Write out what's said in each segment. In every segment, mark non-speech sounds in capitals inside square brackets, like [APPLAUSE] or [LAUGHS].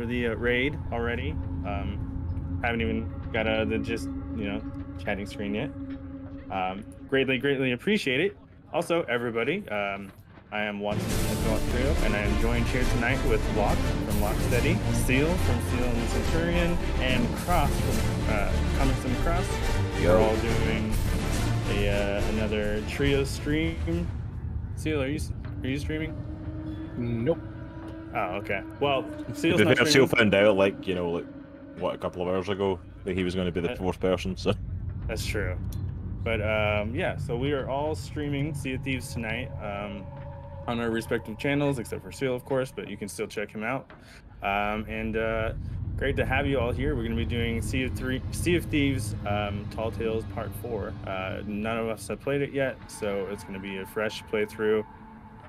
for the uh, raid already. Um, haven't even got uh, the just you know chatting screen yet. Um, greatly, greatly appreciate it. Also, everybody, um, I am watching the Trio, and I am joined here tonight with Locke from Lockesteady, Seal from Seal and the Centurion, and Cross from uh, Comics and Cross. Yo. We're all doing a uh, another trio stream. Seal, are you are you streaming? Nope. Oh, okay. Well, Seal's The not Seal found out, like, you know, like, what, a couple of hours ago, that he was going to be the Uh, fourth person, so. That's true. But um, yeah, so we are all streaming Sea of Thieves tonight um, on our respective channels, except for Seal, of course, but you can still check him out. Um, and uh, great to have you all here. We're going to be doing Sea of, Three, sea of Thieves um, Tall Tales Part 4. Uh, none of us have played it yet, so it's going to be a fresh playthrough.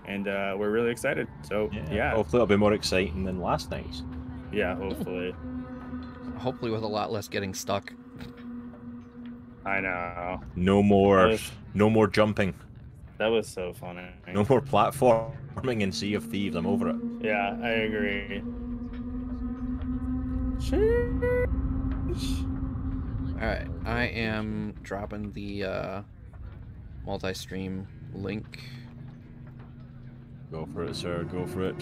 And uh, we're really excited. So, yeah, Hopefully it'll be more exciting than last night's. yeah, hopefully. Hopefully with a lot less getting stuck. I know. No more, Yes. no more jumping. That was so funny. No more platforming in Sea of Thieves. I'm over it. Yeah, I agree. Alright, I am dropping the uh, multi-stream link. Go for it, sir. Go for it.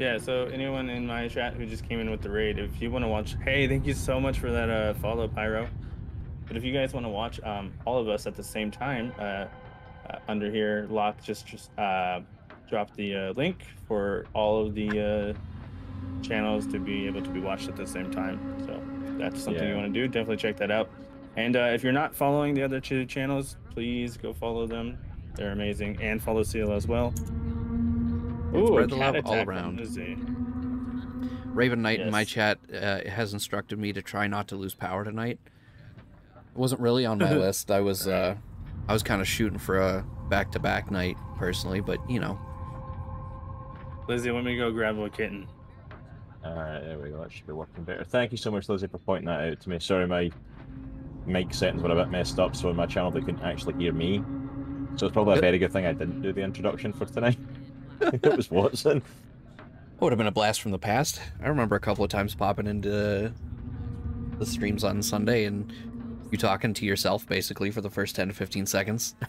Yeah, so anyone in my chat who just came in with the raid, if you want to watch, hey, thank you so much for that uh, follow, Pyro. But if you guys want to watch um, all of us at the same time, uh, uh, under here, Locke just just uh, dropped the uh, link for all of the uh, channels to be able to be watched at the same time. So that's something you want to do. Definitely check that out. And uh, if you're not following the other two channels, please go follow them. They're amazing, and follow Seal as well. Ooh, Spread the love all around. Raven Knight in my chat uh, has instructed me to try not to lose power tonight. It wasn't really on my [LAUGHS] list. I was uh, I was kind of shooting for a back-to-back night personally, but you know, Lizzie, let me go grab a kitten. Alright, there we go. That should be working better. Thank you so much, Lizzie, for pointing that out to me. Sorry, my mic settings were a bit messed up, so on my channel they couldn't actually hear me. So it's probably a very good thing I didn't do the introduction for tonight. [LAUGHS] [LAUGHS] it was Watson. It would have been a blast from the past. I remember a couple of times popping into the streams on Sunday and you talking to yourself basically for the first 10 to 15 seconds. [LAUGHS]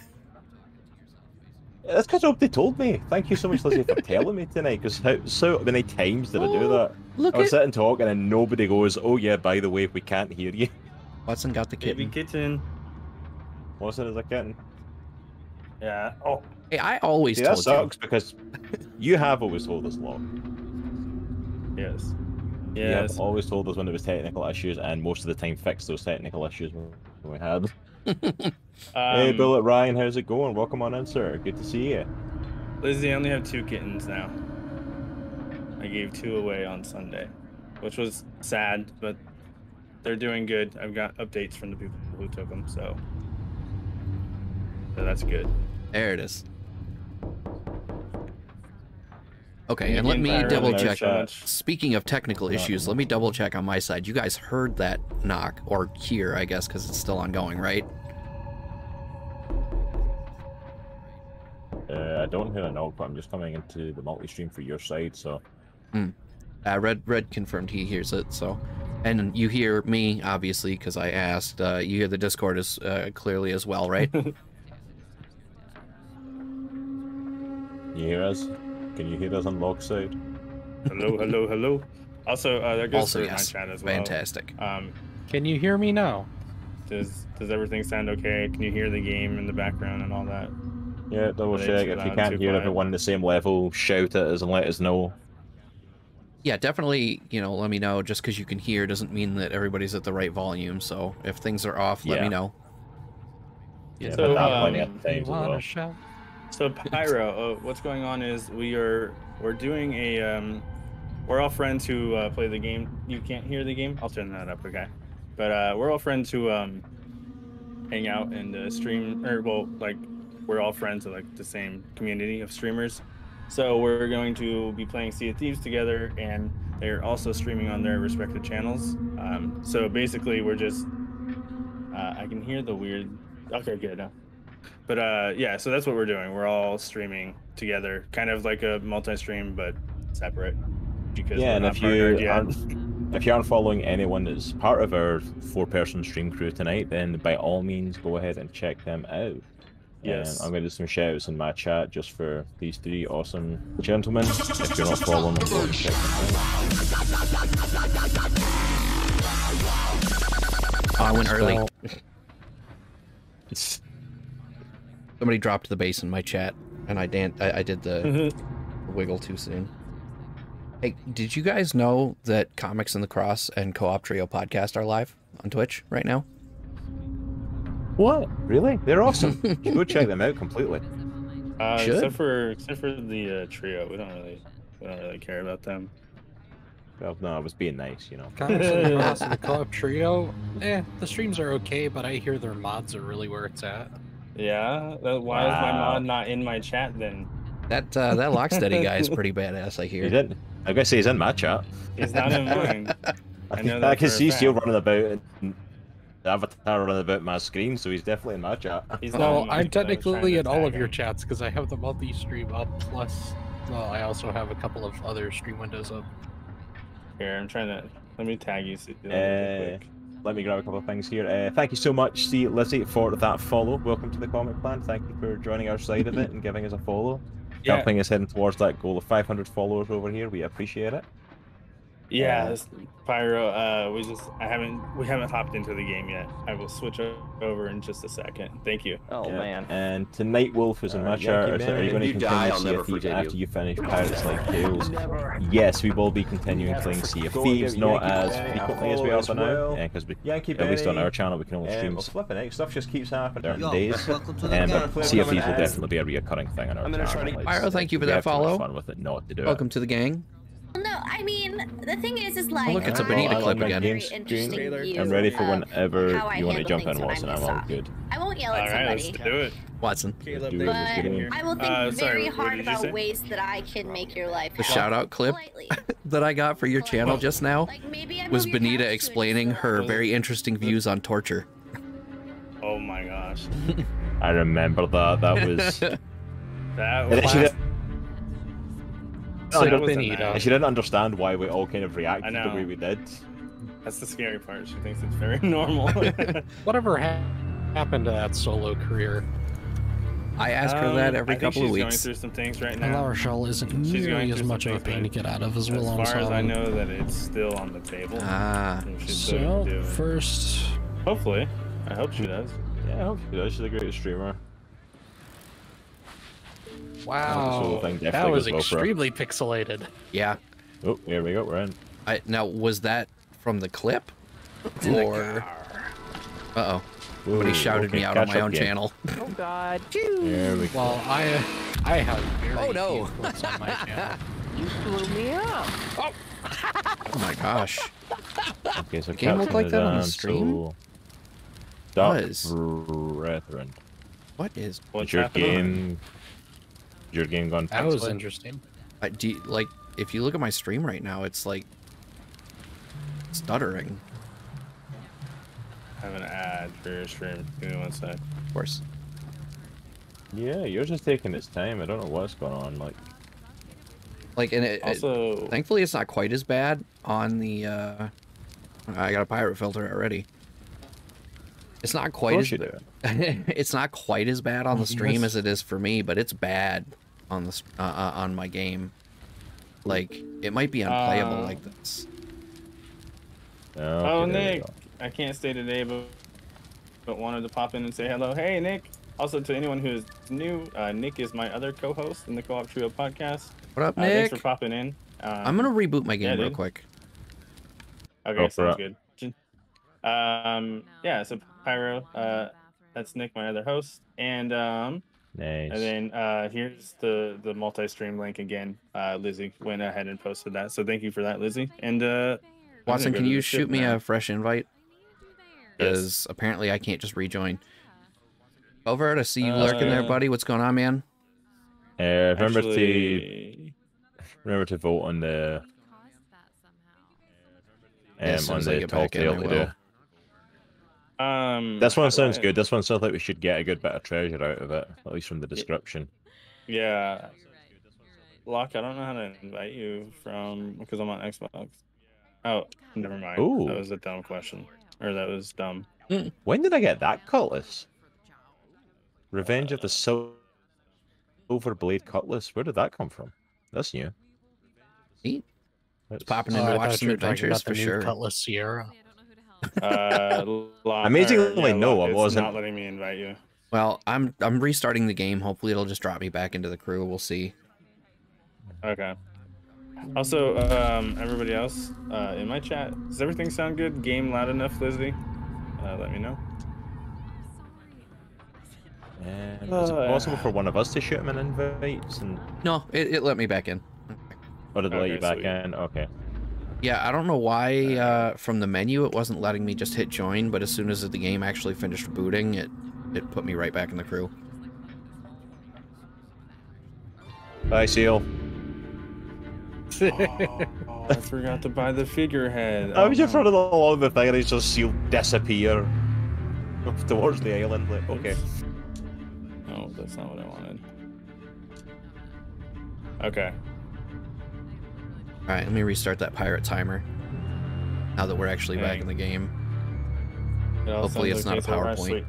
That's because nobody told me. Thank you so much, Lizzie, for telling me tonight. Because how so many times did I do Oh, that? Look I was at sitting talking and nobody goes, "Oh yeah, by the way, we can't hear you." Watson got the Baby kitten. kitten. What's it as a kitten? Yeah. Oh, Hey, I always See, that told sucks because you have always told us, Law. yes. You Yes. have always told us when there was technical issues, and most of the time fixed those technical issues when we had. you. [LAUGHS] hey, Um, Bullet Ryan, how's it going? Welcome on in, sir. Good to see you. Lizzie, I only have two kittens now. I gave two away on Sunday, which was sad, but they're doing good. I've got updates from the people who took them, so, so that's good. there it is. Okay, and let me double check. Speaking of technical issues, let me double check on my side. You guys heard that knock, or hear, I guess, because it's still ongoing, right? Uh, I don't hear a knock, but I'm just coming into the multi-stream for your side, so Uh, Red Red confirmed he hears it. So, and you hear me obviously because I asked. Uh, you hear the Discord as uh, clearly as well, right? [LAUGHS] you hear us? Can you hear us on log side? hello, hello, hello. Also, uh, that goes also, for yes. my chat as well. Fantastic. Um, Can you hear me now? does does everything sound okay? Can you hear the game in the background and all that? Yeah, double check. If you can't hear quiet? everyone the same level, shout at us and let us know. Yeah, definitely. You know, let me know. Just because you can hear doesn't mean that everybody's at the right volume. So if things are off, let Yeah. me know. Yeah, So, but that um, plenty of times as well. shout? So Pyro, uh, what's going on is we are we're doing a um, we're all friends who uh, play the game. You can't hear the game. I'll turn that up, okay? But uh, we're all friends who um, hang out and uh, stream, or well, like we're all friends of like the same community of streamers. So we're going to be playing Sea of Thieves together, and they're also streaming on their respective channels. Um, so basically, we're just uh, I can hear the weird. Okay, good. But uh, yeah, so that's what we're doing. We're all streaming together, kind of like a multi-stream, but separate. because Yeah, and if you aren't if you aren't following anyone that's part of our four-person stream crew tonight, then by all means go ahead and check them out. Yes. Um, I'm going to do some shouts in my chat just for these three awesome gentlemen. If you're not following them, go and check them out. Oh, I went early. [LAUGHS] Well, It's Somebody dropped the bass in my chat, and I dan- I, I did the wiggle too soon. Hey, did you guys know that Comics and the Cross and Co-op Trio podcast are live on Twitch right now? what? Really? They're awesome. [LAUGHS] you should go check them out completely. uh, should. except for except for the uh, trio, we don't really we don't really care about them. Well, no, I was being nice, you know. Comics and the [LAUGHS] Cross and the Co-op Trio, eh, the streams are okay, but I hear their mods are really where it's at. Yeah, that, why is my Wow. mod not in my chat then? That uh, that Lockesteady [LAUGHS] guy is pretty badass. I hear. didn't. I gotta he's in my chat. He's not in mine. [LAUGHS] I, I can- know that can for a see Steel fact. running about and the avatar running about my screen, so he's definitely in my chat. He's not Well, I'm 'cause I was trying technically in all tag of your chats because I have the multi-stream up. Plus, well, I also have a couple of other stream windows up. Here, I'm trying to. Let me tag you. So you Uh, quick. Let me grab a couple of things here. Uh, thank you so much, see Lizzie, for that follow. Welcome to the Comic Plan. Thank you for joining our side of it and giving us a follow. Yeah, Helping us heading towards that goal of 500 followers over here. We appreciate it. Yeah. uh, Pyro. Uh, we just. I haven't. We haven't hopped into the game yet. I will switch over in just a second. Thank you. Oh Yeah. man. And tonight Wolf is in my Alright, chat. Yankee Are, are Man, you if going to you continue die, I'll Sea of Thieves after you. you finish Pirates Like Tales? Never. Yes, we will be continuing playing Sea of Thieves, not Yankee as Man frequently as we follow are as for now, well. because we Yankee at least on our channel we can only Um, stream well, flipping it, stuff just keeps happening. certain Yo, days. welcome to Um, but Sea of Thieves will definitely be a reoccurring thing on our I'm gonna try channel. to- It's- Pyro, thank you for that have too follow. Fun with it not to do Welcome to the gang. No, I mean the thing is, is like look, it's a I Benita have clip again. Very James, interesting James, view I'm ready for whenever you want to jump in, Watson. I I'm all good. I won't yell All at right, somebody, let's do it. Watson. Let's do it, but let's get in. I will think Uh, sorry, very hard about say? ways that I can make your life. The hell shout out clip [LAUGHS] that I got for your channel just now Like maybe was move Benita couch to a explaining her Was very interesting views on torture. Oh my gosh. [LAUGHS] I remember that. That was. [LAUGHS] That was. Mess. and she didn't understand why we all kind of reacted the way we did. That's the scary part. She thinks it's very [LAUGHS] normal. [LAUGHS] Whatever ha- happened to that solo career? I ask her Um, that every I think couple of she's going weeks. through some things right And La now. Rochelle isn't She's going nearly as much of a pain to get out of as Will As far as I know, that it's still on the table. Ah, and she's still gonna So first, Hopefully, I hope she does. Yeah, I hope she does. She's a great streamer. Wow, thing that was goes well extremely pixelated. yeah. Oh, here we go. We're in. I, now, was that from the clip? Or. Uh oh. Somebody Ooh, shouted okay, me out on my own game. channel. [LAUGHS] Oh god. There we go. Well, I I have very Oh, no. few clips on my channel. You blew me up. Oh oh my gosh. Okay, so game look like that on the stream? so- Dark Does. Brethren. What is. What's Is your happening? game. is Your game gone That was pixelated? interesting. I, do you, like, if you look at my stream right now, it's like. stuttering, I have an ad for your stream. Give me one sec. of course. Yeah, yours is taking its time. I don't know what's going on. Like, Like, and it, it- Also, thankfully, it's not quite as bad on the. uh I got a pirate filter already. It's not of quite course as you do. [LAUGHS] it's not quite as bad on the Oh, stream as it is for me, but it's bad on the uh, uh, on my game. Like it might be unplayable Uh, like this. Okay, oh Nick. I can't stay today, but but wanted to pop in and say hello. Hey Nick. Also to anyone who is new, uh, Nick is my other co-host in the Co-op Trio podcast. What up, Uh, Nick? thanks for popping in. Um, I'm gonna reboot my game yeah, real dude. quick. Okay, Go sounds good. Um, yeah, so Pyro, uh, that's Nick, my other host, and um, Nice. and then uh, here's the the multi-stream link again. Uh, Lizzie went ahead and posted that, so thank you for that, Lizzie. And uh, Watson, go can you shoot me now. a fresh invite? Yes. Because apparently I can't just rejoin. Over, I see you lurking there, Uh, buddy. What's going on, man? Uh, remember to remember to vote on the Yeah, as um, soon on as I the get tall back in, tale I to do. Um, This one sounds good. This one sounds like we should get a good bit of treasure out of it, at least from the description. Yeah. Locke, I don't know how to invite you from because I'm on Xbox. Oh, never mind. Ooh. That was a dumb question. Or that was dumb. When did I get that cutlass? Revenge of the Sil- Silver Blade Cutlass. Where did that come from? That's new. Neat. That's- popping Oh, in to I watch thought some you were talking adventures about the for sure. Cutlass Sierra. Uh, Locke, [LAUGHS] Amazingly, or, no, Locke, I wasn't. not letting me invite you. Well, I'm I'm restarting the game. Hopefully, it'll just drop me back into the crew. We'll see. Okay. Also, um, everybody else uh, in my chat, does everything sound good? Game loud enough, Lizzie? Uh, let me know. Um, is it Oh, possible for one of us to shoot him an invite? And... No, it, it let me back in. Or did it let you back sweet. in? Okay. Yeah, I don't know why uh, from the menu it wasn't letting me just hit join, but as soon as the game actually finished booting, it it put me right back in the crew. Bye, Seal. Oh, I forgot to buy the figurehead. I Oh, was just no. running along the thing and it's just Seal disappear towards the island. Like, okay. No, that's not what I wanted. Okay. All right, let me restart that pirate timer. Now that we're actually back in the game. It Hopefully it's not a okay so far, PowerPoint.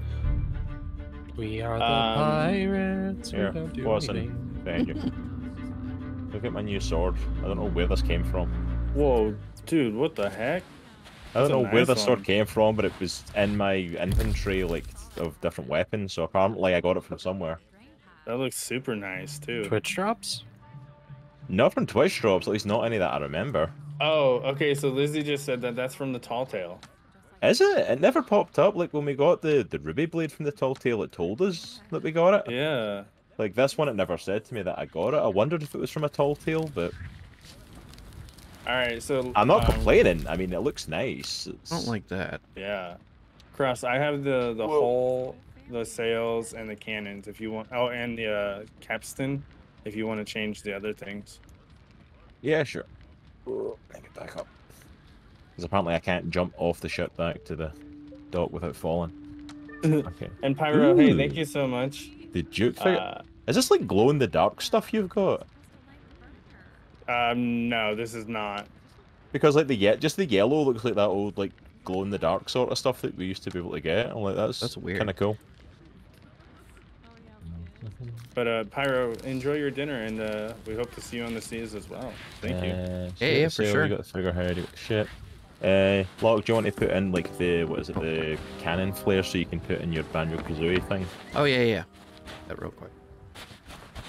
We are the Um, pirates. We Here, don't do Watson, anything. behind you. [LAUGHS] Look at my new sword. I don't know where this came from. Whoa, dude, what the heck? I don't a know where the nice sword came from, but it was in my inventory, like of different weapons. So apparently, I got it from somewhere. That looks super nice too. Twitch drops? Not from Twitch drops, at least not any that I remember. Oh, okay. So Lizzie just said that that's from the Tall Tale. Is it? It never popped up. Like when we got the the ruby blade from the tall tale, it told us that we got it. Yeah. Like this one, it never said to me that I got it. I wondered if it was from a tall tale, but All right. So I'm not um, complaining. I mean, it looks nice. It's... I don't like that. Yeah. Cross. I have the the hull, the sails, and the cannons. If you want. Oh, and the uh, capstan. If you want to change the other things. Yeah, sure. Let me back up. Because apparently I can't jump off the ship back to the dock without falling. [LAUGHS] Okay. And Pyro, hey, thank you so much. The Duke. Uh, Is this like glow in the dark stuff you've got? um, no, this is not. Because like the yet just the yellow looks like that old like glow in the dark sort of stuff that we used to be able to get. I'm like that's That's weird. Kind of cool. But uh, Pyro, enjoy your dinner, and uh, we hope to see you on the seas as well. Thank you. Uh, Yeah, yeah, for sure. You got the figurehead. You got the ship. Uh, Locke, do you want to put in like the what is it the cannon flare so you can put in your Banjo Kazooie thing? Oh yeah, yeah. That real quick.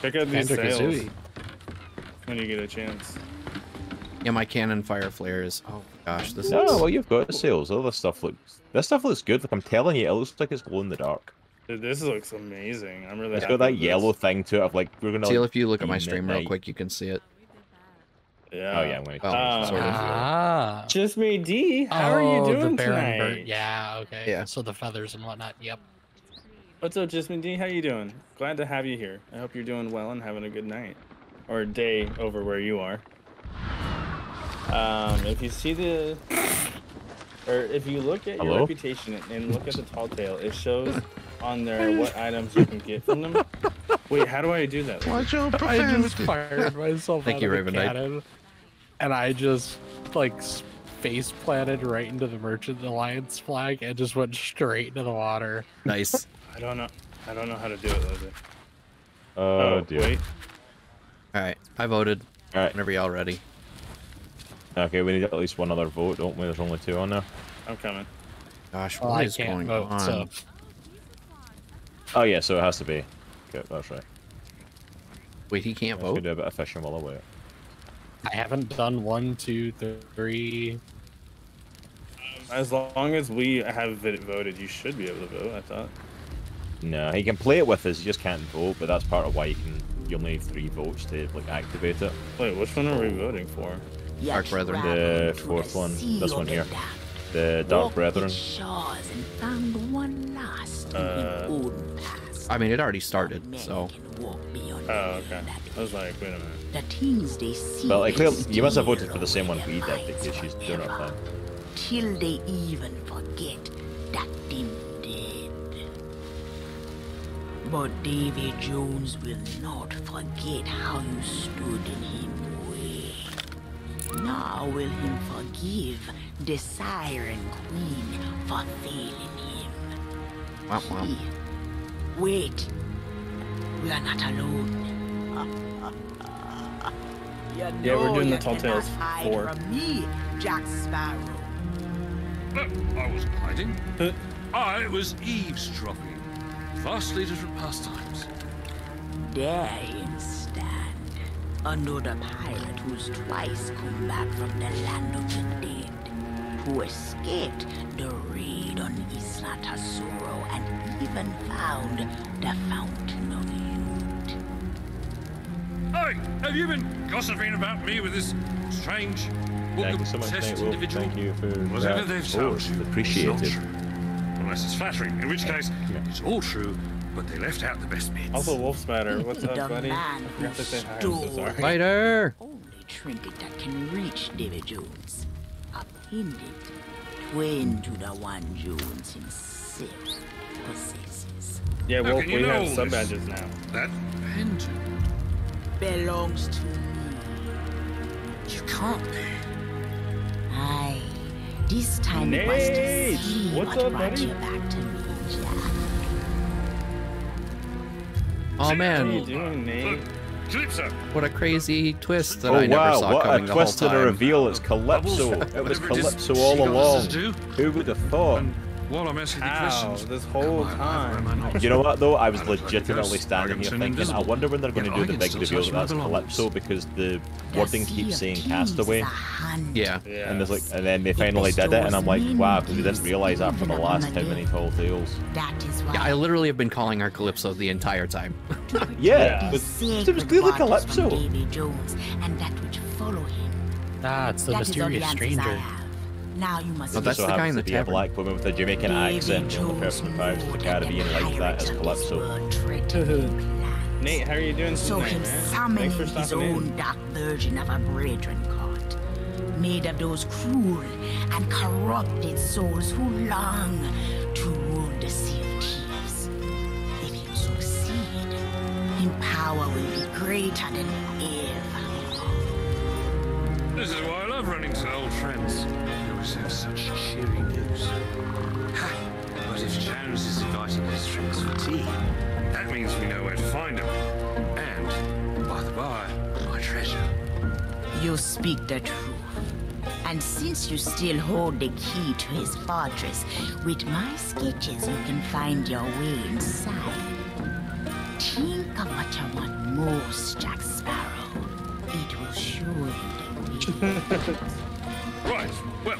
Check out these sails Banjo-Kazooie. when you get a chance. Yeah, my cannon fire flare is. Oh gosh, this No, is. well you've got the sails. All this stuff looks. This stuff looks good. Like I'm telling you, it looks like it's glow in the dark. Dude, this looks amazing. I'm really. It's happy got that with this. yellow thing to it. Of like we're gonna. Teal, if you look at my be stream real quick, you can see it. Yeah. Oh yeah, I'm gonna. Oh, Uh, sort of. Ah. Just me, D. How are you Oh, doing the tonight? bird. Yeah, okay. Yeah. So the feathers and whatnot. Yep. What's up, Jasmine D? How you doing? Glad to have you here. I hope you're doing well and having a good night, or day over where you are. Um, if you see the, or if you look at your reputation and look at the tall tale, it shows on there what items you can get from them. Wait, how do I do that? Watch your [LAUGHS] I just fired myself Thank out you, of the Raven Knight. cannon, and I just like s- face planted right into the Merchant Alliance flag and just went straight into the water. Nice. I don't know. I don't know how to do it, Lizzie. Oh, oh, dear. wait. All right, I voted. All right. Whenever y'all ready. Okay, we need at least one other vote, don't we? There's only two on there. I'm coming. Gosh, Well, what I is can't going vote, on? so Oh yeah, so it has to be. Okay, that's right. Wait, he can't I'm just gonna vote. do a bit of fishing while I wait. I haven't done one, two, th- three. Um, as long as we have it voted, you should be able to vote. I thought. No, he can play it with us. He just can't vote, but that's part of why you can. You only need three votes to like activate it. Wait, which one are we voting for? Dark Brethren. The fourth one, this one here. The Dark Brethren. Shores and found one last Uh, in past. I mean, it already started, so. can walk beyond Oh, okay. that I was like, wait a minute. The things they see Well, like, clearly, you must have voted for the same one we did because she's doing her forever, thing. Till they even forget that them dead. But Davy Jones will not forget how you stood in him way. Now will him forgive the Siren Queen for failing him. Womp womp. See, Wait. We are not alone. You Yeah, we're know doing the Tall Tales hide 4. From me, Jack Sparrow. I wasn't hiding. Huh. I was eavesdropping. Vastly different pastimes. There him stand, another pirate who's twice come back from the land of the dead, who escaped the raid on Isla Tesoro and even found the Fountain of Youth. Hey, have you been gossiping about me with this strange, Thank you so much, book-obsessed Nate Wolf. individual? Thank you for Whatever that. they've told you, appreciated. it's not true. Unless it's flattering, in which case, Yeah. it's all true, but they left out the best bits. Also, Wolf Spatter, what's up, The buddy? I man forgot who to say hi. I'm stole so sorry. Fighter! Only trinket that can reach Davy Jones. A pendant, twin to the one Jones himself possesses. Yeah, How Wolf, can you we have know sub badges now. That pendant. Belongs to me. You can't be. Aye. This time it was to Nate! see What's what up, brought buddy? you back to me, Jack. Oh How you man, doing, Nate? Look, Calypso. What a crazy twist that oh I never wow, saw what coming a the whole twist and a reveal. It's Calypso. It was whatever it is Calypso all along. Who would have thought? And while I'm asking you How? questions, This whole am I alive or am I time. You know what though? I was I look like a legitimately standing here can turn thinking, I wonder when they're going to Yet do the big reveal touch that my that's. Calypso because the The wording keeps saying Castaway. is a hand. Yeah. Yeah. And there's like, and then they finally did it, and I'm like, wow, because we didn't realize after the last upon how many dead. tall tales. That is why Yeah, I literally have been calling her Calypso the entire time. [LAUGHS] Yeah, these but it was clearly Calypso. Davy Jones and that which follow him. Ah, it's the That is all mysterious answers I stranger. Have. Now you must No, that's so the guy happens in to the be a tavern. black woman with a Jamaican Davy accent. The only person in Pirates of the knew Caribbean like that is pirates of Calypso. world [LAUGHS] tried to make plans. Nate, how are you doing So tonight, him man? summoning Thanks for his own in. dark version of a brethren caught, made of those cruel and corrupted souls who long to rule the Sea of tears. If you succeed, his power will be greater than ever. This is why I love running to old friends. They always have such cheery news. Ha! But if Jones is inviting his friends for tea, that means we know where to find him. And, by the by, my treasure. You speak the truth. And since you still hold the key to his fortress, with my sketches you can find your way inside. Think of what you want most, Jack Sparrow. It will show you the way. Right, well,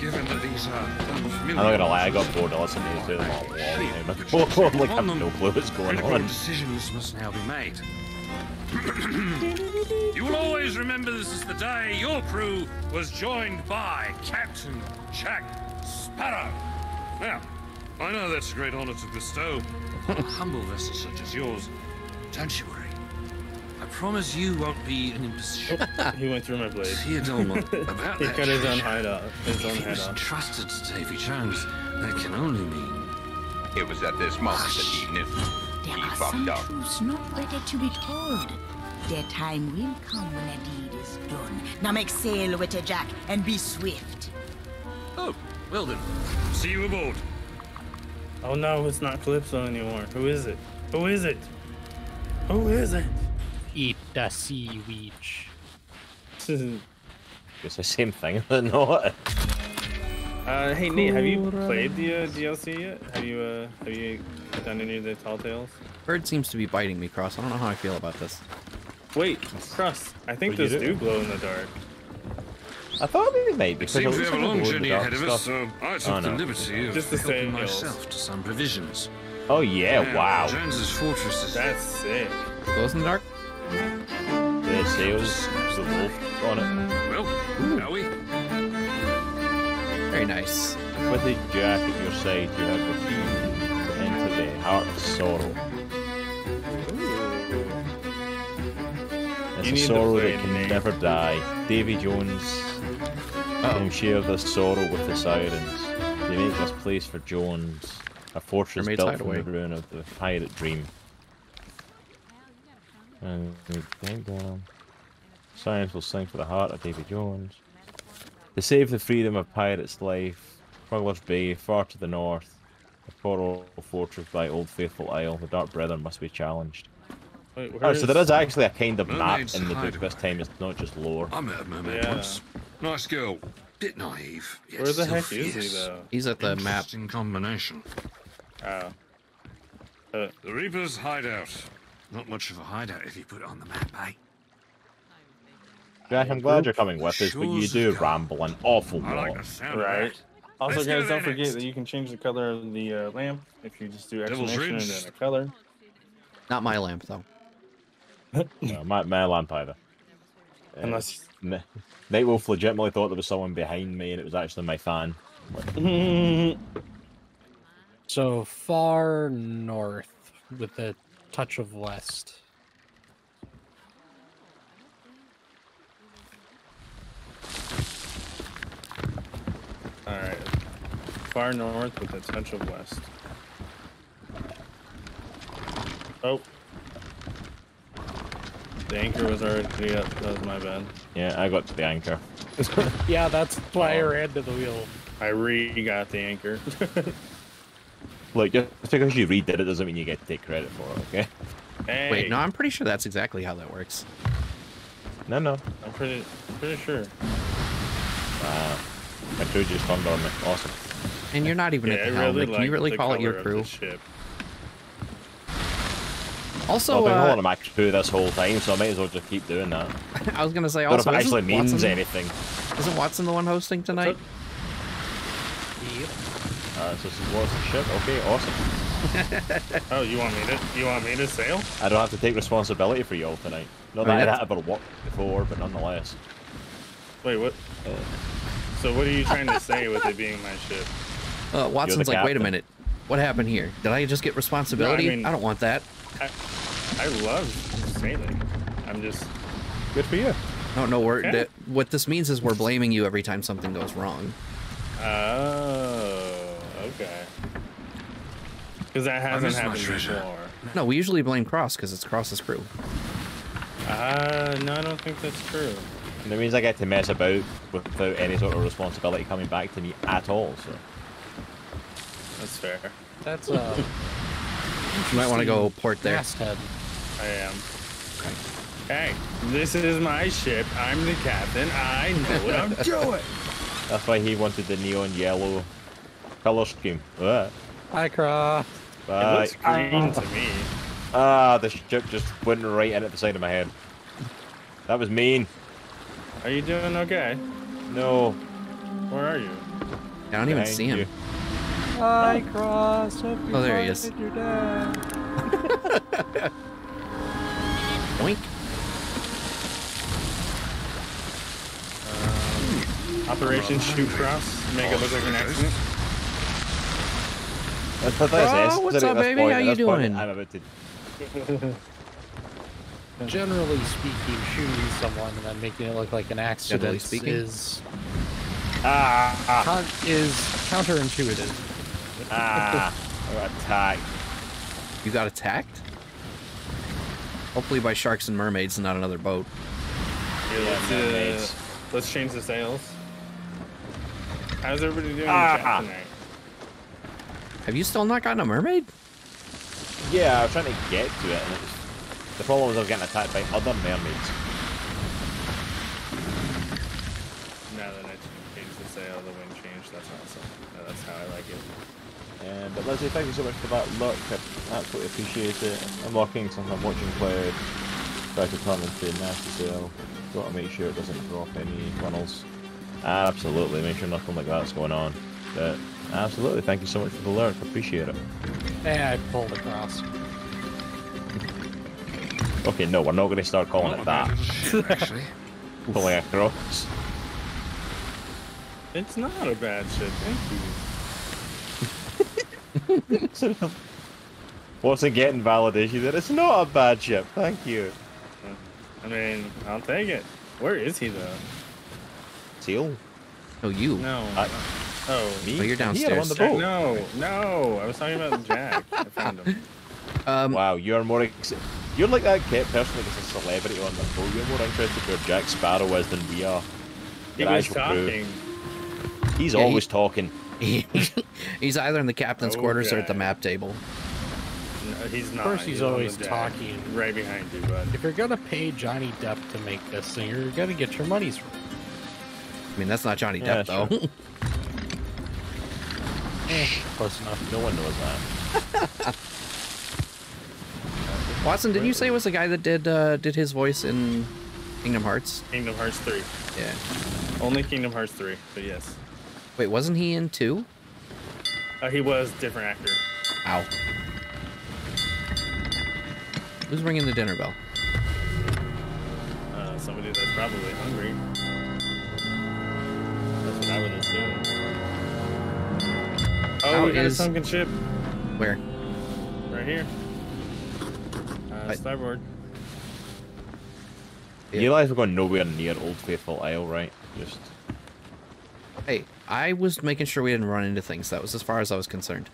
given that these are unfamiliar... I'm not gonna lie, I got bored of listening to them all time. [LAUGHS] like, I have no clue what's going on. decisions must now be made. [CLEARS THROAT] you will always remember this is the day your crew was joined by Captain Jack Sparrow. Now, I know that's a great honor to bestow upon a humble vessel such as yours. Don't you. I promise you won't be an imposition. [LAUGHS] He went through my blade. Tia Dalma, [LAUGHS] about He that cut his own treasure. hide off. His own If it head was off. entrusted to Davy Jones, that can only mean It was at this moment that he knew. There He are some up. truths not ready to be told. Their time will come when a deed is done. Now make sail with it, Jack, and be swift. Oh, well then. See you aboard. Oh no, it's not Calypso anymore. Who is it? Who is it? Who is it? Eat the sea weech. It's the same thing, [LAUGHS] not. Uh, hey Nate, have you played the uh, DLC yet? Have you uh, have you done any of the Tall Tales? Bird seems to be biting me, Cross. I don't know how I feel about this. Wait, Cross. I think What those do? do glow in the dark. I thought maybe they might It because seems it we looks have a long glow in the journey dark ahead of us, stuff. so I took Oh, the liberty of Just the helping same hills. myself to some provisions. Oh yeah, Now, wow. Jones's fortress is That's sick. Glows in the dark? The sails, the wolf on it. well. Are we? Very nice. With the jack at your side, you have the key to enter the heart of sorrow. It's You a need the sorrow that can Nate. never die. Davy Jones can share this sorrow with the sirens. They make this place for Jones, a fortress built from Hideaway. the ruin of the pirate dream. And going down. Science will sing for the heart of Davy Jones. To save the freedom of pirate's life, Smuggler's Bay, far to the north, the coral fortress by Old Faithful Isle, the Dark Brethren must be challenged. Wait, Oh, where so there is actually a kind of Mermaid's map in the book hideaway. this time, it's not just lore. I met a mermaid Yeah. once. Nice girl. Bit naive. Yet Where the heck is he though? He's at the map. Interesting combination. Oh. Uh, The Reaper's hideout. Not much of a hideout if you put it on the map, eh? Jack, I'm glad you're coming with us, but you do ramble an awful I like lot. right. Also, Let's guys, don't the forget that you can change the color of the uh, lamp if you just do Devil's exclamation and then a color. Not my lamp though. [LAUGHS] No, my, my lamp either. Uh, Unless. N- Nightwolf legitimately thought there was someone behind me and it was actually my fan. [LAUGHS] So far north with a touch of west. Alright. Far north with a touch of west. Oh. The anchor was already up. That was my bad. Yeah, I got to the anchor. [LAUGHS] [LAUGHS] Yeah, that's why I Oh. ran to the wheel. I re got the anchor. [LAUGHS] Look, just because you redid it doesn't mean you get to take credit for it, okay? hey, Wait, no, I'm pretty sure that's exactly how that works. No, no. I'm pretty, pretty sure. Wow. My crew just turned on me. Awesome. And you're not even Yeah, at I the helm. really Like, Can you really call it your crew? the ship. Also, I've been uh, calling it my crew this whole time, so I might as well just keep doing that. [LAUGHS] I was gonna say I don't know if it actually isn't means Watson, anything. isn't Watson the one hosting tonight? Alright, so this is what's the ship? Okay, awesome. [LAUGHS] Oh, you want me to? You want me to sail? I don't have to take responsibility for y'all tonight. Not that. I had ever walked before, but nonetheless. Wait, what? So what are you trying to say with it [LAUGHS] being my ship? Uh, Watson's like, wait a minute, what happened here? Did I just get responsibility? mean- I don't want that. I, I love sailing. I'm just Good for you. No, no, we're Okay. that- what this means is we're blaming you every time something goes wrong. Oh, okay. Because that hasn't miss my happened treasure. before. No, we usually blame Cross because it's Cross's crew. Uh, no, I don't think that's true. And it means I get to mess about without any sort of responsibility coming back to me at all, so. That's fair. That's uh You might want to go port there. masthead. I am. Hey, this is my ship. I'm the captain. I know what I'm [LAUGHS] doing. That's why he wanted the neon yellow color scheme. Ah, Hi, Cross. It Bye. looks green to me. Ah, the ship just went right in at the side of my head. That was mean. Are you doing okay? No. Where are you? I don't even Thank see him. you. Hi, Cross. Hope you Oh, there he is. Your dad. Oink. Operation Shoot Cross. Make it look like an accident. That's what Oh, that is. what's up, baby? point- How at you doing? I'm about to. Generally speaking, shooting someone and then making it look like an accident speaking? is Ah, ah, con- is counterintuitive. ah. I got attacked. You got attacked? Hopefully by sharks and mermaids and not another boat. Here, let's, uh, let's change the sails. How's everybody doing Ah. tonight? Have you still not gotten a mermaid? Yeah, I was trying to get to it, and it was, the problem was I was getting attacked by other mermaids. Now that I changed the sail, the wind changed. That's awesome. Yeah, that's how I like it. Um, but Lizzie, thank you so much for that look. I absolutely appreciate it. I'm walking, so I'm watching Cloud try to turn into a nasty sail. Got to make sure it doesn't drop any funnels. Absolutely, make sure nothing like that's going on. But absolutely, thank you so much for the alert. Appreciate it. Hey, I pulled across. Okay, no, we're not going to start calling Not it oh, [LAUGHS] a bad that. little ship, actually. Pulling across. It's not a bad ship. Thank you. [LAUGHS] Wasn't getting validation that it's not a bad ship. Thank you. I mean, I'll take it. Where is he though? Seal? No, oh, you. No. I- oh, Me? Oh, you're I'm here, I'm on the downstairs. Jack, boat. no, no. I was talking about Jack. I found him. [LAUGHS] Um, Wow, you're more ex- You're like that kid person that gets a celebrity on the boat. You're more interested where Jack Sparrow is than we are. He Your was eyes will prove. talking. He's Yeah, he- always talking. [LAUGHS] he's either in the captain's quarters or at the map table. No, he's not. Of course he's on the always talking. Right behind you, bud. If you're gonna pay Johnny Depp to make this thing, you're gonna get your money's worth. I mean, that's not Johnny Yeah, Depp though. [LAUGHS] Eh, close enough. No one knows that. [LAUGHS] Watson, didn't you say it was the guy that did uh, did his voice in Kingdom Hearts? Kingdom Hearts 3. Yeah. Only Kingdom Hearts 3, but yes. Wait, wasn't he in two? Uh, he was different actor. Ow. Who's ringing the dinner bell? Uh, somebody that's probably hungry. That's what I would assume. Oh, How we got is- a sunken ship Where? right here. Uh, I- starboard. Yeah. You realize we're going nowhere near Old Faithful Isle, right? Just Hey, I was making sure we didn't run into things. That was as far as I was concerned.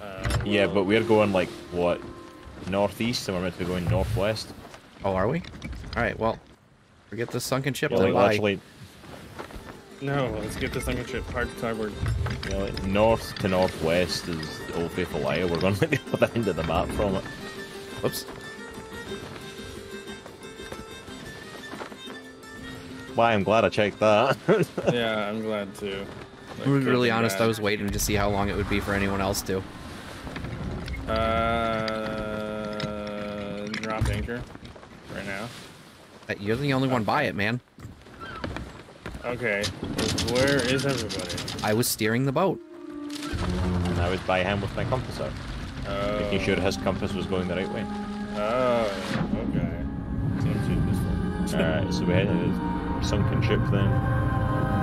Uh, yeah, but we're going like what northeast, and we're meant to be going northwest. Oh, are we? All right. Well, forget the sunken ship. Yeah, then. like Bye. literally, No, let's get this on the sunken ship. Hard starboard. you know, like north to northwest is Old Faithful Isle. We're going like [LAUGHS] the other end of the map from it. Whoops. Why? I'm glad I checked that. [LAUGHS] yeah, I'm glad too. That To be really honest, bad. I was waiting to see how long it would be for anyone else to. Uh, drop anchor right now. Uh, You're the only one by it, man. Okay, where is everybody? I was steering the boat. and I was by him with my compass out, Oh, making sure his compass was going the right way. Oh, okay. Seems too. Alright, so we headed to the sunken ship then.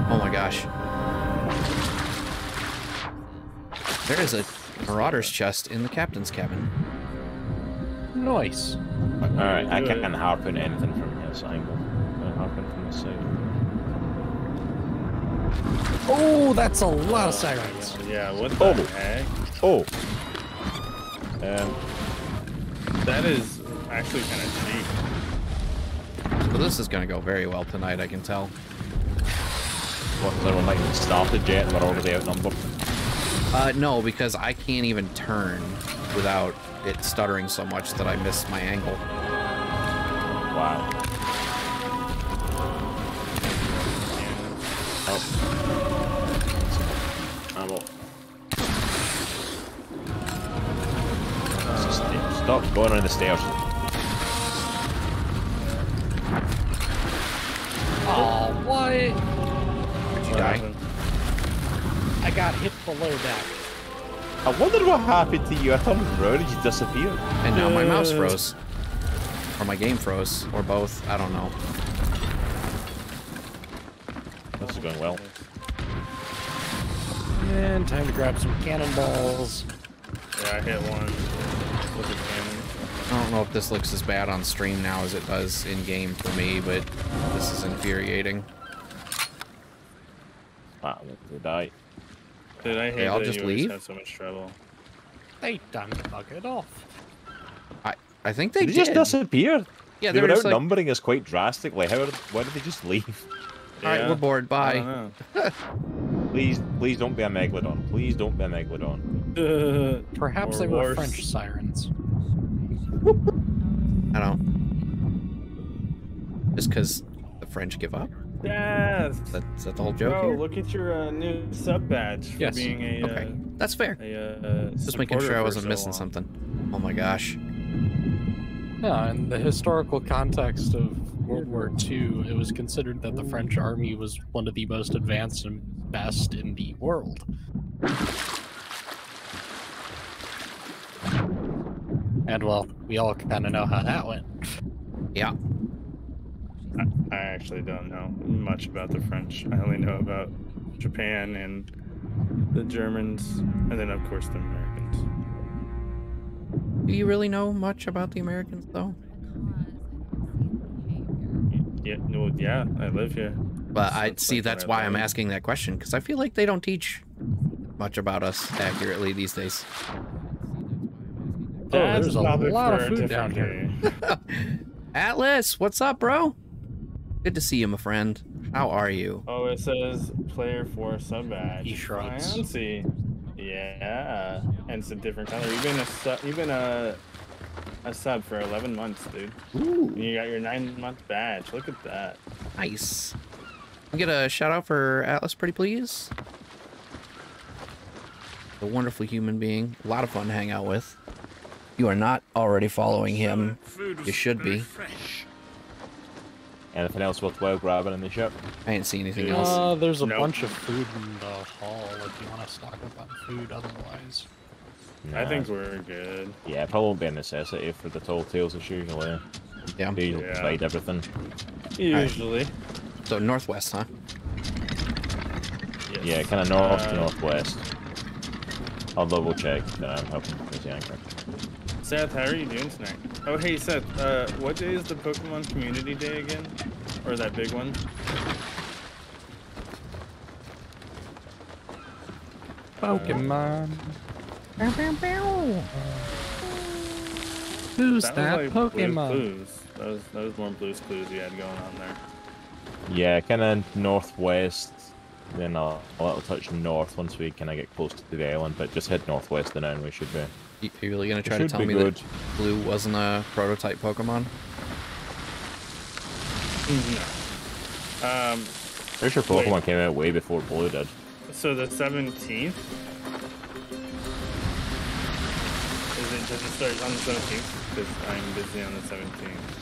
Oh my gosh. There is a Marauder's chest in the captain's cabin. Nice. Alright, I can't harpoon anything from here, so I'm going to harpoon from this side. Oh, that's a lot of sirens. Yeah, what the Oh. heck? Oh! Um, That is actually kind of cheap. So this is gonna go very well tonight, I can tell. What, because everyone like started yet and we're already outnumbered? Uh, no, because I can't even turn without it stuttering so much that I miss my angle. Wow. Oh. Stop going on the stairs. Oh, what? Did you die? I got hit below that. I wondered what happened to you. I turned around and you disappeared. And now my mouse Uh. froze. Or my game froze, or both, I don't know. This is going well. And time to grab some cannonballs. Yeah, I hit one with a cannon. I don't know if this looks as bad on stream now as it does in game for me, but this is infuriating. Ah, they die. Dude, I hate Okay, I'll that just you always leave? have so much trouble. They done bug it off. I I think they They, did. just disappeared. Yeah, they they were were just like- outnumbering us quite drastically. How? Why did they just leave? [LAUGHS] All right, we're bored. Bye. [LAUGHS] Please, please don't be a megalodon. Please don't be a megalodon. know. [LAUGHS] Perhaps Or they were worse. French sirens. I don't. Just because the French give up? Yes. Is that, is that the whole joke Bro, here? look at your uh, new sub badge for Yes. being a Okay, that's fair. uh, a uh, Just making sure I wasn't so missing long. something. Oh my gosh. Yeah, in the historical context of World War II, it was considered that the French army was one of the most advanced and best in the world. And well, we all kind of know how that went. Yeah. I, I actually don't know much about the French. I only know about Japan and the Germans, and then of course the Americans. Do you really know much about the Americans, though? Yeah, no, yeah, I live here. But I see like that's why I'm asking that question because I feel like they don't teach much about us accurately these days. Oh, That's there's a topic lot of for a food different down here. [LAUGHS] Atlas, what's up, bro? Good to see you, my friend. How are you? Oh, it says player four sub badge. He shrugs. Fancy. Yeah, and it's a different color. You've been a sub. You've been a a sub for 11 months, dude. Ooh, And you got your nine month badge. Look at that. nice. Can get a shout out for Atlas, pretty please. A wonderful human being. A lot of fun to hang out with. You are not already following him. You should be. Fresh. Anything else worthwhile grabbing in the ship? I ain't see anything else. Uh, there's a Nope. bunch of food in the hall if you want to stock up on food otherwise. I think we're good. Yeah, probably won't be a necessity for the tall tales as usually. Yeah. They Yeah. provide everything. Usually. So northwest, huh? Yes. Yeah, kind of north to Uh, northwest. I'll double check that I'm helping with the anchor. Seth, how are you doing tonight? Oh, hey, Seth. Uh, what day is the Pokemon Community Day again? Or that big one? Pokemon. Who's That that, was like Blue's Pokemon? Clues. That was, that was more Blue's Clues you had going on there. Yeah, kind of northwest. Then a, a little touch north once we kind of get close to the island, but just head northwest and then we should be. You you really gonna try to tell me good. that Blue wasn't a prototype Pokemon? No. Um, Pretty sure Wait. Pokemon came out way before Blue did. so the 17th? Is it, does it start on the 17th? Because I'm busy on the 17th.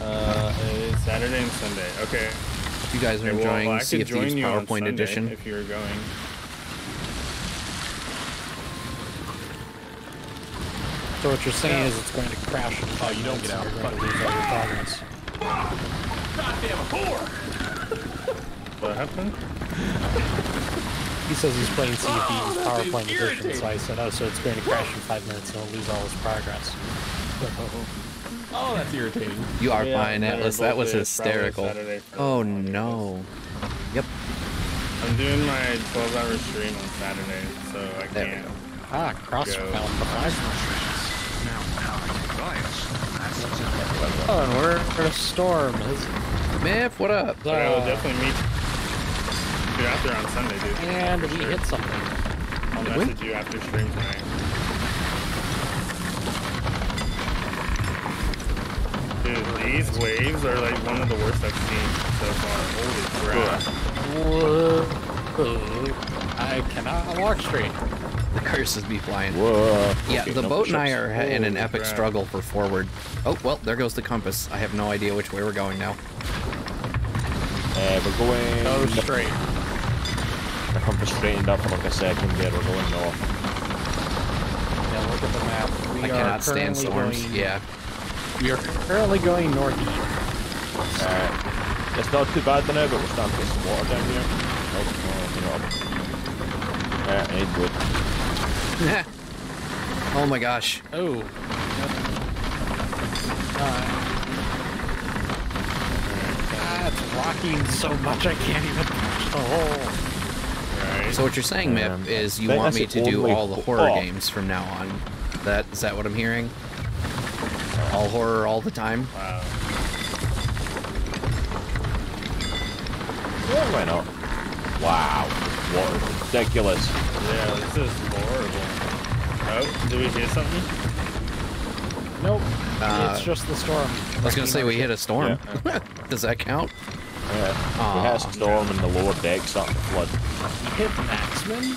Uh, it's Saturday and Sunday. Okay. If you guys are Okay, enjoying I Sea of Thieves PowerPoint Sunday edition, if you're going. So what you're saying is it's going to crash Oh, five you don't get out. You're going to lose all your progress. What happened? He says he's playing Sea of oh, Thieves PowerPoint edition, so I said, oh, so it's going to crash in five minutes and he'll lose all his progress. Oh, that's irritating. you are Yeah, fine, better Atlas. That was hysterical. Oh no. Yep. I'm doing my 12 hour stream on Saturday, so I There can't. Ah, cross Go. found the plasma streams. Now, how can you buy Oh, and we're in a storm. His, Miff, what up? But I will definitely meet you out there on Sunday, dude. and For we sure. hit something. I'll Did we? message you after stream tonight. Dude, these waves are like one of the worst I've seen so far. Holy crap. Whoa. I cannot walk straight. The curses be flying. Whoa. Yeah, Okay, the no boat and I are ha- in an epic crap. struggle for forward. Oh, well, there goes the compass. I have no idea which way we're going now. Uh, we're going. Go straight. The compass straightened up for like a second there. We're going north. Yeah, look at the map. We I are cannot stand currently storms. Going, Yeah. We are currently going northeast. Uh, it's not too bad now, but we're starting to get some water down here. Oh, oh, you know. Yeah, I need wood. oh my gosh. Oh. Uh, ah, it's rocking so much I can't even touch the hole. So what you're saying, Mip, Um, is you want me to do all the horror oh. games from now on. That is that what I'm hearing? All horror all the time? Wow. Yeah, why not? Wow, water's ridiculous. Yeah, this is horrible. Oh, did we hear something? Nope. Uh, it's just the storm. I was gonna say we hit a storm. Yeah. [LAUGHS] Does that count? Yeah, we Aw. had a storm in the lower deck, starting to flood. You hit Maxman.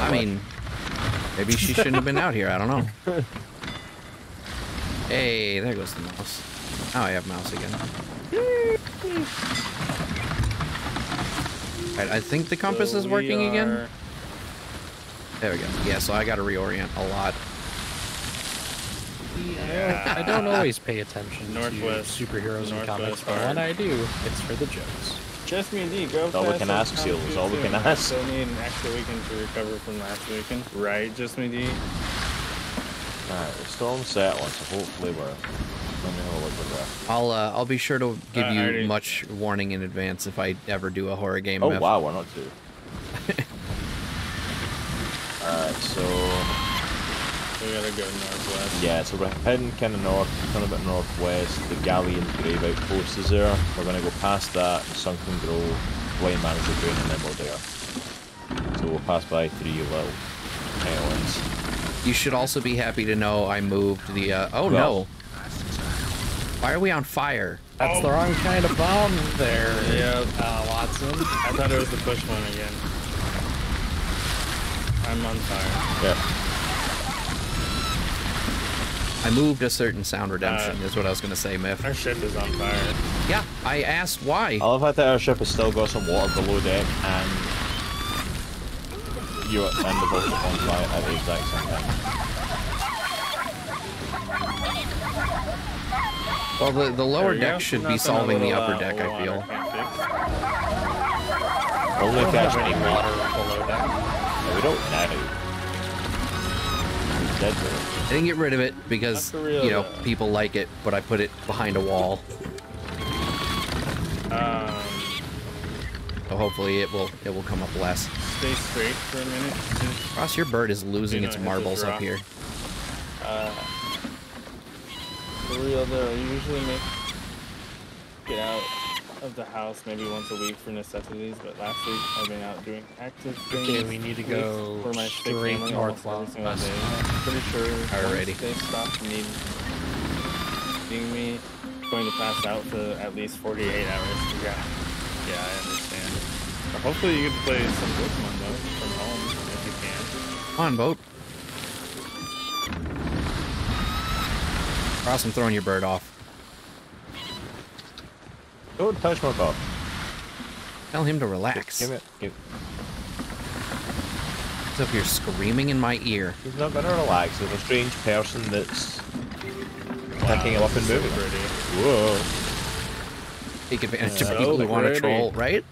I mean, maybe she shouldn't have been out here. I don't know. [LAUGHS] Hey, there goes the mouse. Now I have mouse again. Alright, I think the compass So is we working again. There we go. Yeah, so I gotta reorient a lot. Yeah. I don't always pay attention Northwest- to superheroes and comics, northwest but when I do, it's for the jokes. Just me and D, go all we can ask, come Seal, is all we can ask. Still need an extra weekend to recover from last weekend. Right, just me and D? Alright, the storm's settling, so hopefully we're Let me have a look at that. I'll uh, I'll be sure to give Uh, you already- much warning in advance if I ever do a horror game. Oh Myth. wow, we're not two. [LAUGHS] Alright, so We gotta go northwest. yeah, so we're heading kind of north, kind of a bit northwest. The Galleon's Grave outpost is there. We're gonna go past that, Sunken Grove, Blind Manager Drain, and then we're there. So we'll pass by three little islands. You should also be happy to know I moved the. Uh, oh Well- no! Why are we on fire? That's the wrong kind of bomb there, Yeah. uh, Watson. I thought it was the push one again. I'm on fire. Yeah. I moved a certain sound redemption. Uh, is what I was gonna say, Miff. Our ship is on fire. Yeah, I asked why. I love how the airship has still got some water below deck and you and the boat are on fire at the exact same time. Well, the, the lower we deck go. should be Nothing a solving the upper uh, deck. I feel. can't. Only I don't if have any water below deck. No, we don't now. It's dead. I didn't get rid of it because real, you know though. people like it, but I put it behind a wall. Um, So hopefully it will it will come up less. stay straight for a minute. Just, Ross, your bird is losing its marbles up here. uh, for real though, I usually make get out of the house maybe once a week for necessities, but last week I've been out doing active things. Okay, we need to go for my sick straight family almost every single northwest. day. I'm pretty sure Alrighty. once they stop needing me going to pass out for at least 48 hours. Yeah, yeah, I understand. But hopefully you can play some Pokemon though from home if you can. Come on, boat. Ross, I'm throwing your bird off. Don't touch my boat. Tell him to relax. Give it. Give. He's up here screaming in my ear. He's not gonna relax. There's a strange person that's picking him up and moving. him. pretty. Whoa. Take advantage of So people who want to pretty. troll, right?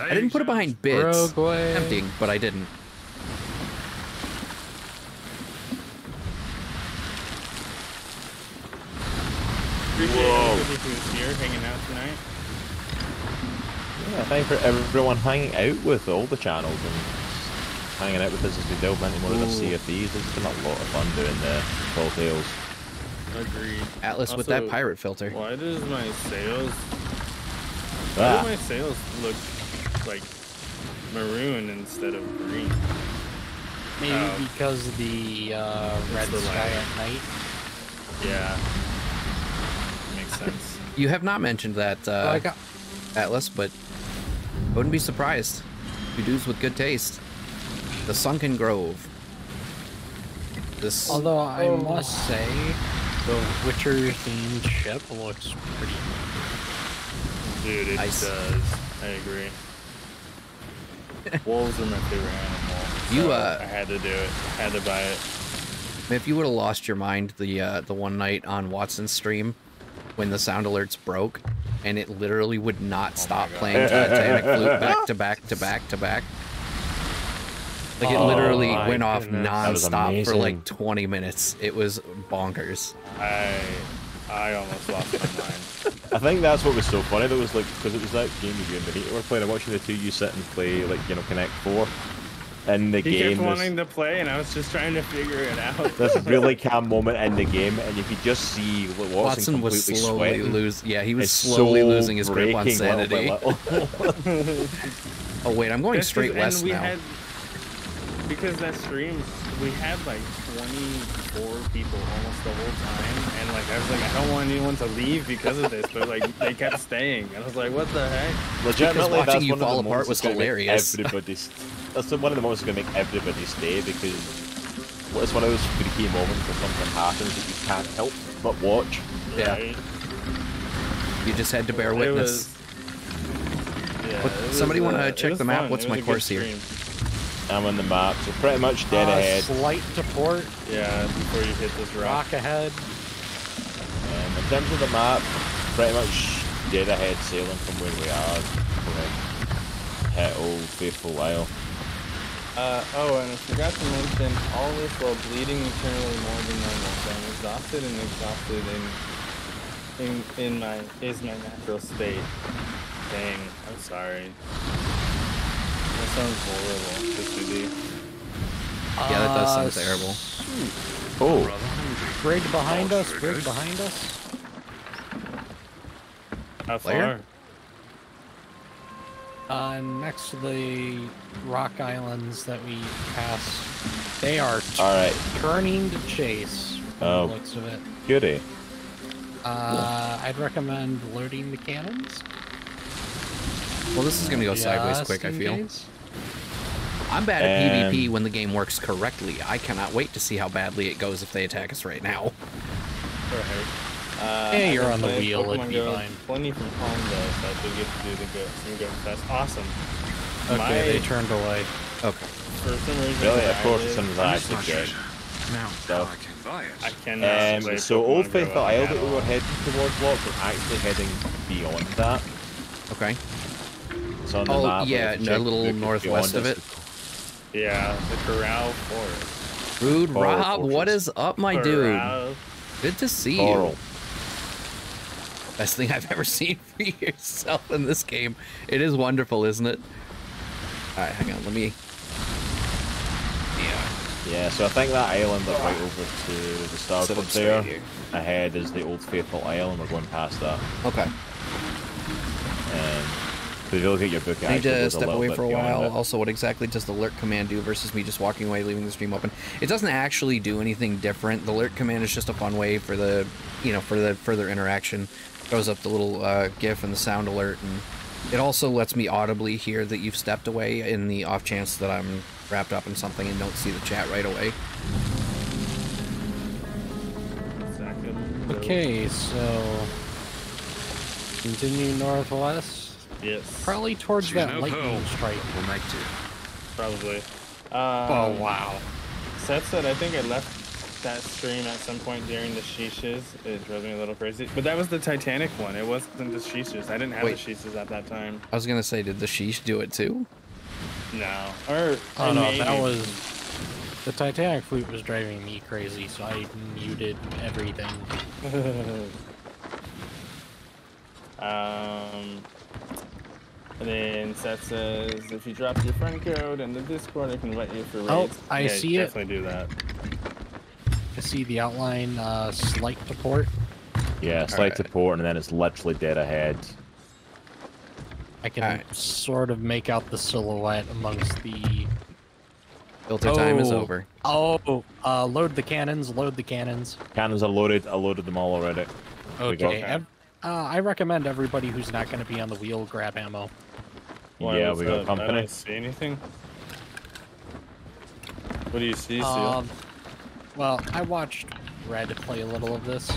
I didn't put it behind bits. Rogue way. Tempting, but I didn't. Whoa. here hanging out tonight. Yeah, thank you for everyone hanging out with all the channels and hanging out with us as we delve into more of the Ooh. Sea of Thieves. It's been a lot of fun doing the Tall Tales. Agreed. Atlas with that pirate filter. Why does my sails? Why Ah, do my sails look like maroon instead of green? Maybe Oh. because the uh, red the sky light. at night. Yeah. Makes sense. You have not mentioned that, uh, Like, Atlas, but I wouldn't be surprised. You dudes with good taste. The Sunken Grove. This. although I must say, the Witcher themed ship looks pretty. Dude, it Nice. does. I agree. [LAUGHS] Wolves are my favorite animal. You, so uh, I had to do it. I Had to buy it. If you would have lost your mind the uh, the one night on Watson's stream when the sound alerts broke and it literally would not stop Oh God. playing [LAUGHS] Titanic flute back to back to back to back. Like it Oh literally went off goodness. That non-stop for like 20 minutes. It was bonkers. I I almost lost my mind. [LAUGHS] I think that's what was so funny. That was like because it was that game you and Benito were playing. I'm watching the two of you sit and play like you know Connect Four, and the He game kept was wanting to play, and I was just trying to figure it out. [LAUGHS] this really [LAUGHS] calm moment in the game, and if you could just see Watson, Watson was completely slowly sweating. lose. Yeah, he was slowly so losing his grip on breaking little sanity. little. Oh wait, I'm going That's 'cause- straight and west we now. Had, because that stream, we had like 24 people almost the whole time, and like I was like, I don't want anyone to leave because of this, but like they kept staying, and I was like, what the heck? Legitimately, watching that's you one of fall the apart was that's gonna make hilarious. Everybody's that's one of the moments that's gonna make everybody stay because it's one of those freaky moments where something happens that you can't help but watch. Yeah. Right? You just had to bear witness. was- yeah, What- somebody wanna uh, check the map? What's my course here? stream. I'm on the map, so pretty much dead uh, ahead. Slight to port, Yeah, before you hit this rock. rock ahead. Um, in terms of the map, pretty much dead ahead sailing from where we are. to, like, hit old faithful Isle. Uh, oh, and I forgot to mention, all this while bleeding eternally more than normal, so I'm exhausted and exhausted and in, in my is my natural state. Dang, I'm sorry. That sounds horrible, Mr. D. Yeah, that does Uh, sound terrible. Oh, Brig behind us, brig behind us. How Player? far? Uh, next to the rock islands that we passed, they are all right, turning to chase. Oh. looks of it. goody. Uh, I'd recommend loading the cannons. Well, this is gonna go sideways quick. I feel. case. I'm bad at And- PvP when the game works correctly. I cannot wait to see how badly it goes if they attack us right now. Right. Uh, Hey, you're on the play wheel, it'd be Go fine. Plenty from home though, so I should get to do the go some go fast. Awesome. Okay, My- they turned away. Okay. For some reason, Really, of course, live, as soon as I actually check. Now, So- I can buy it. I cannot Um, so Old Faithful Isle that we were heading towards, what we're actually heading beyond that. Okay. It's on the Oh, map. yeah, a little northwest of it. Yeah, the Coral Forest. Rude Coral Rob, what Fortress. is up, my dude? Good to see Coral. you. Best thing I've ever [LAUGHS] seen for yourself in this game. It is wonderful, isn't it? All right, hang on. Let me. Yeah. Yeah, so I think that island up right over to the Sit starboard up there. here. Ahead is the Old Faithful Isle, and we're going past that. Okay. Um, so if you look at your book, I need to step little away for a while. it. Also, what exactly does the alert command do versus me just walking away, leaving the stream open? It doesn't actually do anything different. The alert command is just a fun way for the, you know, for the further interaction. Throws up the little uh, GIF and the sound alert, and it also lets me audibly hear that you've stepped away in the off chance that I'm wrapped up in something and don't see the chat right away. Okay, so continue northwest, Yes. probably towards She's that no lightning pearl. strike. We'll make do. Probably. Um, Oh wow! Seth said I think I left that stream at some point during the sheeshes. It drove me a little crazy. But that was the Titanic one. It wasn't the sheeshes. I didn't have Wait. the sheeshes at that time. I was gonna say, did the sheesh do it too? No. Or Oh or no, maybe. that was the Titanic fleet was driving me crazy, so I muted everything. [LAUGHS] um. And then Seth says, if you drop your friend code in the Discord, I can invite you for raids. Oh, I Yeah, see it. Definitely do that. I see the outline, uh, slight to port. Yeah, slight Alright. to port, and then it's literally dead ahead. I can Alright. sort of make out the silhouette amongst the. Filter time is Oh. over. Oh, uh, load the cannons. Load the cannons. Cannons are loaded. I loaded them all already. We got- Okay. Ev- uh, I recommend everybody who's not going to be on the wheel grab ammo. Why, yeah, we got up? I company. don't see anything. What do you see, Seal? Um, well, I watched Red play a little of this.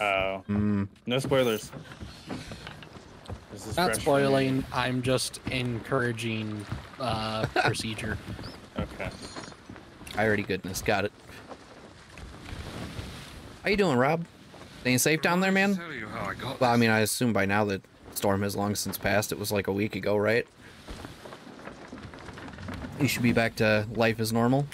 oh. Mm, No spoilers. This is Not fresh for me. spoiling. I'm just encouraging uh, [LAUGHS] procedure. Okay. priority goodness. Got it. How you doing, Rob? Staying safe down there, man? Tell you how I Well, I mean, I assume by now that storm has long since passed. It was like a week ago, right? You should be back to life as normal.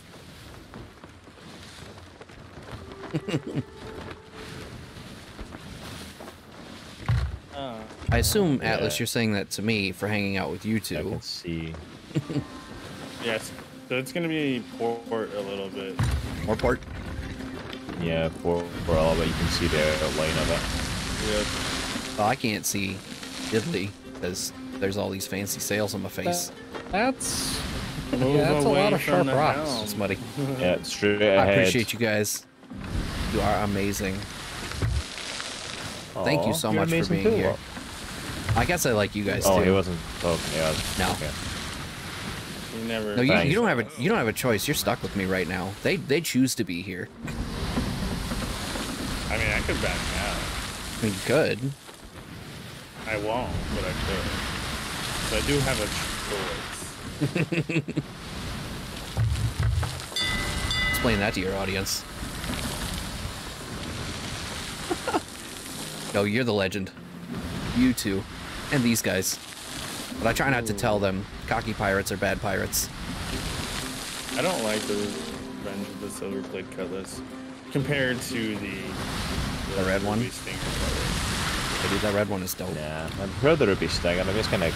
Oh. [LAUGHS] I assume, Atlas, you're saying that to me for hanging out with you two. I two. can see. [LAUGHS] Yes. So it's gonna be port a little bit. More port. Yeah, port for all, but you can see the outline of it. Yep. Well, oh, I can't see diddly because there's all these fancy sails on my face. That's yeah, that's a lot of sharp rocks. helm. It's muddy. Yeah, it's straight I appreciate you guys. You are amazing. Thank you so much for being too, here. I guess I like you guys Oh, too. Oh, he wasn't talking. Yeah. No. Okay. You never. No, you, you don't have a you don't have a choice. You're stuck with me right now. They they choose to be here. I mean, I could back now. I mean, you could. I won't, but I could. So I do have a choice. Explain that to your audience. [LAUGHS] no, you're the legend. You two, and these guys. But I try not to tell them cocky pirates are bad pirates. I don't like the Revenge of the Silver Plate Cutlass compared to the The red one? Ruby Stinger Maybe that red one is dope. Yeah, I'm proud of the Ruby Stinger. I'm just kind of.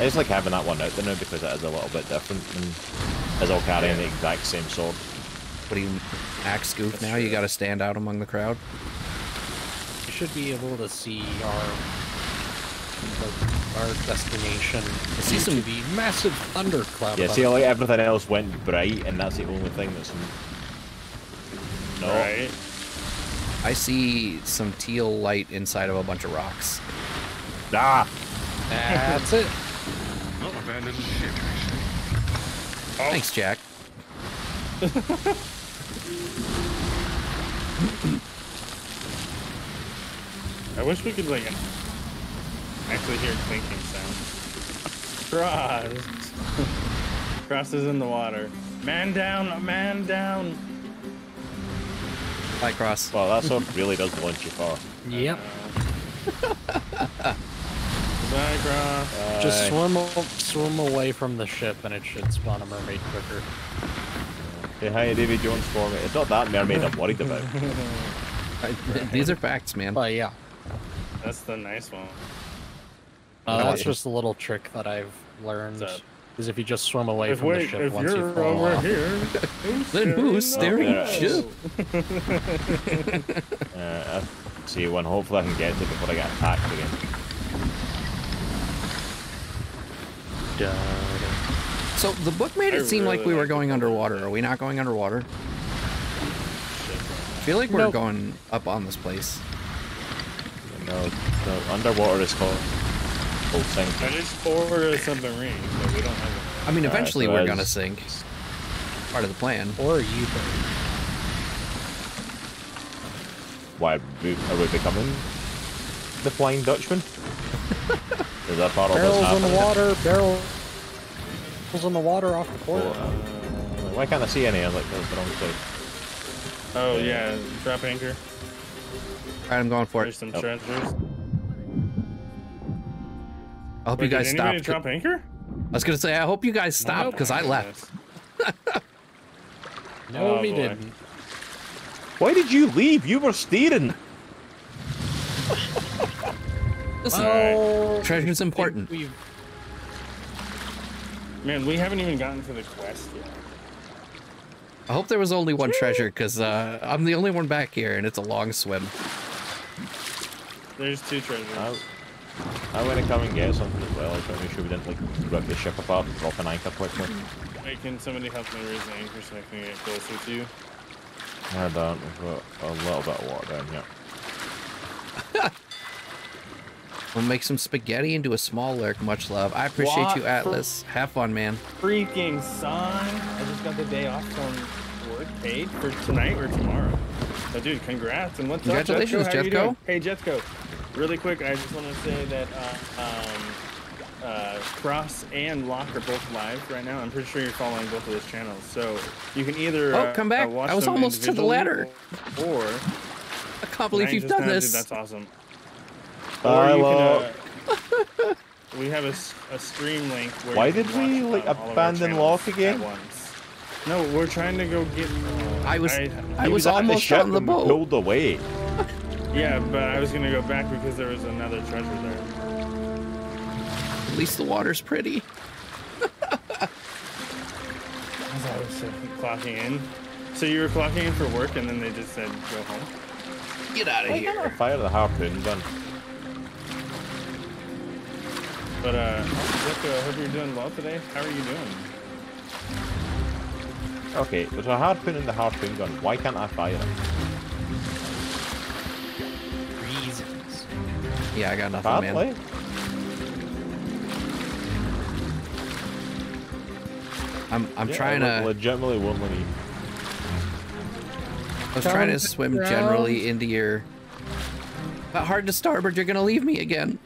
I just like having that one out there now because it is a little bit different and is all carrying the exact same sword. What do you axe goof now? You got to stand out among the crowd. You should be able to see our our destination. I see some- massive thundercloud. Yeah, see, like everything else went bright, and that's the only thing that's. No. Right. I see some teal light inside of a bunch of rocks. Ah! That's it. Not abandoned ship. Thanks, Jack. I wish we could like actually hear clinking sounds. Cross. [LAUGHS] Cross is in the water. Man down, a man down. Hi, Cross. Well, that sword really does launch you far. Yep. Bye, Cross. Just swim swim away from the ship, and it should spawn a mermaid quicker. Hey, hi, Davy Jones for me. It's not that mermaid I'm worried about. [LAUGHS] These are facts, man. But yeah, That's the nice one. uh, that's just a little trick that I've learned. What's? Is if you just swim away If from wait, the ship if once you're you fall over off. here, [LAUGHS] Then who's staring Yeah. ship? [LAUGHS] Uh, I see one. Hopefully, I can get to it before I get attacked again. So the book made I it seem like we were going underwater. Are we not going underwater? I feel like we're Nope. going up on this place. No, no, underwater is called called I sinking. just ordered a submarine, but we don't have I mean, eventually so we're gonna sink. Part of the plan. Or you burn. Why are we becoming the Flying Dutchman? [LAUGHS] is that part of what's Barrels in the water. Barrels Pulls in the water off the port. Uh, why can't I see any? I like that's the wrong side. it. Oh yeah, drop anchor. All right, I'm going for There's it. some Oh. treasures. I hope Wait, you guys did stopped. drop anchor? I was gonna say, I hope you guys stopped because I left. [LAUGHS] No, Oh, we boy. didn't. Why did you leave? You were steering. Listen, Oh, treasure's important. Man, we haven't even gotten to the quest yet. I hope there was only one treasure because uh, I'm the only one back here and it's a long swim. There's two treasures. I, I want to come and get something as well. I just want to make sure we didn't like rip the ship apart and drop an anchor quickly. Wait, can somebody help me raise the anchor so I can get closer to you? I don't. We've got a little bit of water down here. [LAUGHS] We'll make some spaghetti into a small lurk. Much love. I appreciate What you, for- Atlas. Have fun, man. Freaking son! I just got the day off from work paid for tonight or tomorrow. So, dude, congrats and what's Congratulations, up, Jetco? How you Jetco. doing? Hey, Jetco. Really quick, I just want to say that uh, um, uh, Cross and Locke are both live right now. I'm pretty sure you're following both of those channels, so you can either Oh, uh, come back. uh, watch I was almost to the individually ladder. or I can't believe Nine you've done now, dude, this. that's awesome. Bye, Or you Locke. can, uh, [LAUGHS] we have a, a stream link where Why did we, watch, like, um, all of our abandon channels Locke again? No, we're trying to go get. I was- I, I He was at the almost ship on the and boat. Pulled away. Yeah, but I was gonna go back because there was another treasure there. At least the water's pretty. [LAUGHS] As I was clocking in. So you were clocking in for work, and then they just said go home. Get out of here. can't I fire the harpoon gun? But uh, Jessica, I hope you're doing well today. How are you doing? Okay, there's a harpoon in the harpoon gun. Why can't I fire it? Yeah, I got nothing, man. I'm I'm Yeah, trying I to legitimately won't. I was trying to swim ground. generally into your. But hard to starboard. You're gonna leave me again.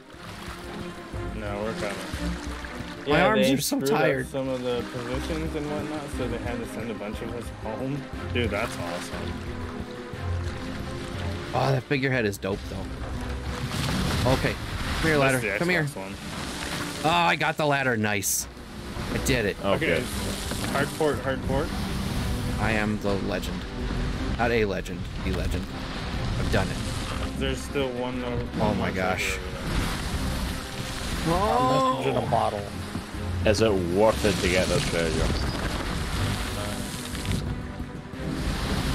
No, we're coming. My arms are so screwed up tired. Some of the positions and whatnot, so they had to send a bunch of us home. Dude, that's awesome. Oh, that figurehead is dope though. Okay, come here, ladder. Come here. One. Oh, I got the ladder. Nice. I did it. Okay. Okay. Hard port, hard port. I am the legend. Not a legend, the legend. I've done it. there's still one more. Oh my gosh. A message in a oh. bottle. Is it worth it to get this treasure?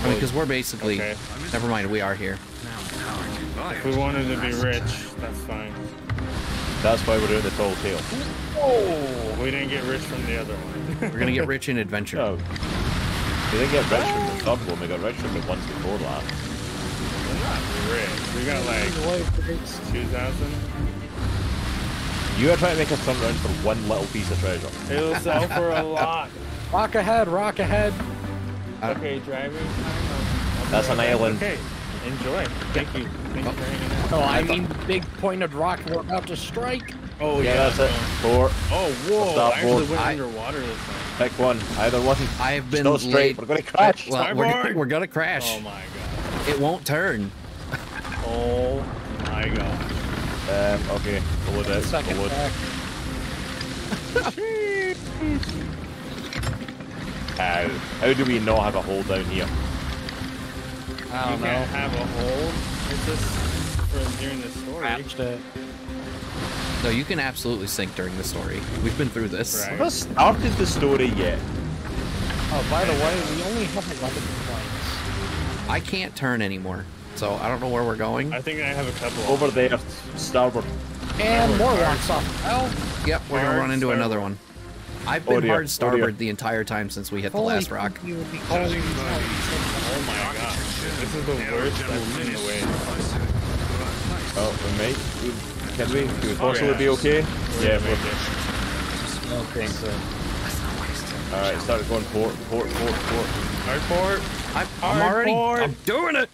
I mean, because we're basically. Okay. Never mind, we are here. If we wanted to be rich, that's fine. That's why we're doing the tall tale. Oh, we didn't get rich from the other one. We're gonna get rich in adventure. No. We didn't get rich from the third one, we got rich from the once before that. We're not rich. We got like two thousand. You are trying to make us turn around for one little piece of treasure. It'll sell for a [LAUGHS] lot. Rock ahead, rock ahead. Okay, driving time. That's an island. Okay, enjoy. Thank you. Thank you for hanging out. Oh, I mean the big pointed rock we're about to strike. Oh Yeah, yeah. that's it. Four. Oh whoa! Stop I actually board. went I- underwater this time. Pick one. Either one. I have been Still straight. late- We're gonna crash. Well, we're, gonna- we're gonna crash. Oh my god. It won't turn. Oh my god. Um, okay. Hold it. Second Hold back. How? How do we not have a hole down here? I You don't know. can't have a hold. It's just for during the story. Patched it. No, you can absolutely sink during the story. We've been through this. Right. We haven't started the story yet. Oh, by the way, we only have 11 points. I can't turn anymore, so I don't know where we're going. I think I have a couple. Over there, starboard. And more rocks off. Well, Yep, we're gonna run into another one. I've been Oh hard oh starboard dear. the entire time since we hit the last rock. You would be calling me out. Oh my god. This is the worst I've seen the way. Oh, we might. Can we? Can we possibly yeah. be okay? We're Yeah, gonna we're. make it. I don't think so. Alright, started going port, port, port, port. Hard port. I'm, I'm already. Hardboard. I'm doing it.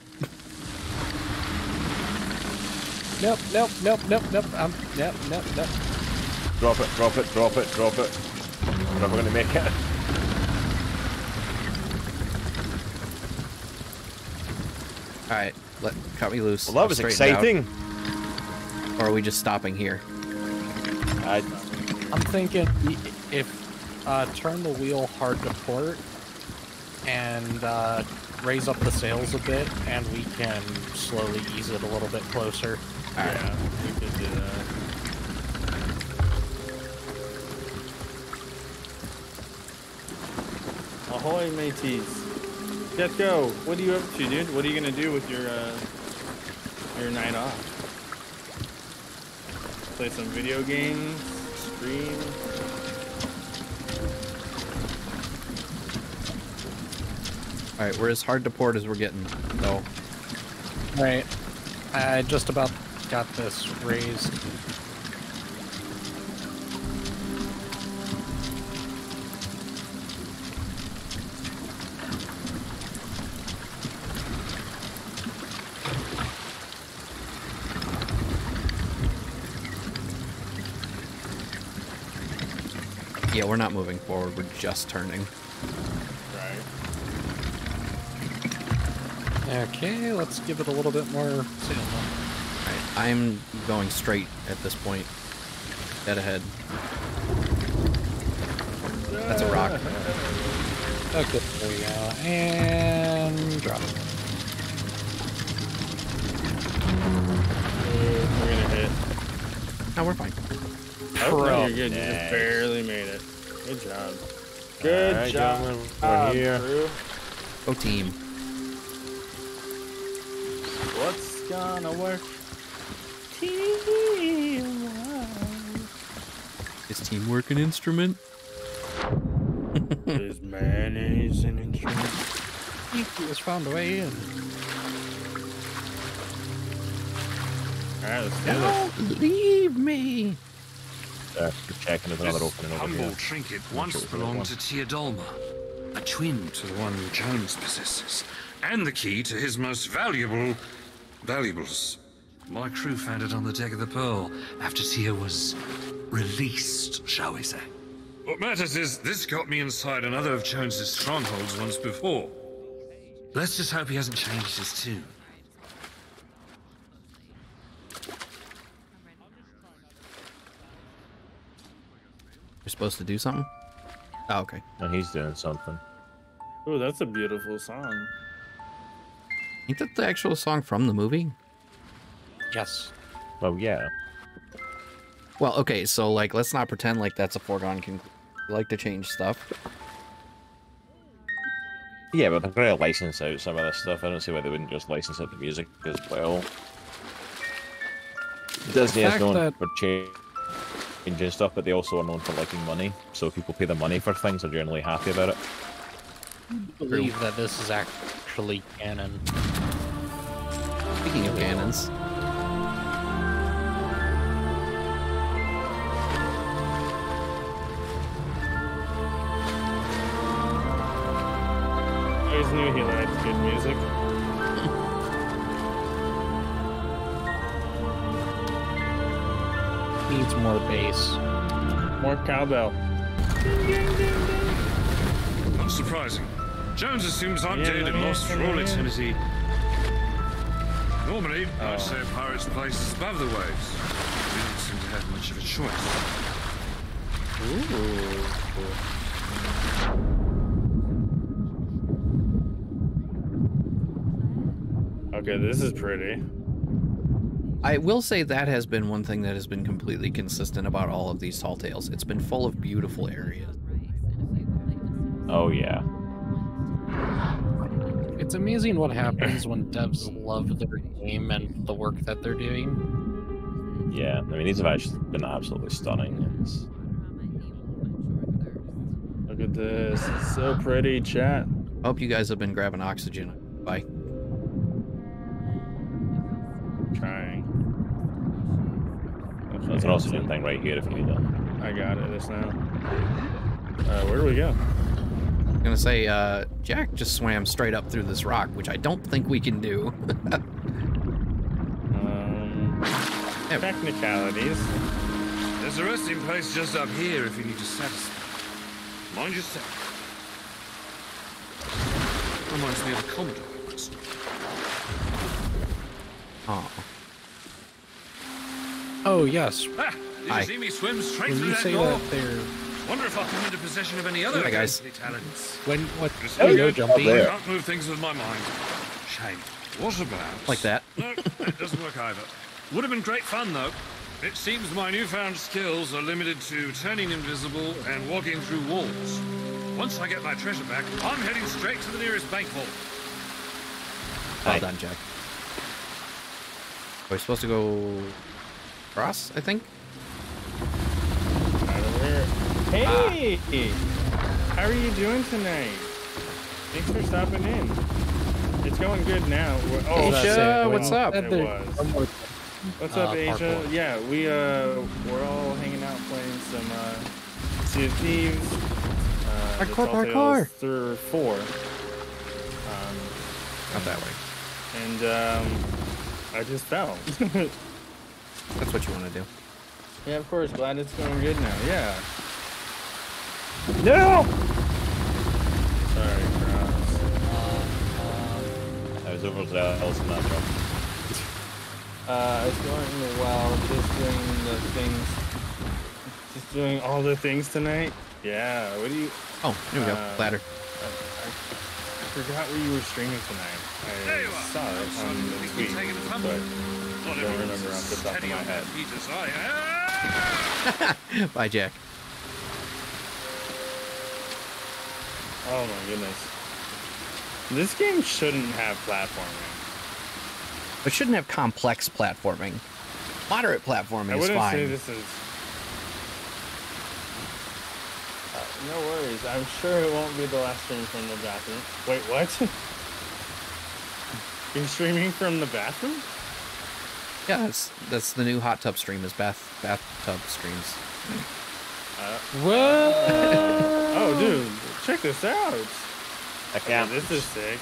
Nope, nope, nope, nope, nope. Um, nope, nope, nope. Drop it, drop it, drop it, drop it. We're never gonna make it. All right, let cut me loose. Well, that I'll was straighten out. exciting. Or are we just stopping here? I, I'm thinking if uh, turn the wheel hard to port and uh, raise up the sails a bit, and we can slowly ease it a little bit closer. Yeah, we could do that. Ahoy, mateys. Let's go. What are you up to, dude? What are you gonna do with your uh, your night off? Play some video games, stream. All right, we're as hard to port as we're getting, though. Right. I just about got this raised. Yeah, we're not moving forward. We're just turning. Right. Okay, let's give it a little bit more sail. All right, I'm going straight at this point. Dead ahead. That's a rock. Okay, there we go. And drop. We're gonna hit. No, we're fine. Oh, no, Pro. you're good. You just barely made it. Good job. Good Alright, job. gentlemen, we're here. crew. Go team. What's gonna work? Teamwork. Is teamwork an instrument? Is mayonnaise an instrument? He has found a way in. Alright, let's do this. Don't leave me. Uh, we're checking there's another This opening over humble trinket once belonged to Tia Dalma, a twin to the one Jones possesses, and the key to his most valuable valuables. My crew found it on the deck of the Pearl after Tia was released, shall we say. What matters is this got me inside another of Jones's strongholds once before. Let's just hope he hasn't changed his tune. You're supposed to do something? Oh, okay. No, he's doing something. Oh, that's a beautiful song. Ain't that the actual song from the movie? Yes. Oh, yeah. Well, okay, so like let's not pretend like that's a foregone conclusion. Like to change stuff. Yeah, but they're going to license out some of this stuff. I don't see why they wouldn't just license out the music as well. Disney is fact known that- for cha- changing stuff, but they also are known for liking money. So people pay the money for things, they're generally happy about it. I believe that this is actually canon. Speaking of cannons, I always knew he liked good music. More bass. More cowbell. Not surprising. Jones assumes I'm Yeah, dead and lost for all eternity. Normally, Oh. I'd say a pirate's place is above the waves. We don't seem to have much of a choice. Ooh. Okay, this is pretty. I will say that has been one thing that has been completely consistent about all of these tall tales. It's been full of beautiful areas. Oh, yeah. It's amazing what happens when devs love their game and the work that they're doing. Yeah, I mean, these have actually been absolutely stunning. It's... Look at this. It's so pretty, chat. Hope you guys have been grabbing oxygen. Bye. Trying. There's an oxygen thing right here if you need it. I got it this now. Uh, where do we go? I'm gonna say, uh, Jack just swam straight up through this rock, which I don't think we can do. [LAUGHS] Um, technicalities. There's a resting place just up here if you need to satisfy. Mind your step. Reminds me of a commodore I oh. Oh yes. Ah, did Hi. you see me swim straight When through you that say door? that they're Wonder if I'll come into possession of any other Hi, guys. talents. when what Just you so know jumping. there. Can't move things with my mind. Shame. What about? Like that. No, it doesn't work either. Would have been great fun though. It seems my newfound skills are limited to turning invisible and walking through walls. Once I get my treasure back, I'm heading straight to the nearest bank vault. Well Hi. done, Jack. We're supposed to go across, I think. Out of there. Hey! How are you doing tonight? Thanks for stopping in. It's going good now. We're- Oh, Asia, what's up? It was. What's up, Uh, Asia? parkour. Yeah, we uh, we're all hanging out playing some uh, Sea of Thieves. Uh, Parkour, parkour. Through four. Um, Not that way. and um, I just fell. [LAUGHS] That's what you want to do. yeah, of course. Glad it's going good now. Yeah. No. Sorry, Cross. I was over to Elson that job. Uh, it's going well. Just doing the things. Just doing all the things tonight. Yeah. What do you? Oh, here we go. Uh, Ladder. I, I, I forgot where you were streaming tonight. There I you are. saw it on the think tweet, we're taking a but tumble. Don't Not remember as off the top of my head. their feet as Bye, Jack. oh my goodness. This game shouldn't have platforming. It shouldn't have complex platforming. Moderate platforming I is fine. say this is. Uh, no worries. I'm sure it won't be the last stream from the bathroom. Wait, what? [LAUGHS] You're streaming from the bathroom? Yeah, that's that's the new hot tub stream is bath bathtub streams. Uh, Whoa! oh, dude, check this out. I can't. Okay, this is sick.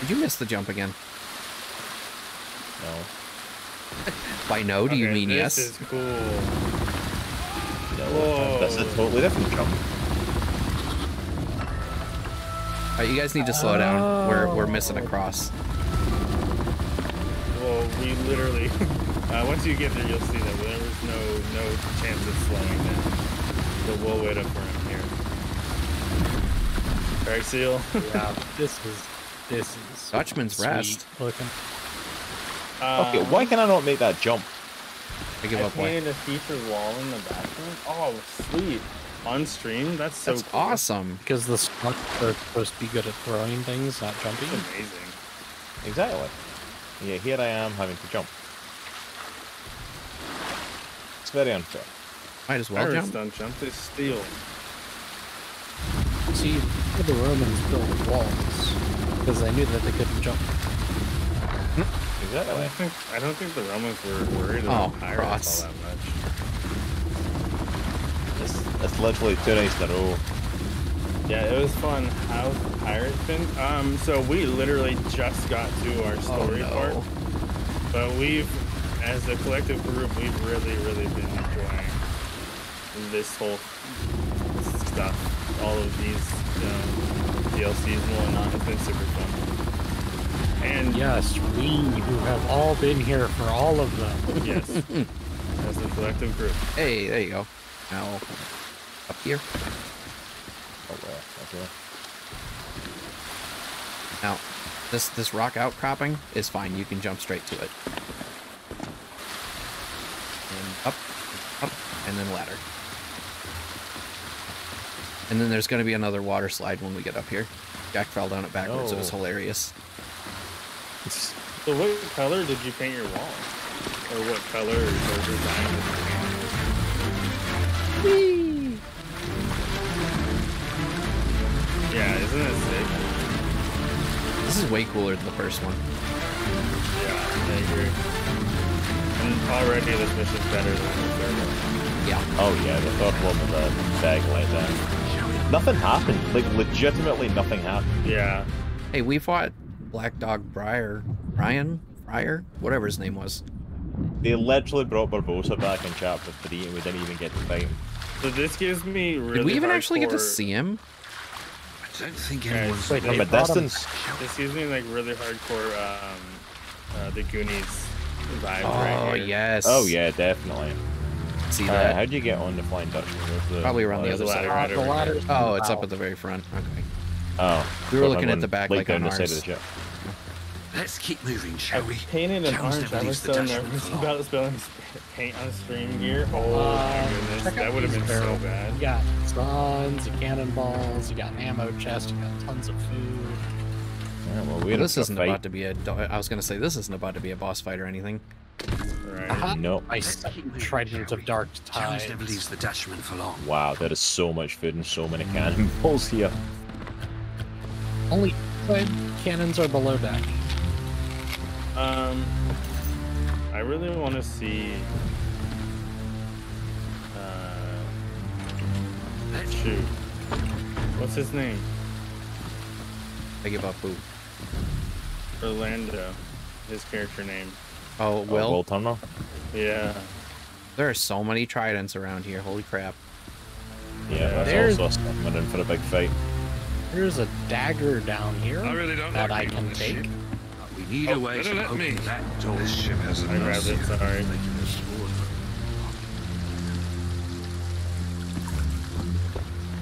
Did you miss the jump again? No. By no, do you mean this yes? is cool. No. Whoa. That's a totally different jump. Alright, you guys need to slow down. We're we're missing a cross. Well, we literally. [LAUGHS] uh, once you get there, you'll see that there was no no chance of slowing down. So we'll wait up for him here. Right, Seal? [LAUGHS] yeah, this is this is Dutchman's sweet rest. looking. Okay, Um, why can I not make that jump? I give I up. Why? painted a feature wall in the bathroom. Oh, sweet. On stream? That's so That's cool. awesome. Because the skunks are supposed to be good at throwing things, not jumping. Amazing. Exactly. Yeah, here I am having to jump. It's very unfair. Might as well Pirates jump. don't jump, they steal. See, the Romans built walls because they knew that they couldn't jump. Hmm? I Exactly. don't think I don't think the Romans were worried oh, about Oh, pirates cross. all that much. It's, it's literally two nights oh. in a row. Yeah, it was fun. How's Pirate been? Um, so we literally just got to our Oh story part, but we've, as a collective group, we've really, really been enjoying this whole stuff. All of these um, DLCs and whatnot. It's been super fun. And Yes, we who have all been here for all of them. yes, [LAUGHS] as a collective group. Hey, there you go. Now up here. Oh, well, okay. Now, this this rock outcropping is fine. You can jump straight to it. And up, up, and then ladder. And then there's going to be another water slide when we get up here. Jack fell down it backwards. It was hilarious. So what color did you paint your wall? Or what color or design did Yeah, isn't it sick? This is way cooler than the first one. Yeah, I agree. And already this mission's better than the third one. Yeah. Oh yeah, the third one with the bag like that. Nothing happened. Like legitimately nothing happened. Yeah. Hey, we fought Black Dog Briar, Ryan, Briar, whatever his name was. They literally brought Barbossa back in chapter three and we didn't even get to fight him. So this gives me really Did we even actually get to see him? I don't think anyone's it's like From they a brought him- This gives me like really hardcore um uh, the Goonies vibe Oh right yes. Oh yeah, definitely. See Alright, that? how'd you get on the flying Dutchman? Where's the Probably around the other side. ladder right the over here. ladder's Oh, it's up at the very front. Okay. Oh. We were thought looking at the back like on the side of ours. the ship. Let's keep moving, shall we? Painted an Jones orange. never I was so nervous about spelling sp- paint on stream gear. Oh Uh, my goodness, that would have these been so bad. You got tons of cannonballs, you got an ammo chest, you got tons of food. Yeah, well, we Well, this isn't fight. about to be a. do- I was gonna say this isn't about to be a boss fight or anything. Right. Uh-huh. No. My trident of dark Jones never leaves the Dutchman for long. Wow, there is so much food and so many cannonballs here. Only cannons are below deck. Um, I really want to see. Uh, shoot. What's his name? I give up. Who? Orlando. His character name. Oh, Oh, Will. Will Turner? Yeah. There are so many tridents around here. Holy crap! Yeah, that's There's- also a in for a big fight. There's a dagger down here I really don't that like I can take. ship. We need Oh, a way to let me. that door. This ship has I grabbed it, sorry.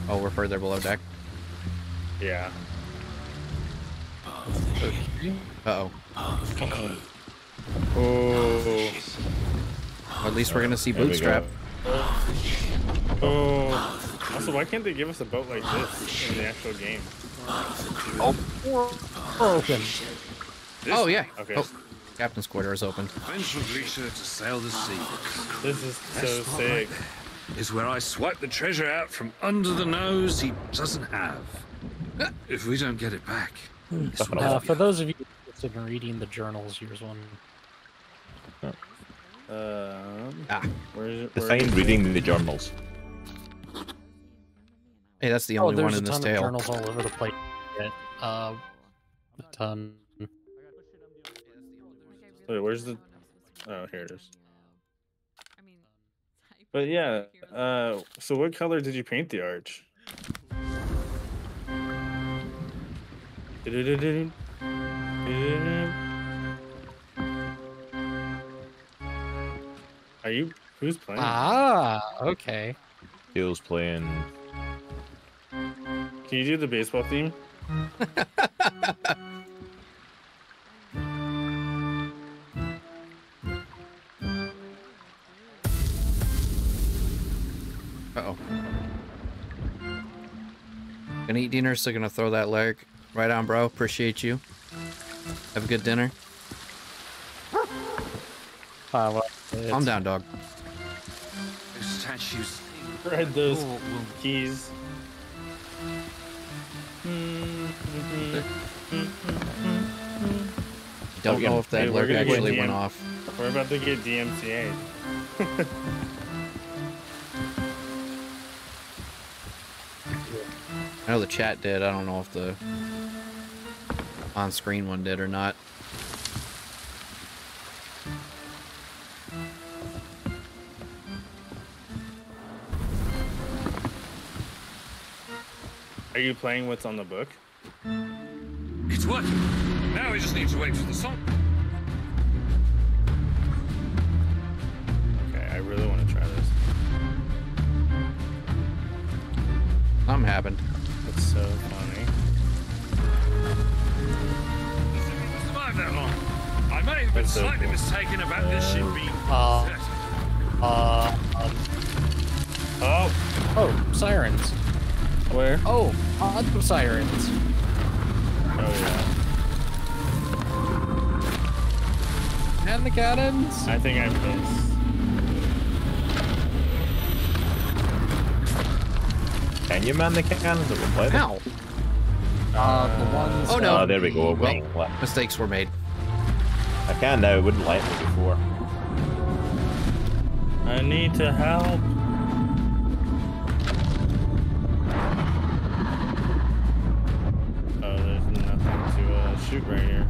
Oh, we're further below deck. Yeah. Uh oh. Oh. At least we're gonna see There Bootstrap. Oh. Also, why can't they give us a boat like this in the actual game? Oh, broken. This- Oh yeah. Okay. Oh, captain's quarter is open. Went from Grisha to sail the sea. This is so That sick. right there is where I swipe the treasure out from under the nose he doesn't have. [LAUGHS] If we don't get it back, Uh, for be those of you interested in reading the journals, here's one. Um, Ah. where is it? where Define is reading the journals. Hey, that's the Oh, only there's one a in this ton of journals all over the place. Uh, a ton. Wait, where's the? Oh, here it is. I mean, but yeah, uh, so what color did you paint the arch? Are you? Who's playing? Ah, okay. Bill's playing. Can you do the baseball theme? [LAUGHS] Gonna eat dinner, so gonna throw that leg. Right on, bro. Appreciate you. Have a good dinner. Uh, well, Calm down, dog. Those statues. Read those Oh, well, keys. Don't know if that dude, we're lurk gonna get actually DM. went off. We're about to get DMCA. [LAUGHS] I know the chat did. I don't know if the on-screen one did or not. Are you playing what's on the book? It's working. Now we just need to wait for the song. Okay, I really want to try this. Something happened. It's so funny. Survive that long. I may have been so slightly cool. mistaken about this ship being Uh, deserted. uh, um, Oh, oh, sirens. where? Oh, auto sirens. Oh yeah. And the cannons. I think I missed. Can you man the cannons that will play them? Ow! Uh, the ones. Oh, no. Oh, there we go. Well- left. Mistakes were made. I can now. It wouldn't let me before. I need to help. Oh, there's nothing to uh, shoot right here.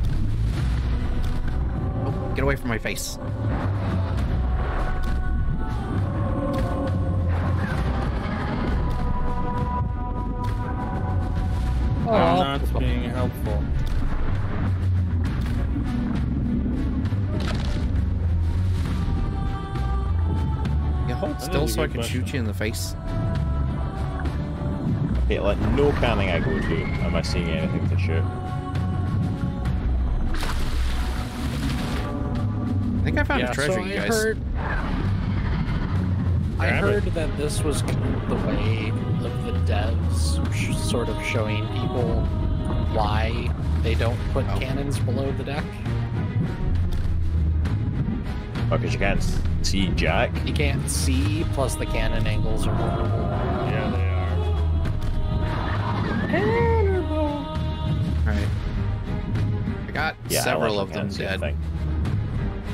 Oh, get away from my face. Helpful. You hold still so I good can shoot question. you in the face. Okay, like no canning I go to, am I seeing anything to shoot? I think I found yeah, a treasure, so you I guys. heard. I heard that this was kind of the way of the devs sort of showing people why they don't put Oh. cannons below the deck. Oh, because you can't see Jack. You can't see, plus the cannon angles are horrible. Yeah, they are. Alright. I got Yeah, several like of them dead. thing.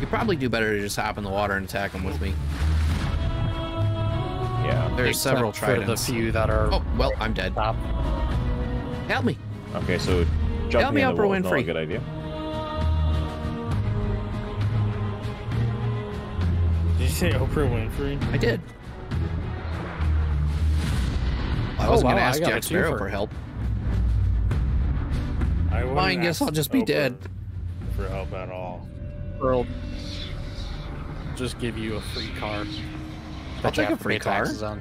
You probably do better to just hop in the water and attack them with me. Yeah. There's are Except several for the few that are Oh, well, I'm dead. top. Help me. Okay, so jumping Help me, in the Oprah water is not a good idea. Did you say Oprah Winfrey? I did. I Oh, wasn't wow, gonna I ask got a Jack Sparrow for help. I wouldn't Fine, guess I'll just be Oprah dead. For help at all. World just give you a free car. I'll take a free pay car. on.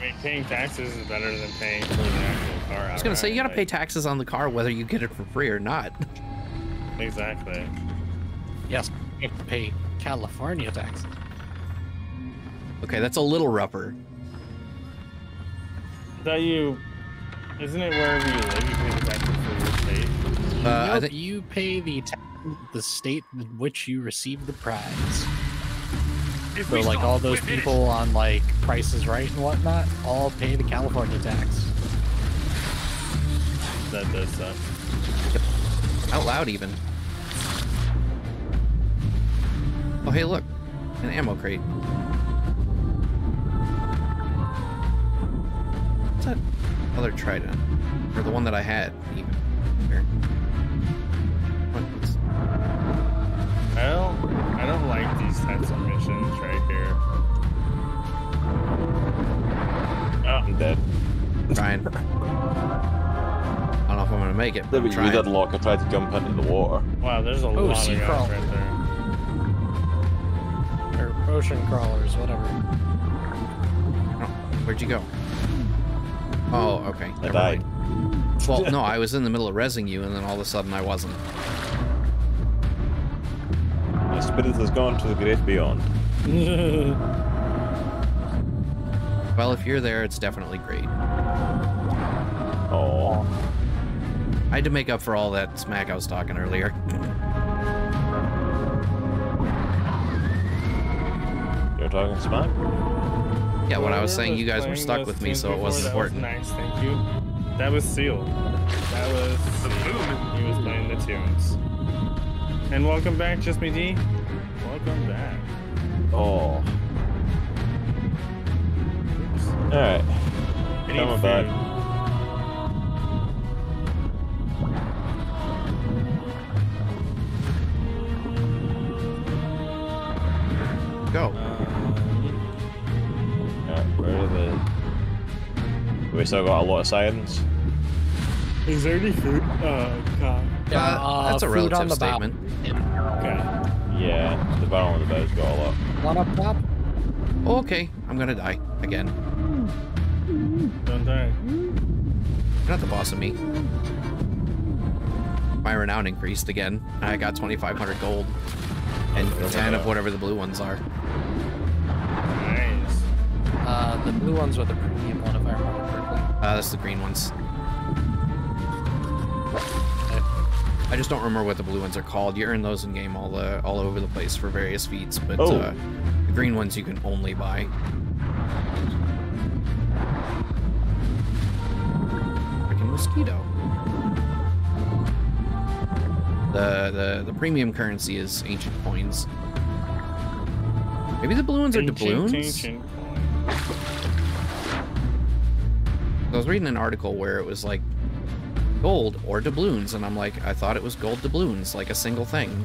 I mean, paying taxes is better than paying for the actual car. I was gonna say you gotta pay taxes on the car whether you get it for free or not. Exactly. Yes, you have to pay California taxes. Okay, that's a little rougher. That you, isn't it wherever you live, you pay the taxes for your state? Uh, Nope, think you pay the ta- the state in which you receive the prize. If So like all those we're people on like Price Is Right and whatnot, all pay the California tax. That does suck. out loud even. Oh hey look, an ammo crate. What's that other trident? Or the one that I had like these types of missions right here. Oh, I'm dead. Trying. I don't know if I'm gonna make it. But There I'm we go. That lock. I tried to jump into the water. Wow, there's a Oh, lot sea of guys crawl. right there. Or ocean crawlers, whatever. Oh, where'd you go? Oh, okay. I never died. mind. Well, no, I was in the middle of resing you, and then all of a sudden I wasn't. My spirit has gone to the great beyond. [LAUGHS] Well, if you're there, it's definitely great. Oh. I had to make up for all that smack I was talking earlier. You're talking smack? Yeah, when I was saying you guys were stuck with me, so it wasn't that important. nice, thank you. That was Seal. That was Seal. He was playing the tunes. And welcome back, Just Me D. Welcome back. Oh. Alright. Any Coming back. food? Go. Uh, Alright, where are the... We still got a lot of sirens. Is there any food? Uh, uh, oh, God. Uh, that's a food on relative the bow. statement. Okay. Yeah, the barrel on the bow's got a lot. One up top. Oh, okay, I'm gonna die again. Don't die. You're not the boss of me. My renown increased again. I got 2,500 gold and 10 of whatever the blue ones are. Nice. Uh, the blue ones were the premium one, if I remember correctly. Uh, that's the green ones. I just don't remember what the blue ones are called. You earn those in game all the all over the place for various feats, but Oh. uh, the green ones you can only buy. Freaking mosquito. The the the premium currency is ancient coins. Maybe the blue ones are Ancient, doubloons. ancient I was reading an article where it was like gold or doubloons, and I'm like, I thought it was gold doubloons, like a single thing.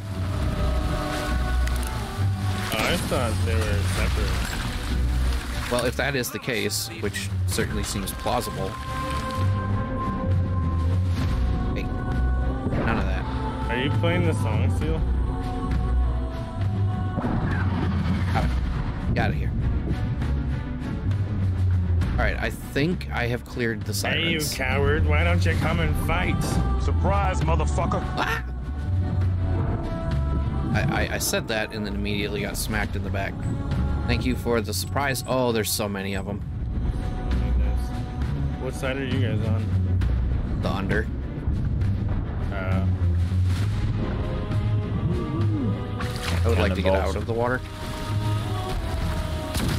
Oh, I thought they were separate. Well, if that is the case, which certainly seems plausible. Hey, none of that. Are you playing the song, Seal? Get out of here. Think I have cleared the Hey, you coward! Why don't you come and fight? Surprise, motherfucker! Ah! I, I, I said that and then immediately got smacked in the back. Thank you for the surprise. Oh, there's so many of them. What side are you guys on? The under. Uh, I would like to get Cannonballs. out of the water.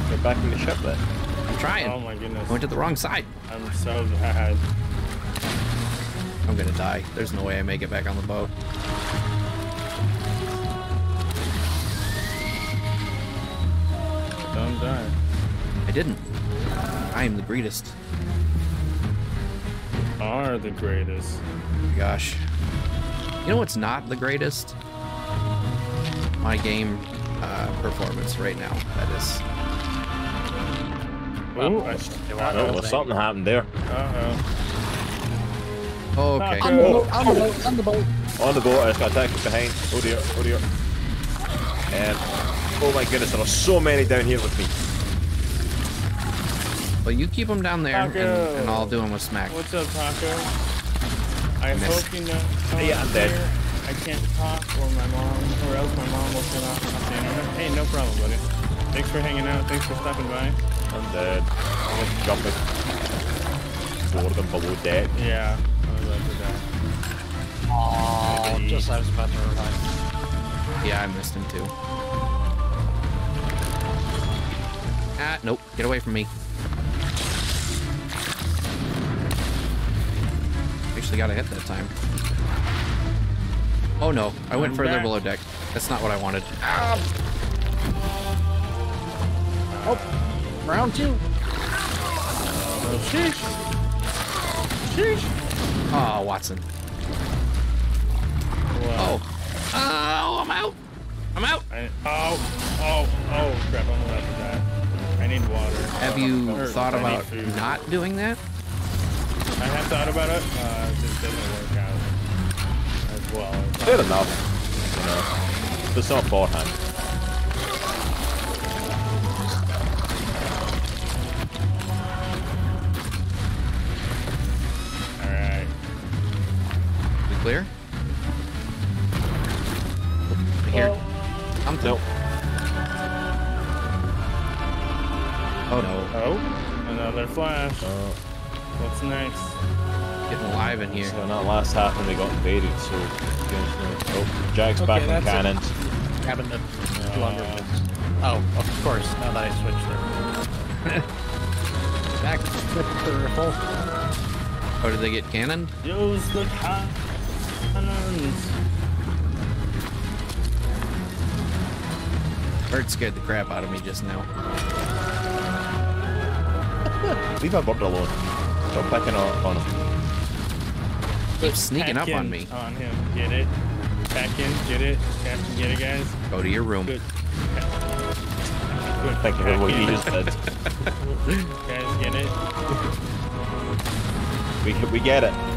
Get back in the ship then. I'm trying. oh my goodness. I went to the wrong side. I'm so bad. I'm gonna die. There's no way I make it back on the boat. Don't die. I didn't. I am the greatest. Are the greatest. Gosh. You know what's not the greatest? My game uh, performance right now. That is. Ooh, I, Oh, well, something happened there. Uh Okay. On the boat, on the boat, on the boat. On the boat, I just got attacked from behind. Oh dear, oh dear. And, oh my goodness, there are so many down here with me. Well, you keep them down there, and, Taco. and I'll do them with smack. What's up, Taco? I Missed. hope you know. oh, Yeah, I'm dead. here. I can't talk, or my mom, or else my mom will turn off the internet. Hey, no problem, buddy. Thanks for hanging out. Thanks for stopping by. I'm dead. I'm just jumping. Four of them below deck. Yeah, I was about to die. Oh, just I was about to revive. Yeah, I missed him too. Ah, nope. Get away from me. Actually got a hit that time. Oh no, I went I'm further back. below deck. That's not what I wanted. Oh, round two. Oh, sheesh. Sheesh. Oh, Watson. Wow. Oh. Oh, I'm out. I'm out. I, oh, oh, oh, crap, I'm about to die. I need water. Have you Or thought I about not doing that? I have thought about it. Uh, it just doesn't work out as well. as Fair enough. You know, but it's not beforehand. Clear? Here. I'm Nope. Oh no. Oh. Another flash. Oh, What's next? Getting live in here. so in that last half when they got invaded, so oh, Jack's Okay, back in cannons. Having the blunderbuss. Oh, of course. Now that I switched there. [LAUGHS] Back to the purple. Oh, did they get cannon? Use the cannons. Bert scared the crap out of me just now. [LAUGHS] Leave my bird alone. Stop picking on, on him. Keeps sneaking up on me. On him. Get it. Back in. Get it. Captain, get it, guys. Go to your room. Good. Good. Thank you for Back what you just did. [LAUGHS] Guys, get it. We, we get it.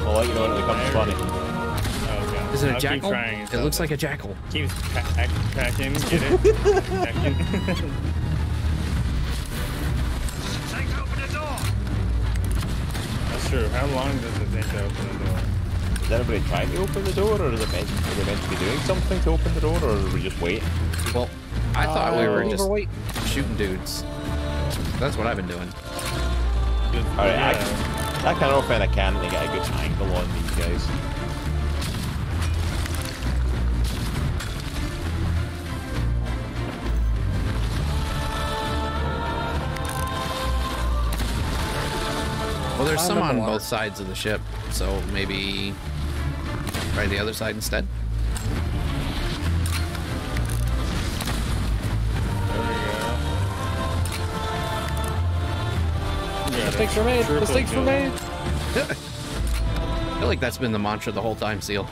I'll let you know when it becomes funny. Oh, God. Is it a I'll jackal? trying, It looks like a jackal. Keeps pack, packing. Get it. Packing. Take [LAUGHS] open the door. That's true. How long does it take to open the door? Is anybody trying to open the door, or is it meant, are they meant to be doing something to open the door, or are we just waiting? Well, I thought we Uh, were just were shooting dudes. That's what I've been doing. Good- Alright, I, yeah. I can often I can to get a good angle on these guys. Well, there's some on both sides of the ship, so maybe try the other side instead. Mistakes were made. triple Mistakes were kill. made. [LAUGHS] I feel like that's been the mantra the whole time, Seal.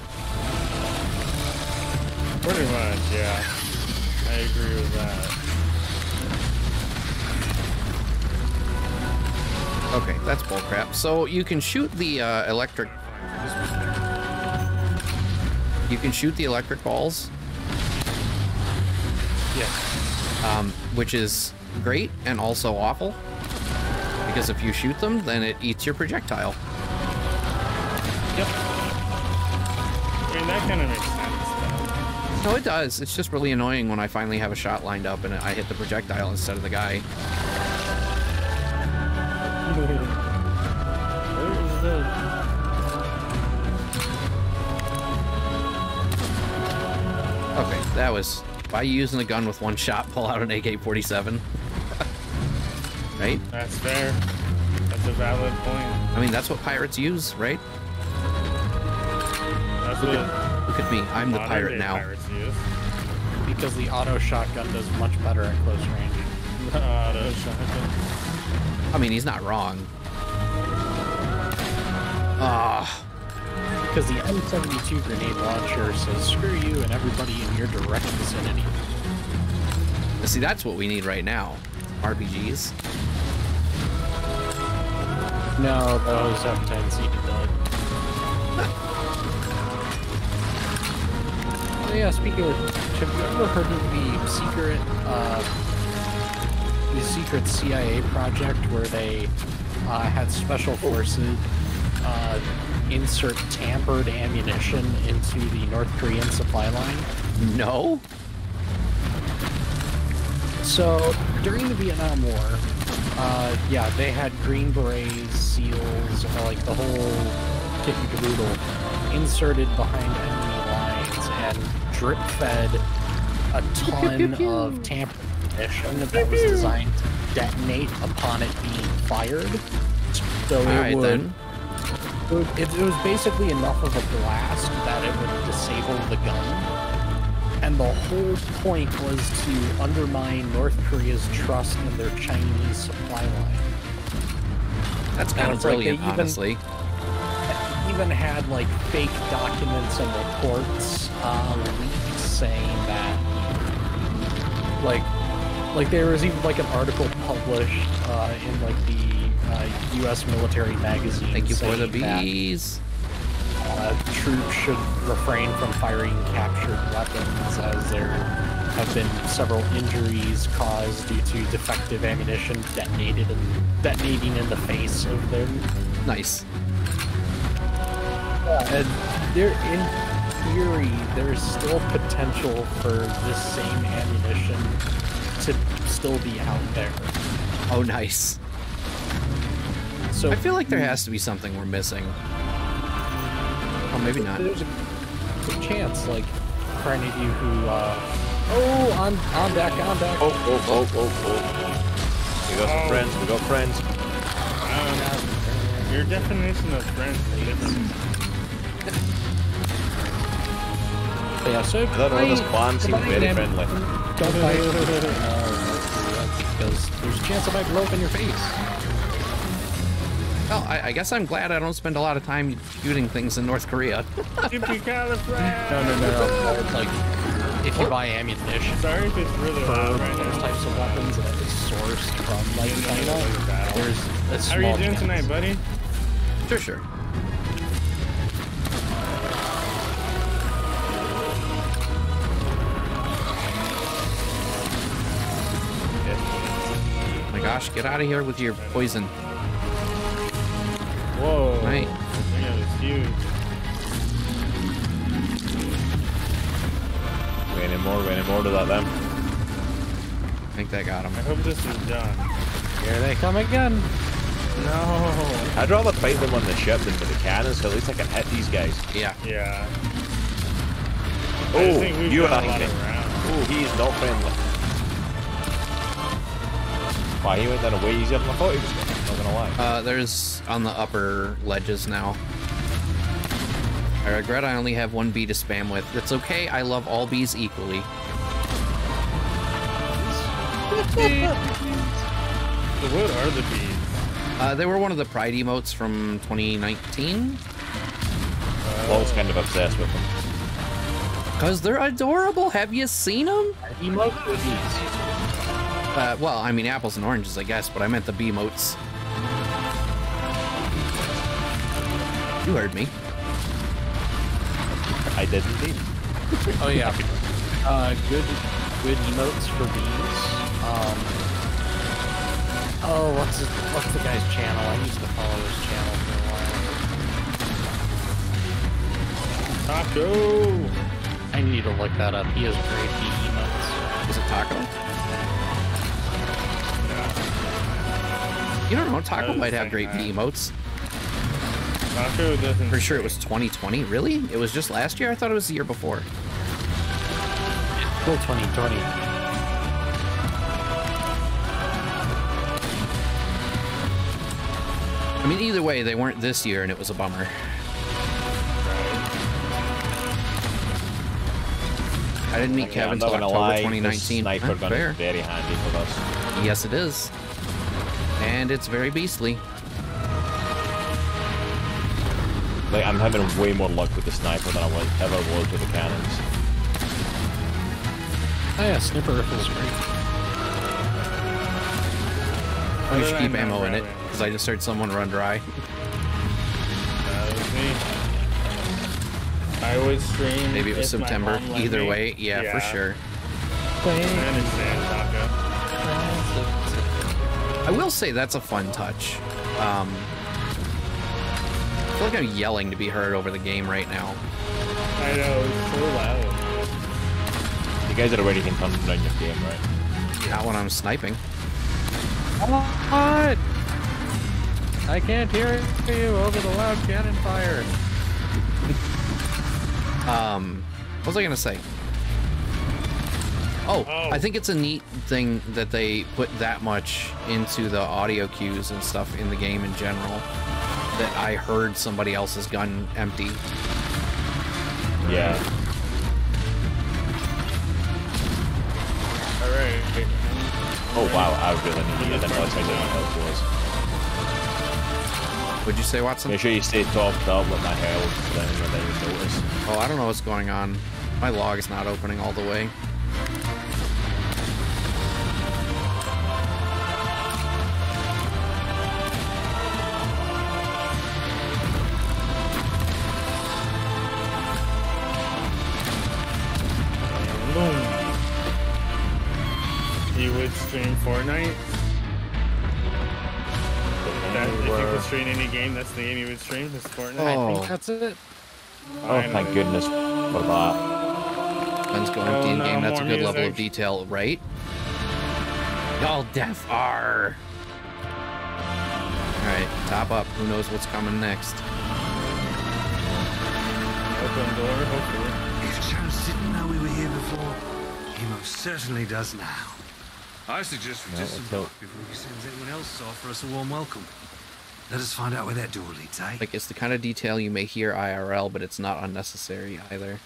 Pretty much, yeah. I agree with that. Okay, that's bullcrap. So you can shoot the uh, electric. You can shoot the electric balls, Yes. um, which is great and also awful. Because if you shoot them, then it eats your projectile. Yep. I mean, that kind of makes sense. No, it does. It's just really annoying when I finally have a shot lined up and I hit the projectile instead of the guy. though. [LAUGHS] Where is the? Okay, that was by using a gun with one shot, pull out an AK-47. Right? That's fair. That's a valid point. I mean, that's what pirates use, right? That's Look what at, look at me. I'm the modern pirate day now. Pirates use. Because the auto shotgun does much better at close range. [LAUGHS] The auto shotgun. I mean, he's not wrong. Ah, Because the M72 grenade launcher says screw you and everybody in your direct vicinity. see, that's what we need right now. RPGs. No, those F10 seated dog. oh yeah, speaking of, have you ever heard of the secret, uh, the secret CIA project where they uh, had special forces uh, insert tampered ammunition into the North Korean supply line? No. So during the Vietnam War, uh, yeah, they had Green Berets, SEALs, uh, like the whole kit and caboodle inserted behind enemy lines and drip fed a [LAUGHS] ton of tampered ammunition that was designed to detonate upon it being fired. So it Alright would. Then. It, it was basically enough of a blast that it would disable the gun. And the whole point was to undermine North Korea's trust in their Chinese supply line. That's kind of it's like brilliant, even- honestly. Even had like fake documents and reports uh, leaked saying that, like, like there was even like an article published uh, in like the uh, U.S. military magazine. Thank you for the saying that, bees. Uh, troops should refrain from firing captured weapons as there have been several injuries caused due to defective ammunition detonated and detonating in the face of them. Nice. And there, in theory, there's still potential for this same ammunition to still be out there. Oh, nice. So I feel like there has to be something we're missing. Oh, maybe not. There's a, there's a chance, like, for any of you who, uh, oh, on on deck, on deck. Oh, oh, oh, oh, oh. We got some Oh. friends, we got friends. Um, your definition of friends is different. Yeah, so I don't know, this fight- seems very them. friendly. Don't fight. because there's a chance I might blow up in your face. Well, I, I guess I'm glad I don't spend a lot of time shooting things in North Korea. [LAUGHS] Yippee-ki-li-fray! No, no, no, no. It's like if you buy ammunition Sorry if it's really uh, for loud right those now. types of weapons that is sourced from like You know, China, like battle. there's a How are you doing chance. tonight, buddy? Sure, sure. My gosh, get out of here with your poison. Whoa. Right. That guy was huge. Raining more, raining more to that them. I think that got him. I hope this is done. Here they come again. No. I'd rather fight them on the ship than with the cannons, so at least I can hit these guys. Yeah. Yeah. Oh, you got are a lot angry. Oh, he is not friendly. Wow, he went down a way easier than I thought he was going. Not gonna. Uh, there's on the upper ledges now. I regret I only have one bee to spam with. It's okay, I love all bees equally. [LAUGHS] So what are the bees? Uh, they were one of the Pride emotes from 2019. I was kind of obsessed with them. Because they're adorable. Have you seen them? Emote or bees? Uh, well, I mean apples and oranges, I guess, but I meant the bee You heard me. I did indeed. [LAUGHS] Oh yeah. Uh, good, good emotes for bees. Um. Oh, what's his, what's the guy's channel? I used to follow his channel for a while. Taco. I need to look that up. He has great bee emotes. Is it Taco? You don't know. Taco might have great thinking bee emotes. Taco doesn't. Pretty sure it was 2020. Really? It was just last year? I thought it was the year before. Cool 2020. I mean, either way, they weren't this year, and it was a bummer. I didn't meet Yeah, Kevin I'm not until October lie, 2019. Sniper Huh, gun fair. is very handy for us. Yes, it is. And it's very beastly. Like, I'm having way more luck with the sniper than I was ever was with the cannons. Oh yeah, Snipper Riffle's great. We should keep than ammo in it, because I just heard someone run dry. That was me. I always stream. Maybe it was September. Either me. way, yeah, for sure. I understand, Taco. I will say that's a fun touch. Um, I feel like I'm yelling to be heard over the game right now. I know, it's so loud. You guys are already can turn down your game, right? Not when I'm sniping. What? I can't hear you over the loud cannon fire. [LAUGHS] Um, what was I gonna say? Oh, Oh. I think it's a neat thing that they put that much into the audio cues and stuff in the game in general. That I heard somebody else's gun empty. Yeah. Alright. Oh wow, I really need to get that noise how health was. Would you say, Watson? Make sure you stay topped up with my health, then you notice. Oh, I don't know what's going on. My log is not opening all the way. Stream Fortnite? That, if you could stream any game, that's the game you would stream, is Fortnite? I Oh. think that's it. Oh, thank goodness for that. Guns go Oh, empty in no, game. That's a more good level of detail, right? Y'all deaf are. All right, top up. Who knows what's coming next? Open door, hopefully. If Chance didn't know we were here before, he most certainly does now. I suggest we No, let's disembark before he sends anyone else to offer us a warm welcome. Let us find out where that door leads, eh? Like, it's the kind of detail you may hear IRL, but it's not unnecessary either.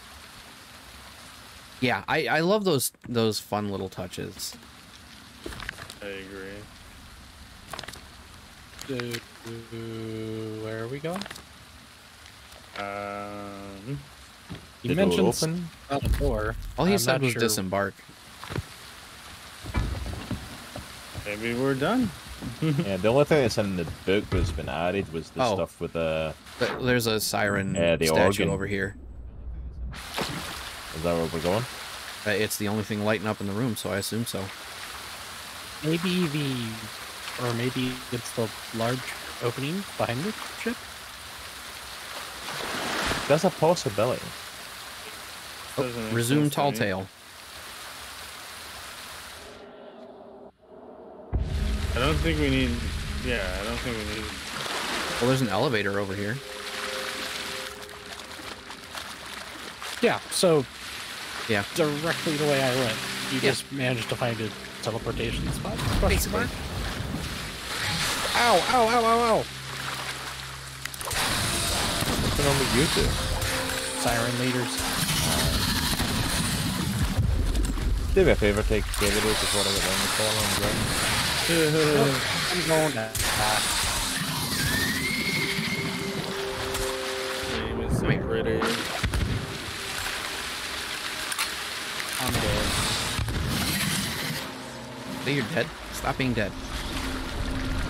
Yeah, I, I love those those fun little touches. I agree. Do- do- Where are we going? Um, You The door mentioned open? a door. All he I'm said was sure- disembark. Maybe we're done. [LAUGHS] Yeah, the only thing that's in the book that's been added was the Oh. stuff with the. Th- There's a siren Yeah, the statue organ. over here. Is that where we're going? Uh, It's the only thing lighting up in the room, so I assume so. Maybe the, or maybe it's the large opening behind the ship. That's a possibility. Doesn't Resume sense to tall me. tale. I don't think we need. Yeah, I don't think we need. Well, there's an elevator over here. Yeah. So Yeah. directly the way I went, you Yeah. just managed to find a teleportation spot. Basically. Ow! Ow! Ow! Ow! Ow! What's going on with you two? Siren leaders. Do me a favour, take care of those before I get down the corner and I'm going to. Ah, Name is separated. I'm dead. Say you're dead. Stop being dead.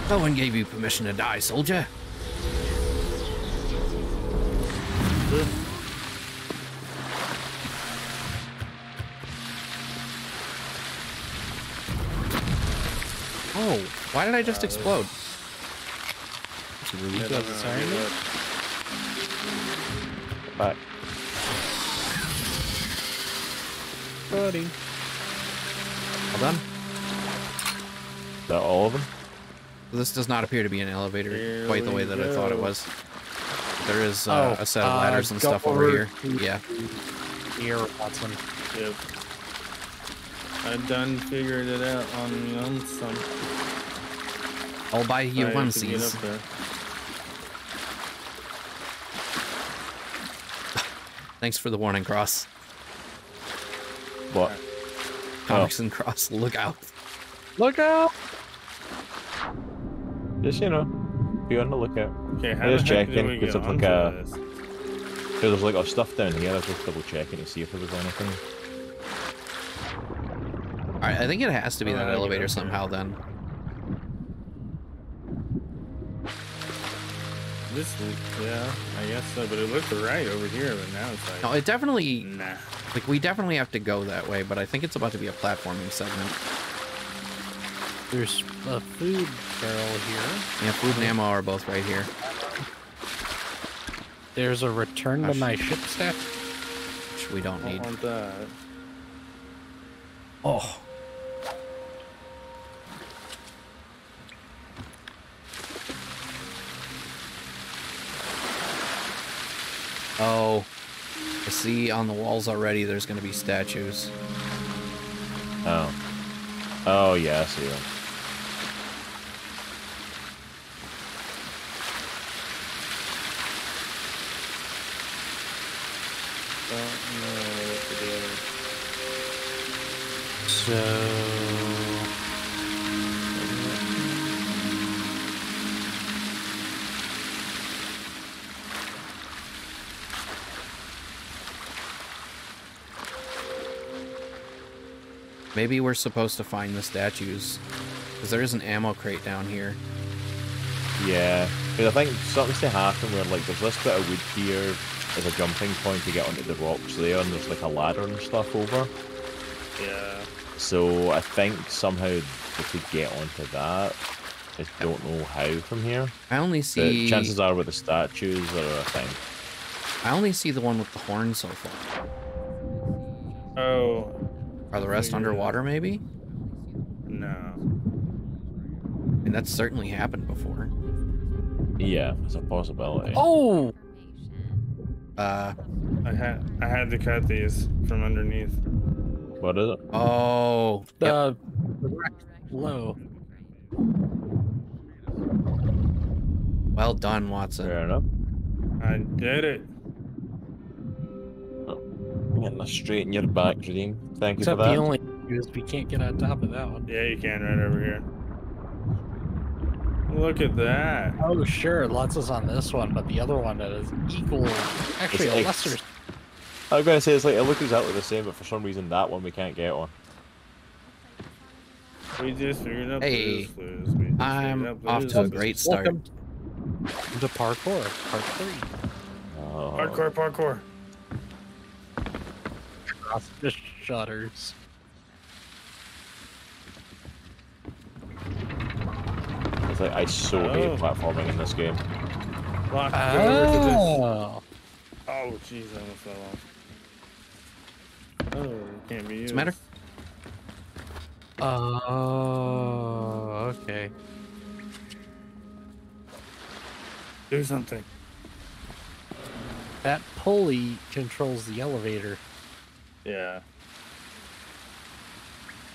No one gave you permission to die, soldier. Oh, why did I just explode? Yeah, rude. no, Does no, it no, siren good me? luck. Back. Buddy. Well done. Is that all of them? This does not appear to be an elevator Here quite the way we that I thought it was. There is uh, Oh, a set of uh, ladders and stuff over over here. to- Yeah. Here, Watson. Yep. I done figured it out on my own some. I'll buy you I have to get onesies. Thanks for the warning, Cross. What? Comics oh. and Cross, look out. Look out! Just, you know, be on the lookout. Okay, how Just the heck did checking, because get like a- uh, this? There's like a stuff down here, I was just double checking to see if there was anything. Alright, I think it has to be Oh, that elevator somehow then. This, yeah, I guess so, but it looked right over here, but now it's like, No, it definitely, nah. like, we definitely have to go that way, but I think it's about to be a platforming segment. There's a food barrel here. Yeah, food and ammo are both right here. There's a return to ah, my ship stat. Which we don't Don't need. want that. Oh. Oh. I see on the walls already there's gonna be statues. Oh. Oh, yeah, I see them. Don't know what to do. So. Maybe we're supposed to find the statues. Because there is an ammo crate down here. Yeah, because I think something's to happen where like there's this bit of wood here as a jumping point to get onto the rocks there, and there's like a ladder and stuff over. Yeah. So I think somehow we could get onto that. I don't know how from here. I only But see chances are with the statues are a thing. I only see the one with the horn so far. Oh, Are the rest Yeah. underwater maybe? no. And that's certainly happened before. Yeah, it's a possibility. Oh! Uh, I had I had to cut these from underneath. What is it? oh, yep. The low. well done, Watson. Fair enough. I did it. Getting a straight in your back, Redeem. Thank you Except for that. the only issue is we can't get on top of that one. Yeah, you can right over here. Look at that. Oh, sure. Lots is on this one, but the other one that is equal. Actually, a It's lesser. X. I was gonna say it's like it looks exactly the same, but for some reason that one we can't get on. We just figured out Hey, Blue's Clues. Just I'm out off to a great start. Welcome to parkour, part three. Oh. Hardcore parkour. Across the shutters. It's like I so hate Oh. platforming in this game. Locke, go ah. over to this. Oh. Oh, jeez, I almost fell off. Oh, it can't be used. What's the matter? Oh, okay. Do something. That pulley controls the elevator. Yeah.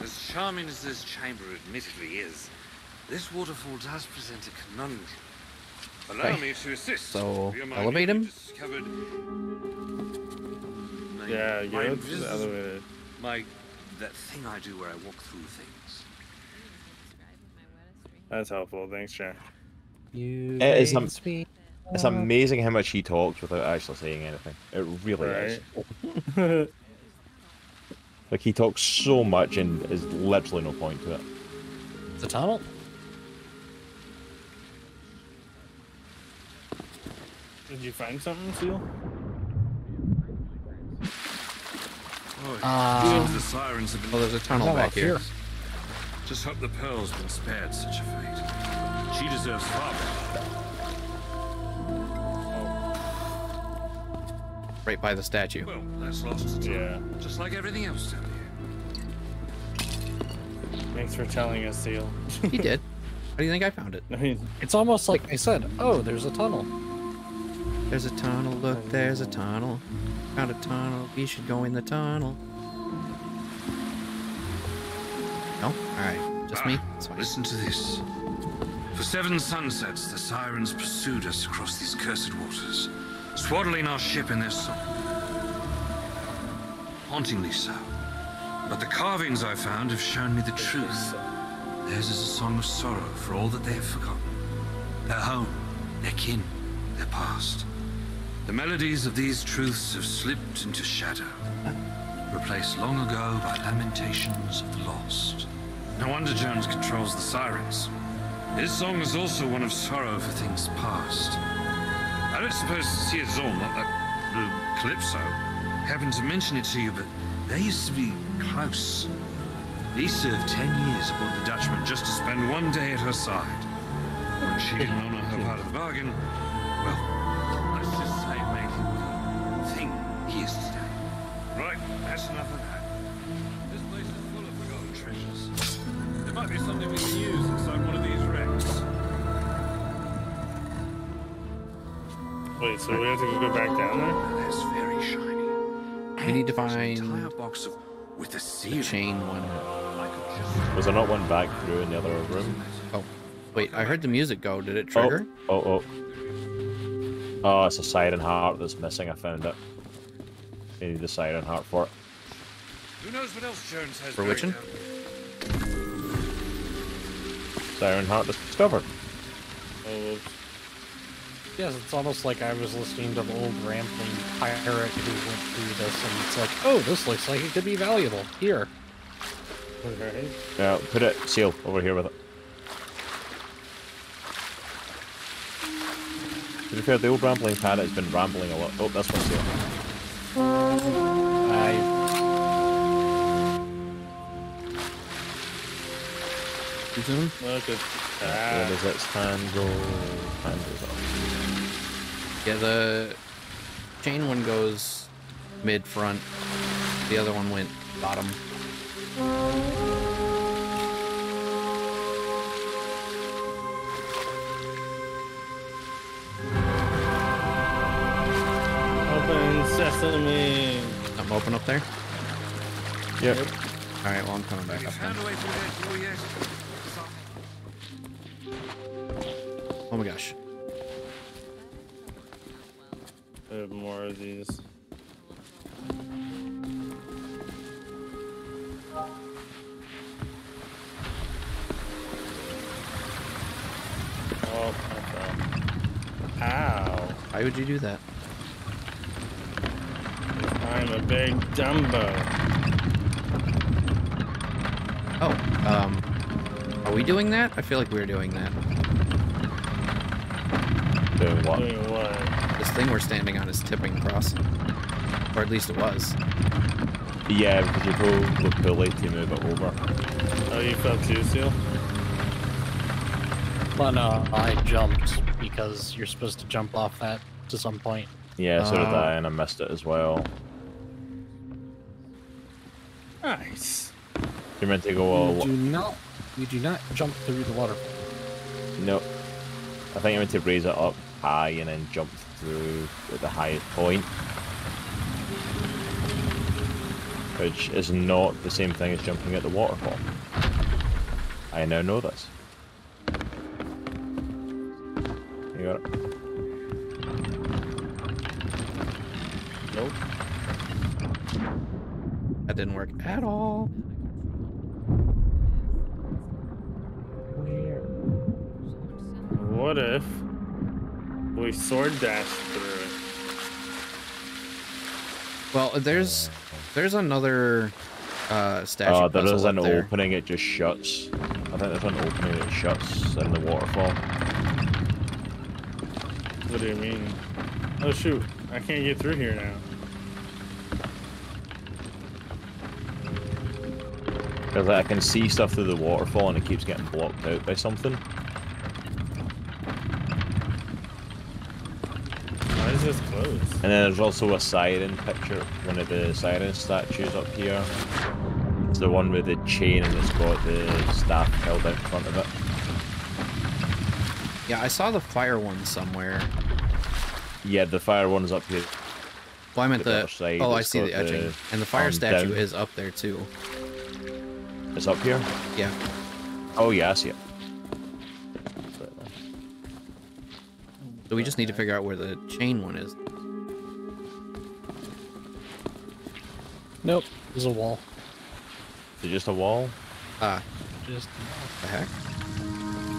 As charming as this chamber admittedly is, this waterfall does present a conundrum. Allow Okay. me to assist. So, elevate him? Discovered... My- Yeah, my go the elevator. My... That thing I do where I walk through things. That's helpful. Thanks, Sharon. You It is raise am- It's amazing how much he talks without actually saying anything. It really is. [LAUGHS] [LAUGHS] Right? Like he talks so much and there's literally no point to it. It's a tunnel. Did you find something, Seal? Oh, Um, the sirens have been... Oh, there's a tunnel back here. here? Just hope the Pearl's been spared such a fate. She deserves far better. Right by the statue. Well, that's lost to time. Yeah. Just like everything else down here. Thanks for telling us, Seal. He [LAUGHS] did. How do you think I found it? I mean, It's almost like I said, oh, there's a tunnel. There's a tunnel. Look, there's a tunnel. Found a tunnel. We should go in the tunnel. No? Alright. Just me? Ah, It's fine. Listen to this. For seven sunsets, the sirens pursued us across these cursed waters, swaddling our ship in their song. Hauntingly so. But the carvings I found have shown me the truth. Theirs is a song of sorrow for all that they have forgotten. Their home, their kin, their past. The melodies of these truths have slipped into shadow, replaced long ago by lamentations of the lost. No wonder Jones controls the sirens. His song is also one of sorrow for things past. I don't suppose Ciazon, not that Calypso, happened to mention it to you, but they used to be close. He served ten years aboard the Dutchman just to spend one day at her side. When she didn't honor her part of the bargain, well, let's just say it made him the thing he is today. Right, that's enough of that. This place is full of forgotten treasures. There might be something we can wait, so we have to go back down there? That's very shiny. We need to There's an find entire box of with the seal. the chain one. I could just Was there not one back through in the other room? Oh. Wait, I heard the music go. Did it trigger? Oh, oh, oh. Oh, it's a siren heart that's missing. I found it. You need the siren heart for it. Who knows what else Jones has For buried whiching? down there? Siren heart discovered. Oh, whoops. Yes, it's almost like I was listening to the old rambling pirate who went through this, and it's like, oh, this looks like it could be valuable. Here. Alright. Yeah, put it seal over here with it. To be fair, the old rambling pirate has been rambling a lot. Oh, that's one seal. I Too soon? Look at Where that. does its hand go? Hand goes up. Yeah, the chain one goes mid front. The other one went bottom. Open sesame. I'm open up there? Yep. Alright, well I'm coming back up then. Oh my gosh. I have more of these. Oh. Ow. Why would you do that? I'm a big Dumbo. Oh, um, are we doing that? I feel like we're doing that. Doing what? Doing what? This thing we're standing on is tipping across, or at least it was. Yeah, because you told the pulley to move it over. Oh, you fell too, Seal? But no, I jumped because you're supposed to jump off that to some point. Yeah, so did Uh, I, and I missed it as well. Nice. You're meant to go all. You do not, you do not jump through the waterfall. No. I think I meant to raise it up high and then jump through at the highest point. Which is not the same thing as jumping at the waterfall. I now know this. You got it? Nope. That didn't work at all. Where? What if we sword dash through it? Well, there's there's another uh, statue Oh, there puzzle is an there. opening, it just shuts. I think there's an opening that shuts in the waterfall. What do you mean? Oh shoot, I can't get through here now. Because I can see stuff through the waterfall and it keeps getting blocked out by something. Why is this closed? And then there's also a siren picture, one of the siren statues up here. It's the one with the chain and it's got the staff held out in front of it. Yeah, I saw the fire one somewhere. Yeah, the fire one's up here. Well, I meant The the. side, oh, I see the etching, the and the fire arm statue down. is up there too. It's up here? Yeah. Oh, yeah, I see it. So we just need to figure out where the chain one is. Nope, there's a wall. Is it just a wall? Ah, Just the heck?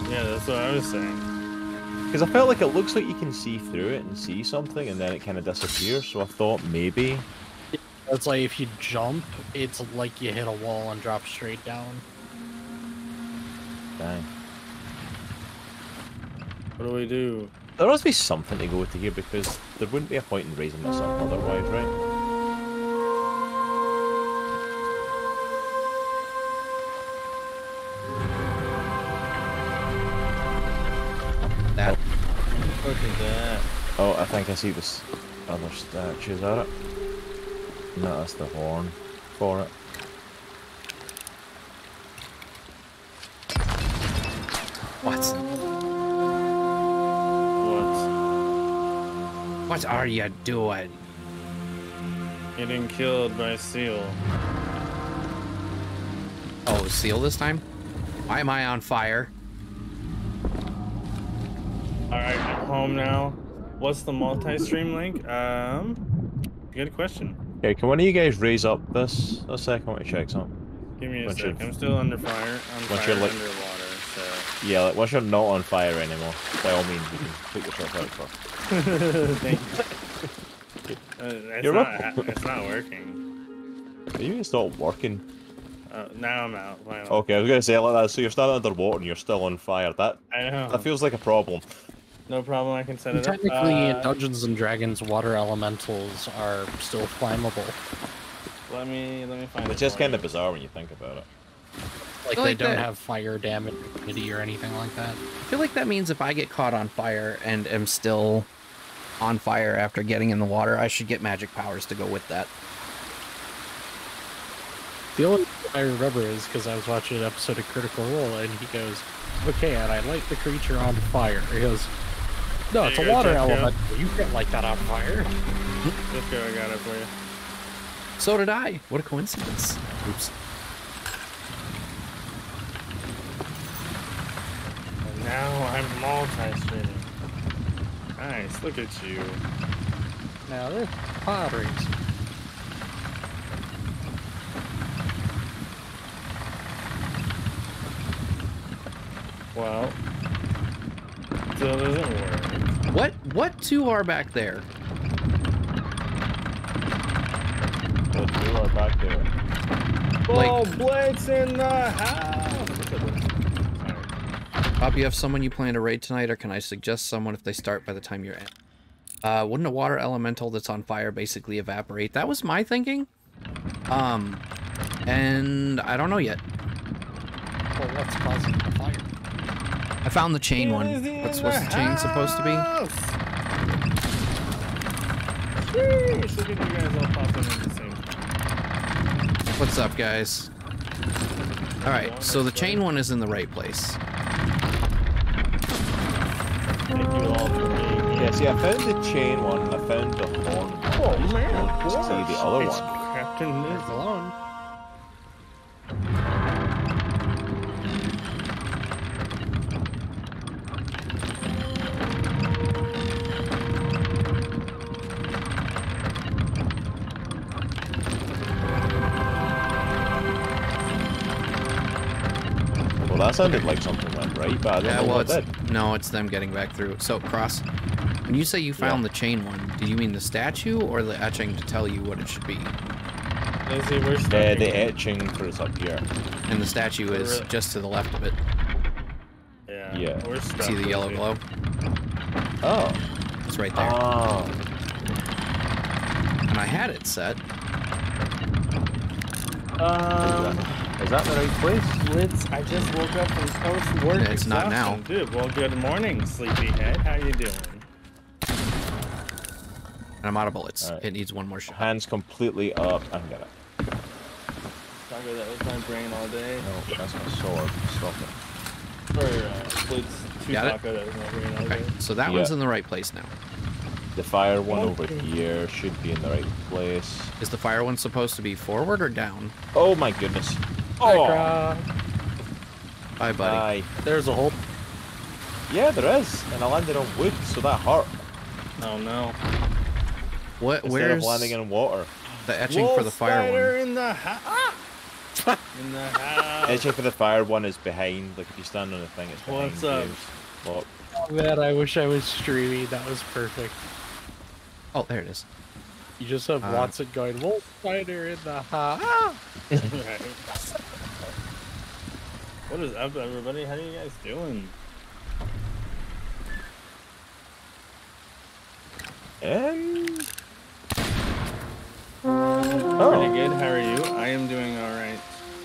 Yeah, that's what I was saying. Because I felt like it looks like you can see through it and see something and then it kind of disappears, so I thought maybe. It's like if you jump, it's like you hit a wall and drop straight down. Dang. What do we do? There must be something to go to here because there wouldn't be a point in raising this up otherwise, right? Oh, I think I see this other statue, is that it? No, that's the horn for it. What? What? What are you doing? Getting killed by seal. Oh, seal this time? Why am I on fire? Alright, I'm home now. What's the multi-stream link? Um, good question. Okay, can one of you guys raise up this? A second, I want to check something. Give me a Once sec. you're- I'm still under fire. I'm once fire you're like- underwater, so. Yeah, like, once you're not on fire anymore, by all means, you can put yourself out first. Thank you. [LAUGHS] Uh, it's, You're not, welcome. it's not working. Are you still working? Uh, now I'm out. Finally. Okay, I was gonna say like that. So you're standing underwater and you're still on fire. That I know. that feels like a problem. No problem. I can set it up. Technically, in Uh, Dungeons and Dragons, water elementals are still flammable. let me let me find It's it just kind of bizarre when you think about it. Like feel they like don't that- have fire damage immunity or anything like that. I feel like that means if I get caught on fire and am still on fire after getting in the water, I should get magic powers to go with that. The only thing I remember is because I was watching an episode of Critical Role, and he goes, "Okay, and I light the creature on fire." He goes, "No, it's a you go, water yeah. element. You can't light that on fire." [LAUGHS] Let's go. I got it for you. So did I. What a coincidence. Oops. And now I'm multi-streaming. Nice, look at you. Now there's pod racing. Well, still doesn't work. What what two are back there? The two are back there. Like- oh, Blitz in the house! Bob, you have someone you plan to raid tonight, or can I suggest someone if they start by the time you're at? Uh, wouldn't a water elemental that's on fire basically evaporate? That was my thinking. Um, and I don't know yet. Well, what's causing the fire? I found the chain one. What's what's the chain supposed to be? house! Sheesh, look at you guys all popping in the same. What's up, guys? All right, so the chain one is in the right place. Thank you all for being here. Yeah, see, I found the chain one, and I found the horn one. Oh I just man, see the other It's one. Captain Liz alone. Well, that sounded like something went right, I Yeah, well, it's did. no, it's them getting back through. So, Cross, when you say you found the chain one, do you mean the statue or the etching to tell you what it should be? Lizzie, we're stuck. Uh, the etching is up here. And the statue is Really? just to the left of it. Yeah, Yeah. we're stuck. See the yellow glow? Oh. It's right there. Oh. And I had it set. Um, Is that the right place? Blitz, I just woke up from post work. Yeah, it's not now. Dude, well, good morning, sleepyhead. How you doing? And I'm out of bullets. Alright. It needs one more shot. Hands completely up. I'm get it. Taco, that was my brain all day. No, that's my sword. Stop it. Or, uh, Blitz, two Got it? that was my brain all Okay, day. so that Yeah. one's in the right place now. The fire one over here should be in the right place. Is the fire one supposed to be forward or down? Oh my goodness. Hi, Oh, Croc. Bye, buddy. aye. There's a hole. Yeah, there is. And I landed on wood, so that hurt. Oh no. what? Instead Where's of landing in water. the etching for the fire one? in the house. [LAUGHS] in the house. Etching for the fire one is behind. Like if you stand on the thing, it's behind What's up? James. Oh, man, I wish I was streaming. That was perfect. Oh, there it is. You just have Uh, Watson going, Wolf Spider in the house. [LAUGHS] Right. What is up, everybody? How are you guys doing? And Oh. Pretty good. How are you? I am doing all right.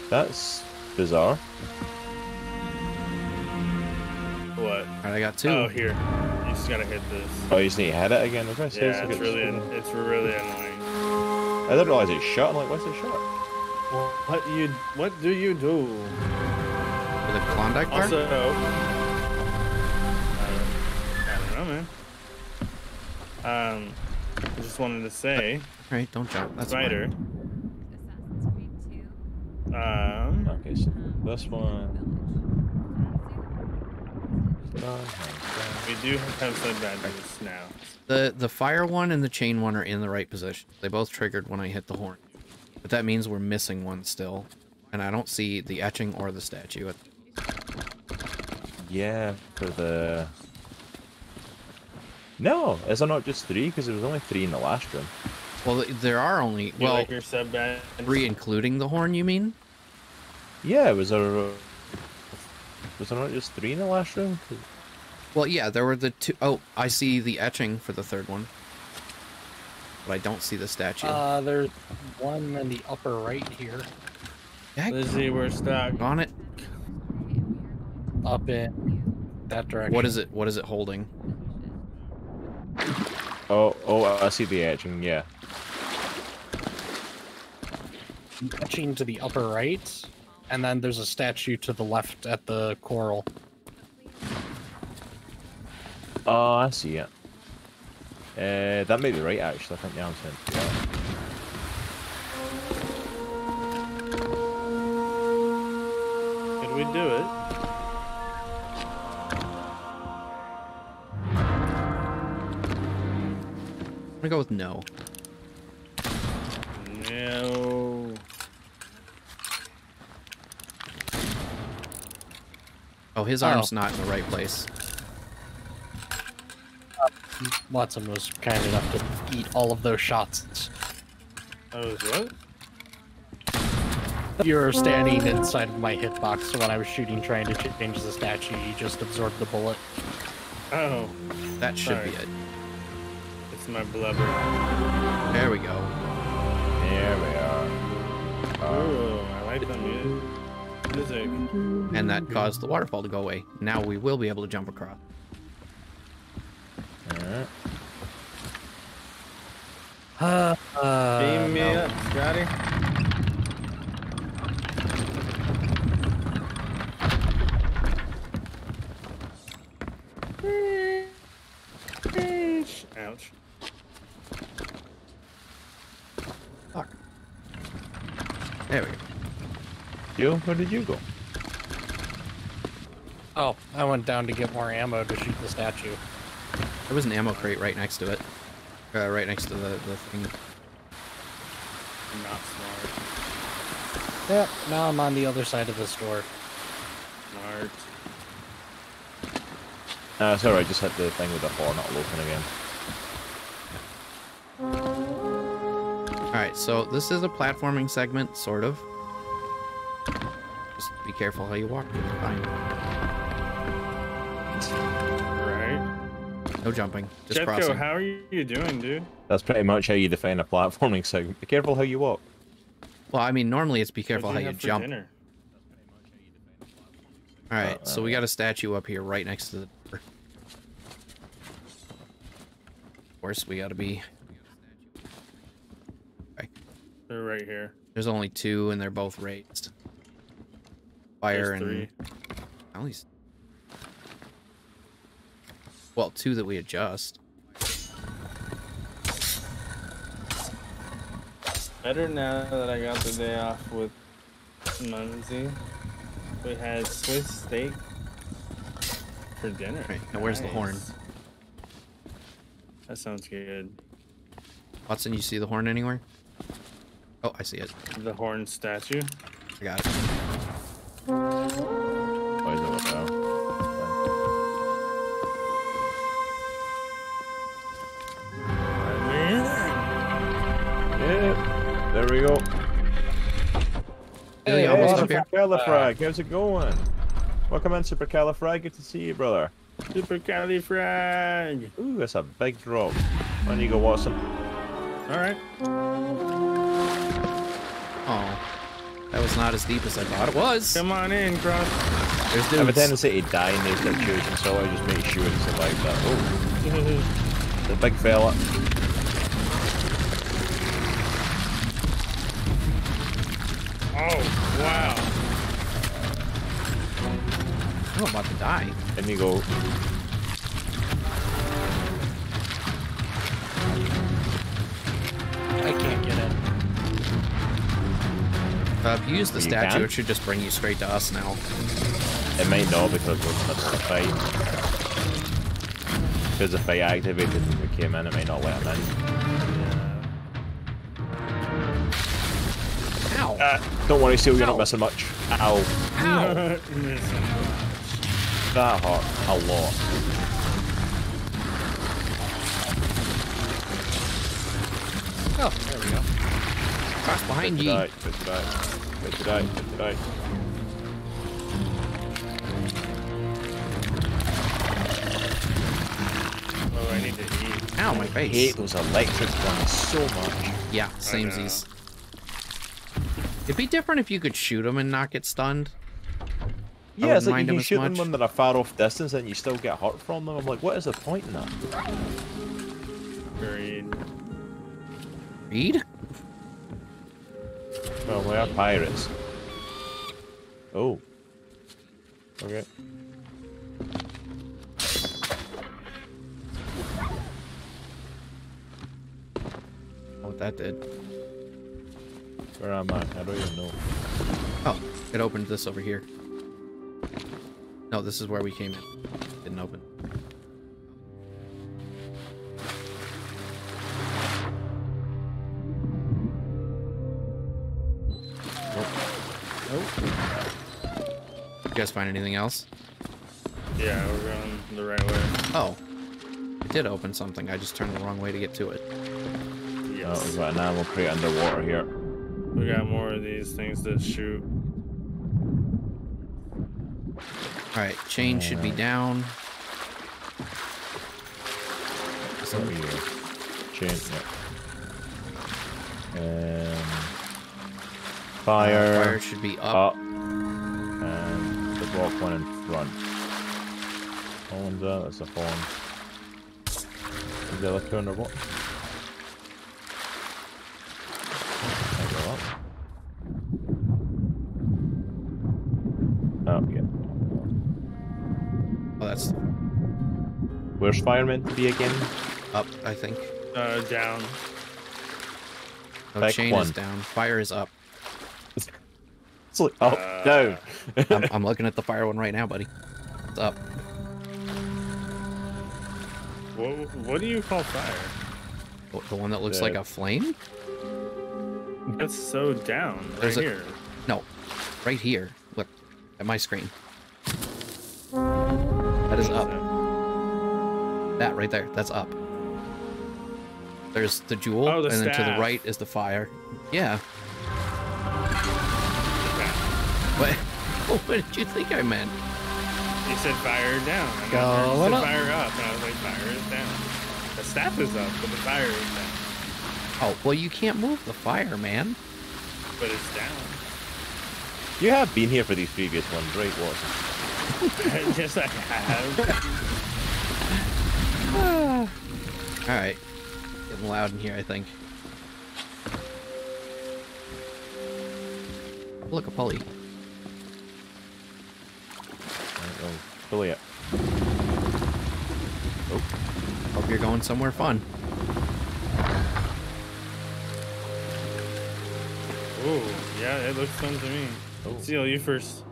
that's bizarre. What? All right, I got two. Oh, here. You just gotta hit this. Oh, you just need to hit it again. I was Yeah, look it's at this really, thing. it's really annoying. I didn't realize it shot. I'm like, what's it shot? What you, what do you do? For the Klondike bar? Also, I don't, I don't know, man. Um, I just wanted to say, All right, don't jump. That's fine. Spider. Um, Okay, so this one. We do have said bad news now. The the fire one and the chain one are in the right position. They both triggered when I hit the horn. But that means we're missing one still. And I don't see the etching or the statue. Yeah, for the. No, is there not just three? Because there was only three in the last room. Well, there are only You well like your three including the horn. You mean? Yeah, it was there? Was there not just three in the last room? Well, yeah, there were the two oh I see the etching for the third one. But I don't see the statue. Uh, there's one in the upper right here. Heck, Lizzie, we're stuck. on it. Up in that direction. What is it? What is it holding? Oh, oh, I see the etching. Yeah. Etching to the upper right, and then there's a statue to the left at the coral. Oh, I see it. Uh, that may be right, actually. I think the answer. yeah. Can we do it? I'm gonna go with no. No. Oh, his Oh. arm's not in the right place. Uh, Watson was kind enough to eat all of those shots. Oh, what? You were standing inside of my hitbox when I was shooting, trying to change the statue. You just absorbed the bullet. Oh, That should Sorry. be it. it's my blubber. There we go. There we are. Oh, I like the music. Music. And that caused the waterfall to go away. Now we will be able to jump across. Alright. Uh, uh, Beam me no. up, Scotty. Ouch. Fuck. There we go. You? Where did you go? Oh, I went down to get more ammo to shoot the statue. There was an ammo crate right next to it. Uh, right next to the, the thing. Not smart. Yep, now I'm on the other side of the store. Smart. Uh, it's alright, just hit the thing with the horn, it'll open again. Alright, so this is a platforming segment, sort of. Just be careful how you walk. Fine. Right. No jumping. Just Jeffco, crossing. how are you doing, dude? That's pretty much how you define a platforming segment. Be careful how you walk. Well, I mean, normally it's be careful What'd how you jump. dinner? Alright, Uh, so we got a statue up here right next to the door. Of course, we gotta be... Okay. They're right here. There's only two, and they're both raised. Fire There's and... three. At least... Well, two that we adjust. Better now that I got the day off with Mumsy. We had Swiss steak for dinner. Right, now where's the horn? That sounds good. Watson, you see the horn anywhere? Oh, I see it. The horn statue. I got it. Supercalifrag, how's it going? Welcome in, Supercalifrag. Good to see you, brother. Super Califrag. Ooh, that's a big drop. Why don't you go, Watson? All right. Oh, that was not as deep as I thought it was. Come on in, Cross. There's I have a tendency to die in these situations, so I just make sure to survive that. Oh, [LAUGHS] the big fella. Oh, wow. I'm about to die. Let me go, I can't get in. Uh, if you use the You statue, can? it should just bring you straight to us now. it might not because we're in the fight. Because the fight activated when we came in, it might not let him in. Ow! Uh, don't worry, Seal, you're Ow. not missing much. Ow. Ow! [LAUGHS] That hurt a lot. Oh, there we go. Cross behind you. Oh, I need to eat. Ow, my I face. hate those electric ones so much. Yeah, know. samesies. It'd be different if you could shoot them and not get stunned. Yeah, it's like you can as shoot them much. when they're a far off distance and you still get hurt from them. I'm like, what is the point in that? Agreed. Reed? Well, we are pirates. Oh. Okay. What that did. Where am I? I don't even know. Oh, it opened this over here. No, this is where we came in. Didn't open. You guys find anything else? Yeah, we're going the right way. Oh. It did open something. I just turned the wrong way to get to it. Oh, we've Yes. got an animal crate underwater here. We got more of these things to shoot. Alright, chain should be Uh, down. So. Chain, yeah. Um, fire. fire should be up. Up. And the block one in front. Fallen there, that's a fallen. Is the other corner what? I go up. Oh, yeah. Oh, that's Where's fire meant to be again? up, I think. Uh, down. No, Back chain one. is down. Fire is up. It's like up, Uh, down. I'm, [LAUGHS] I'm looking at the fire one right now, buddy. It's up. What, what do you call fire? The- The one that looks like a flame? That's so down. Right There's a- here. No, right here. Look at my screen. That is up. That right there. That's up. There's the jewel, Oh, the and then to the right is the fire. Yeah. Okay. What? [LAUGHS] What did you think I meant? You said fire down. And Go I heard you on said up. fire up. And I was like, fire is down. The staff is up, but the fire is down. Oh, well, you can't move the fire, man. But it's down. You have been here for these previous ones, right, Watson? [LAUGHS] yes, I have. [SIGHS] All right, getting loud in here, I think. Look, a pulley. Right, well, fully it. Oh. Hope you're going somewhere fun. Ooh, yeah, it looks fun to me. Oh. Seal, you first.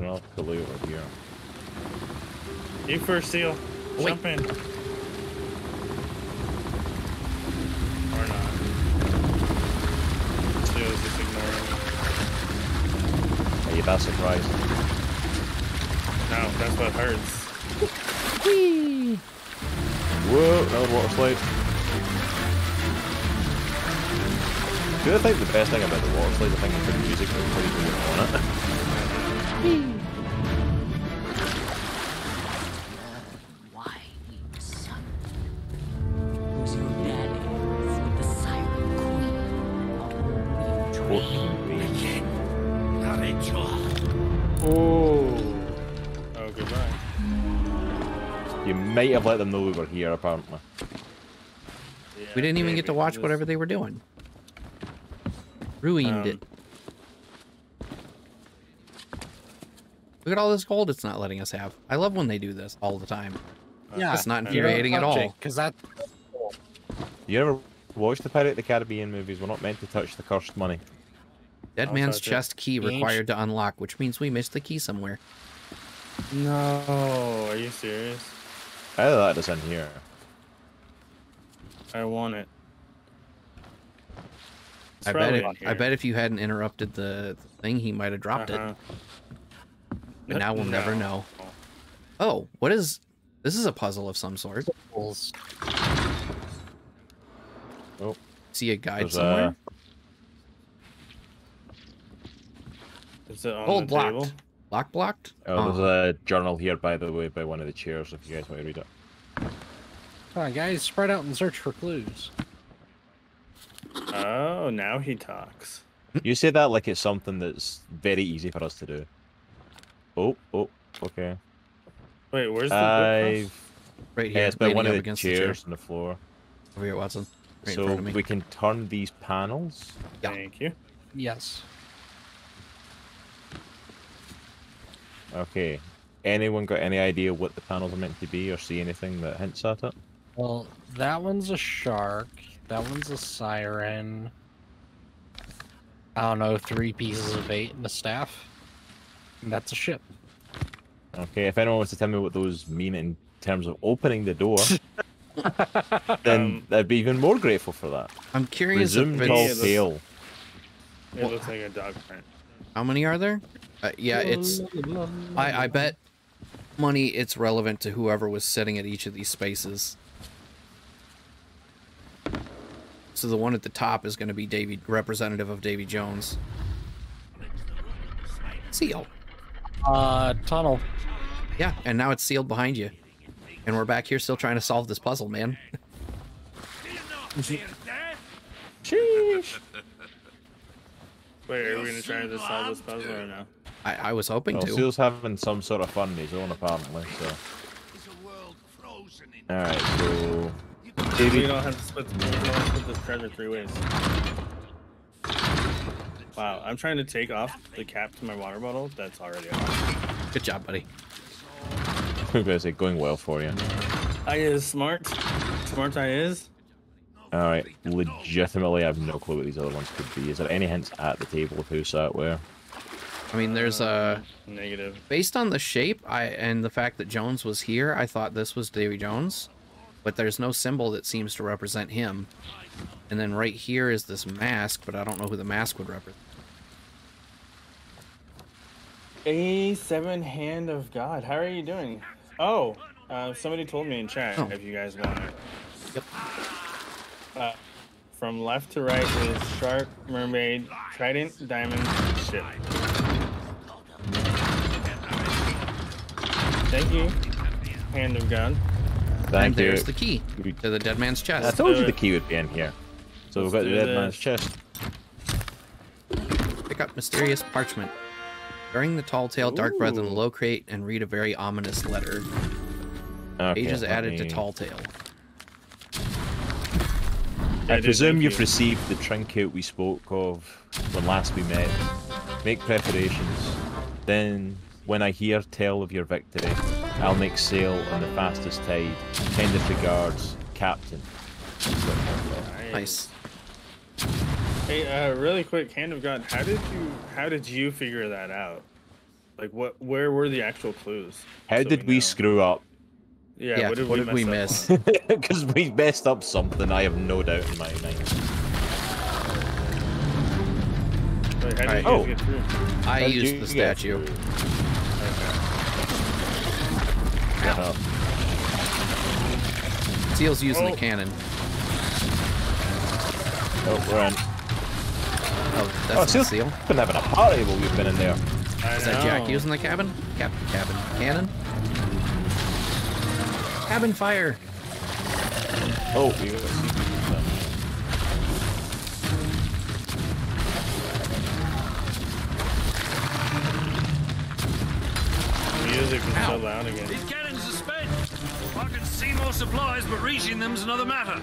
There's an off over here. You first, Seal. Wait. Jump in. Or not. Seal's just ignoring me. Are you that surprised? No, that's what hurts. Whoa, another water slide. Do I think the best thing about the water slide, I think, is the music plays when you're on it. [LAUGHS] Why, you son? Who's your daddy? With the Siren Queen. Oh. Oh, goodbye. You might have let them know we were here, apparently. We didn't even get to watch Just- whatever they were doing. Ruined Um, it. Look at all this gold it's not letting us have. I love when they do this all the time. Yeah, It's not infuriating at all. Because that You ever watch the Pirate of the Caribbean movies? We're not meant to touch the cursed money. Dead man's chest key required to unlock, which means we missed the key somewhere. No, are you serious? I thought or it's in here. I want it. It's I bet it, I bet if you hadn't interrupted the thing, he might have dropped Uh-huh. it. But now we'll never know. Oh, what is this? Is a puzzle of some sort. pulls. Oh, See a guide there's somewhere? Is it on Hold the blocked. table? Lock blocked? a, oh, there's uh-huh. a journal here, by the way, by one of the chairs, if you guys want to read it. Come on, guys, spread out and search for clues. Oh, now he talks. You say that like it's something that's very easy for us to do. Oh, oh, okay. Wait, where's the book I've... Right Yeah, here, it's by one of the against the chair. chairs on the floor. Over here, Watson. Right so front we can turn these panels. Yeah. Thank you. Yes. Okay. Anyone got any idea what the panels are meant to be or see anything that hints at it? Well, that one's a shark. That one's a siren. I don't know, three pieces of bait and a staff. That's a ship. Okay, if anyone wants to tell me what those mean in terms of opening the door, [LAUGHS] then Um, I'd be even more grateful for that. I'm curious Resume if tall Yeah, it's, let's- tale. It looks like a dog print. how many are there? Uh, yeah, it's. I I bet money it's relevant to whoever was sitting at each of these spaces. So the one at the top is going to be Davy, representative of Davy Jones. Seal. Uh, tunnel. Yeah, and now it's sealed behind you. And we're back here still trying to solve this puzzle, man. Sheesh. Wait, are we gonna try to solve this puzzle or no? I, I was hoping Well, to. Seal's having some sort of fun in his own, apparently. So. All right, so We Davy, don't have to split. We don't split this treasure three ways. Wow, I'm trying to take off the cap to my water bottle. That's already off. Good job, buddy. [LAUGHS] I'm gonna going well for you. I is smart. Smart I is. All right, legitimately, I have no clue what these other ones could be. Is there any hints at the table of who sat where? I mean, there's a Negative. based on the shape, I and the fact that Jones was here, I thought this was Davy Jones, but there's no symbol that seems to represent him. And then right here is this mask, but I don't know who the mask would represent. A seven hand of God. How are you doing? Oh, uh, somebody told me in chat Oh. if you guys want it. Yep. Uh, from left to right is shark, mermaid, trident, diamond, ship. Thank you, hand of God. And you. there's the key to the dead man's chest. I told you the key would be in here. So we've got the do dead man's chest. Pick up mysterious parchment. During the tall tale, dark brethren Ooh. locate and read a very ominous letter. Okay, Pages added me- to tall tale. Yeah, I presume you've you. received the trinket we spoke of when last we met. Make preparations. Then, when I hear tell of your victory, I'll make sail on the fastest tide. Kindest regards, Captain. Nice. Hey, uh, really quick, hand of God. How did you? How did you figure that out? Like, what? Where were the actual clues? How So did we know. screw up? Yeah. Yeah, what did what we, did we miss? Because [LAUGHS] we messed up something, I have no doubt in my mind. Wait, how did Alright. you Oh. get through? I How did used you the statue. through? Uh-huh. Seal's using Oh. the cannon. Oh, we're in. Oh, that's Oh, not Seal's Seal. been having a party while we've been in there. I Is that Jack using the cabin? Cap cabin. Cannon? Cabin fire! Oh, we. The music is so loud again. See more supplies, but reaching them's another matter.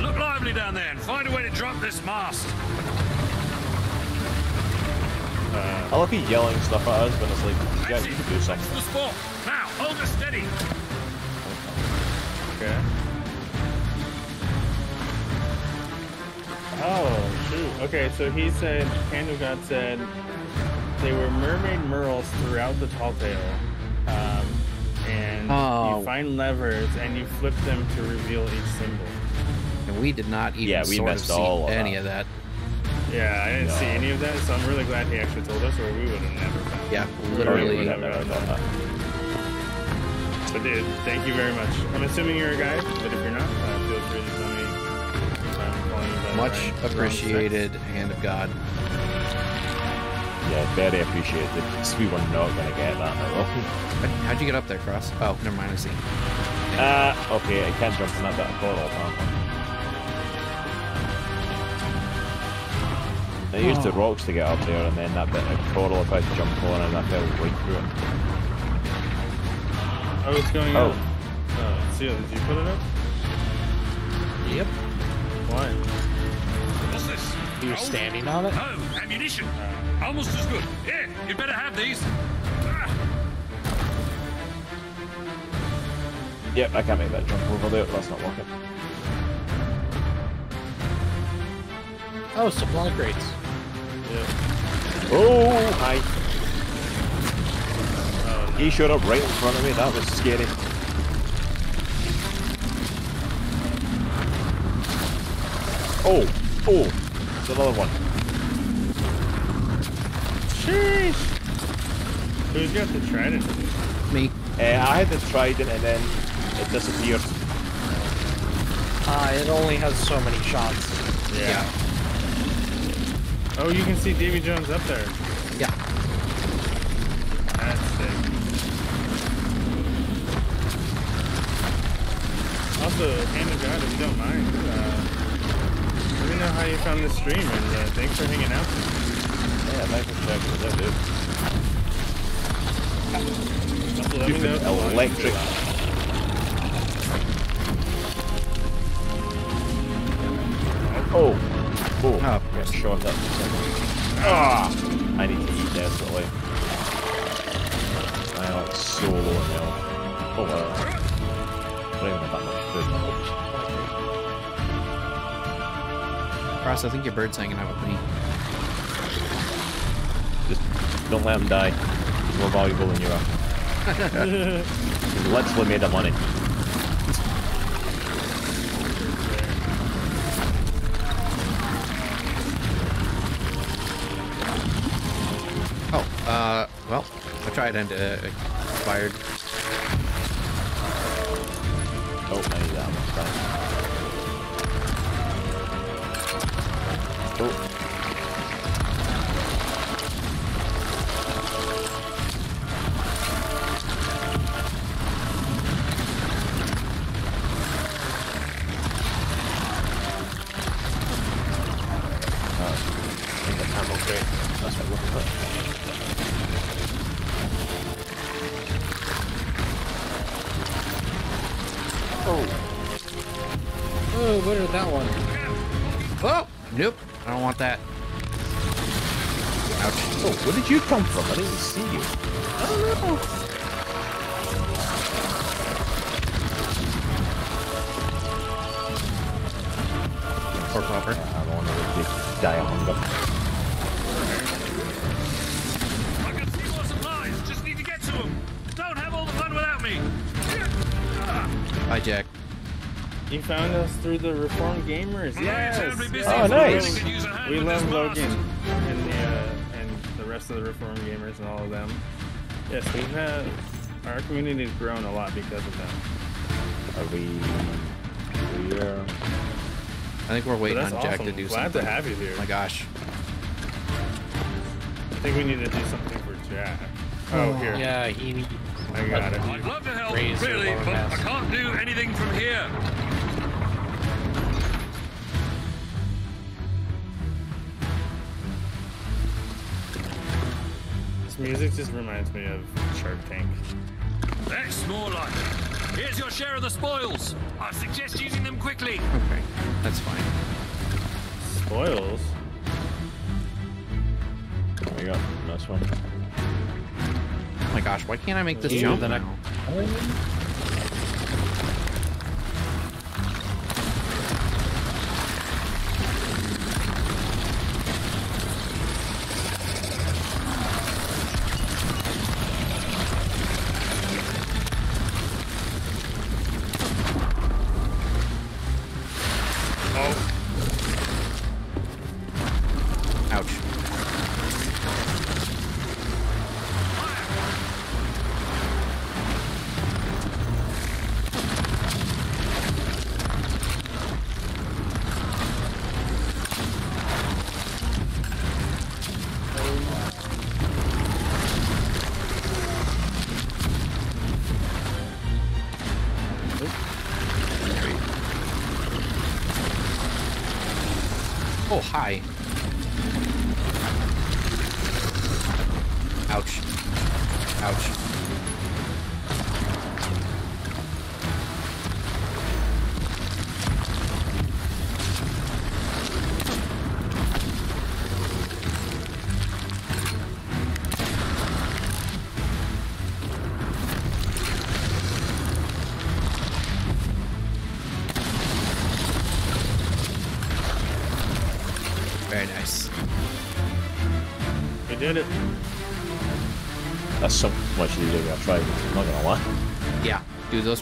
Look lively down there and find a way to drop this mast. I love you yelling stuff at us, but it's like, yeah, That's you it. can do something. the spot. Now, hold her steady. Okay. Oh shoot. Okay, so he said, Hand of God said, they were mermaid merles throughout the tall tale. Um, and Oh. you find levers and you flip them to reveal each symbol. And we did not even Yeah, we sort of see all of any that. of that. Yeah, I didn't see any of that, so I'm really glad he actually told us, or we would have never found Yeah, it. We literally. would have never gotten done that. that. But dude, thank you very much. I'm assuming you're a guy, but if you're not, uh, feel free to tell me. if I'm calling you by the Much right- wrong sex. appreciated, hand of God. Yeah, very appreciated. Because we were not going to get that in a. How'd, how'd you get up there, Cross? Oh, never mind, I see. Uh, okay, I can't jump on that bit of portal, apparently. I used the rocks to get up there, and then that bit of portal I tried to jump on, and I fell right through it. Oh, what's going Oh. on? Oh, Seal, did you put it up? Yep. Why? What's this? He was standing on it? Oh, ammunition. Almost as good. Here, you better have these. Ah, Yep, I can't make that jump over there. That's not working. Oh, supply crates. Yeah. Oh, hi. He showed up right in front of me. That was scary. Oh, oh, there's another one. Sheesh. Who's got the trident? Me. Uh, I had the trident and then it disappeared. Uh, it only has so many shots. Yeah. Oh, you can see Davy Jones up there. Yeah. That's sick. Also, hand of God, if you don't mind, uh, let me know how you found this stream, and uh, thanks for hanging out. Yeah, thanks for checking it out, dude. Also, let me know if you want- Electric. Oh, oh, Oh. get shot up. Ah, I need to eat desperately. I'm like so low health. Oh well. I don't even have that much food. Cross, I think your bird's hanging out with me. Just don't let him die. He's more valuable than you are. He's literally made of money. Oh, uh, well, I tried and uh, expired. You come from? I didn't even see you. Poor Popper. I don't want to die of hunger. I can see more supplies. Just need to get to them. Don't have all the fun without me. Hi, Jack. You found us through the Reformed Gamers. Yes. Oh, oh, nice. Could use a hand We love this Logan rest of the Reformed Gamers and all of them. Yes, we've had our community has grown a lot because of them. Are we? We are. I think we're So waiting on that's Jack to do Glad something. to have you here. Oh my gosh. I think we need to do something for Jack. Oh, oh. here. Yeah, he. I got it. I'd love to help, really, but. I can't do anything from here. This music just reminds me of Shark Tank. That's more like it. Here's your share of the spoils. I suggest using them quickly. [LAUGHS] Okay, that's fine. Spoils. There we go. Nice one. Oh my gosh, why can't I make this Ooh, jump then I-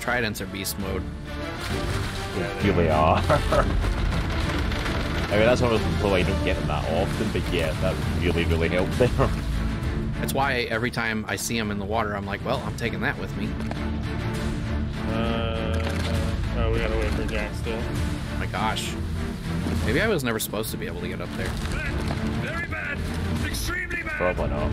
tridents are beast mode. They really are. [LAUGHS] I mean, that's one of those people I don't get them that often, but yeah, that really, really helped there. [LAUGHS] That's why every time I see them in the water, I'm like, well, I'm taking that with me. Uh, oh, we gotta wait for Jack still. Oh my gosh. Maybe I was never supposed to be able to get up there. Very bad. Extremely bad. Probably not.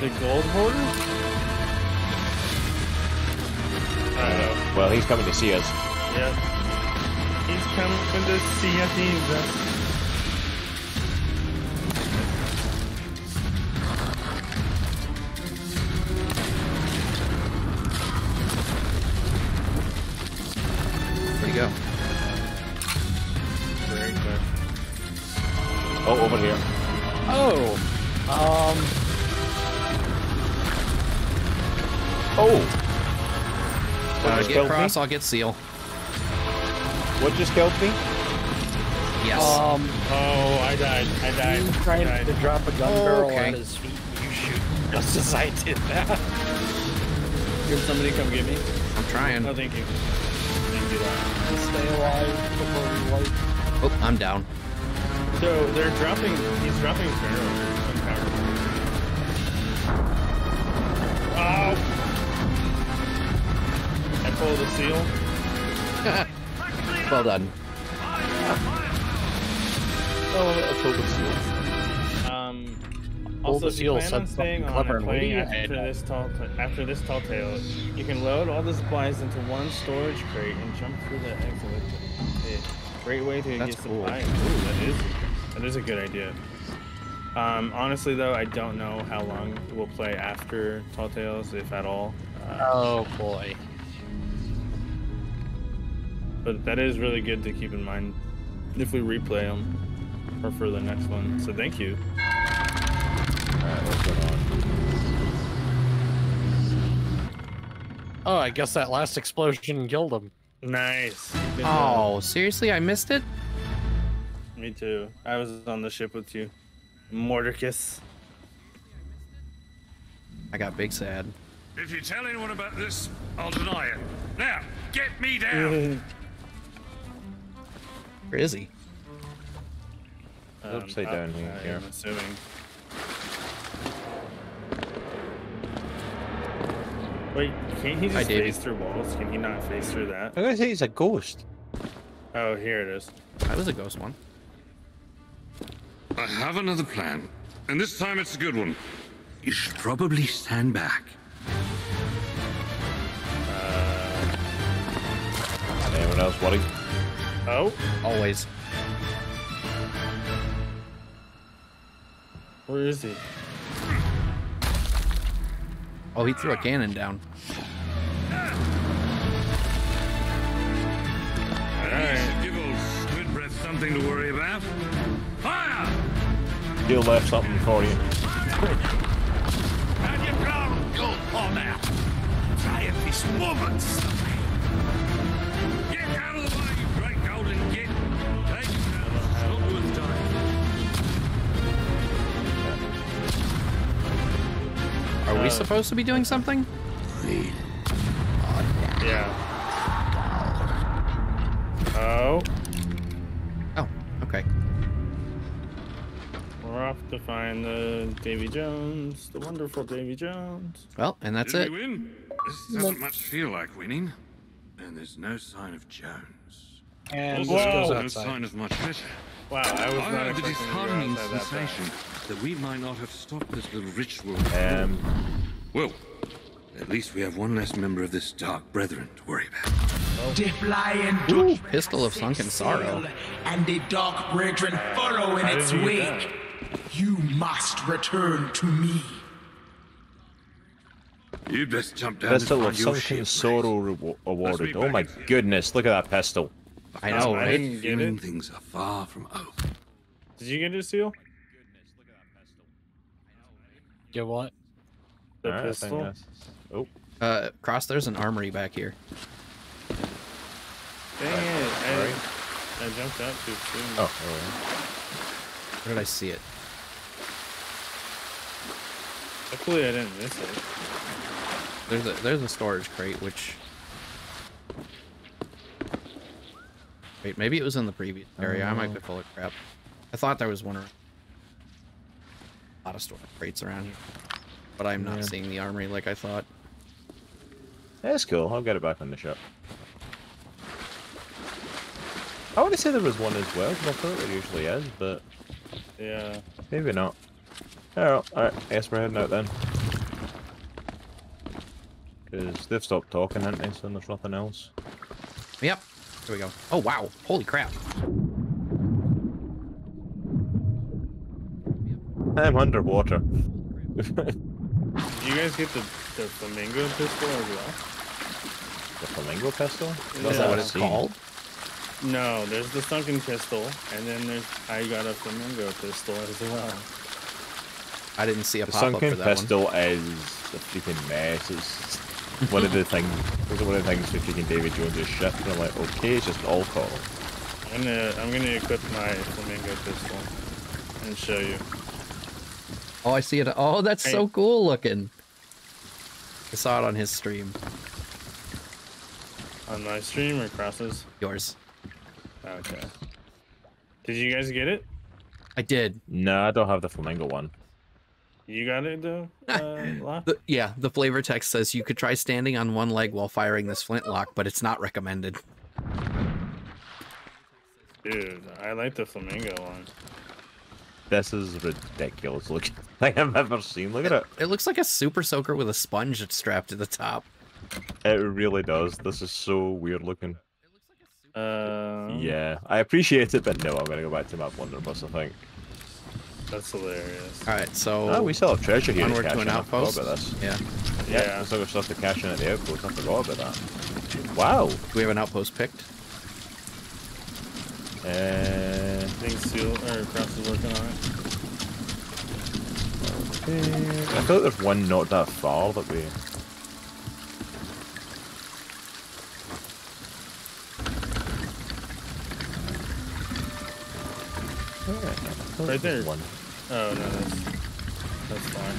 The gold hoarder? Uh, well, he's coming to see us. Yep. He's coming to see us. Just get killed cross, me? I'll get seal. What just killed me? Yes. Um. Oh, I died. I died. You trying died. to drop a gun Oh, barrel okay. at his feet. You shoot just as I did that. Can somebody come get me? I'm trying. Oh, thank you. Thank you. Lauren. Stay alive before you light. Oh, I'm down. So they're dropping. He's dropping barrels. I pulled the seal. [LAUGHS] well done. Oh, I pulled the seal. Um. Also, the if you plan on staying on clever and and playing after this tall after this tall tale, you can load all the supplies into one storage crate and jump through the exit. It- Great way to That's get cool. supplies. Ooh, that is that is a good idea. Um, honestly though, I don't know how long we'll play after Tall Tales, if at all. Uh, Oh boy. But that is really good to keep in mind if we replay them or for the next one. So thank you. Alright, what's going on? Oh, I guess that last explosion killed him. Nice. Good job. Oh, seriously? I missed it? Me too. I was on the ship with you. Mordicus. I got big sad. If you tell anyone about this, I'll deny it. Now, get me down. [LAUGHS] Where is he? Upside um, up, down here, I'm assuming. Wait, can't he just Davy. face through walls? Can he not face through that? I'm gonna say he's a ghost. Oh, here it is. That was a ghost one. I have another plan, and this time it's a good one. You should probably stand back. Uh, Anyone else worried? Oh, Always. where is he? Oh, he threw a cannon down. Alright. Give old squid breath something to worry about. Fire! He'll left something for you. And you brown gold paw now. Try it this moment. Are we Uh, supposed to be doing something? Yeah. Oh, Oh, okay. we're off to find the Davy Jones, the wonderful Davy Jones. Well, and that's Did it. we win? This doesn't much feel like winning. And there's no sign of Jones. And Also, Whoa. no sign of much better. Wow, I was I not had the expecting to go disheartening outside that sensation that we might not have stopped this little ritual. Um, Well, at least we have one less member of this dark brethren to worry about. The flying Ooh, Pistol of Sunken Sorrow. and the dark brethren follow in its did you get wake. You must return to me. You'd best jump down pistol of sunken sorrow awarded. Oh my goodness, look at that pistol. I know, I right? didn't get it. things are far from over. Did you get it, Seal? Get what? The Alright, I think pistol. Oh, Uh, Cross, there's an armory back here. Dang it! I, Alright. I jumped out too soon. oh, oh, Where did I see it? Hopefully, I didn't miss it. There's a there's a storage crate which. Wait, maybe it was in the previous area. I might be full of crap. I thought there was one. around- A lot of storage crates around here, but I'm not Yeah. seeing the armory like I thought. That's cool. I'll get it back on the ship. I want to say there was one as well, 'cause I thought there usually is, but Yeah. maybe not. Alright, alright, I guess we're heading out then. Because they've stopped talking, haven't they, so there's nothing else. Yep. Here we go. Oh wow! Holy crap! I'm underwater. [LAUGHS] Did you guys get the, the flamingo pistol as well? The flamingo pistol? Is that what it's called? No, there's the sunken pistol, and then there's I got a flamingo pistol as well. I didn't see a The pop up for sunken that one. pistol is a freaking mess. It's one of the things. It's one of the things for freaking David Jones's ship. And I'm like, okay, it's just all call. I'm gonna I'm gonna equip my flamingo pistol and show you. Oh, I see it. Oh, that's so cool looking. I saw it on his stream. On my stream or Cross's? Yours. Okay. Did you guys get it? I did. No, I don't have the flamingo one. You got it though? [LAUGHS] Uh, The, yeah, the flavor text says you could try standing on one leg while firing this flintlock, but it's not recommended. Dude, I like the flamingo one. This is ridiculous looking [LAUGHS] thing I've ever seen. Look at it. It looks like a super soaker with a sponge strapped to the top. It really does. This is so weird looking. Uh, Yeah, I appreciate it, but no, I'm gonna go back to my blunderbuss. I think. That's hilarious. All right, so Oh, we still have treasure here. onward cash to an in. I forgot outpost. about this. Yeah. Yeah, Yeah. we still got stuff to cash in at the outpost. I forgot about that. Wow. Do we have an outpost picked? Uh, I think Seal or Cross is working on it. I thought there's one not that far that we. Right there. One. Oh no, that's that's fine.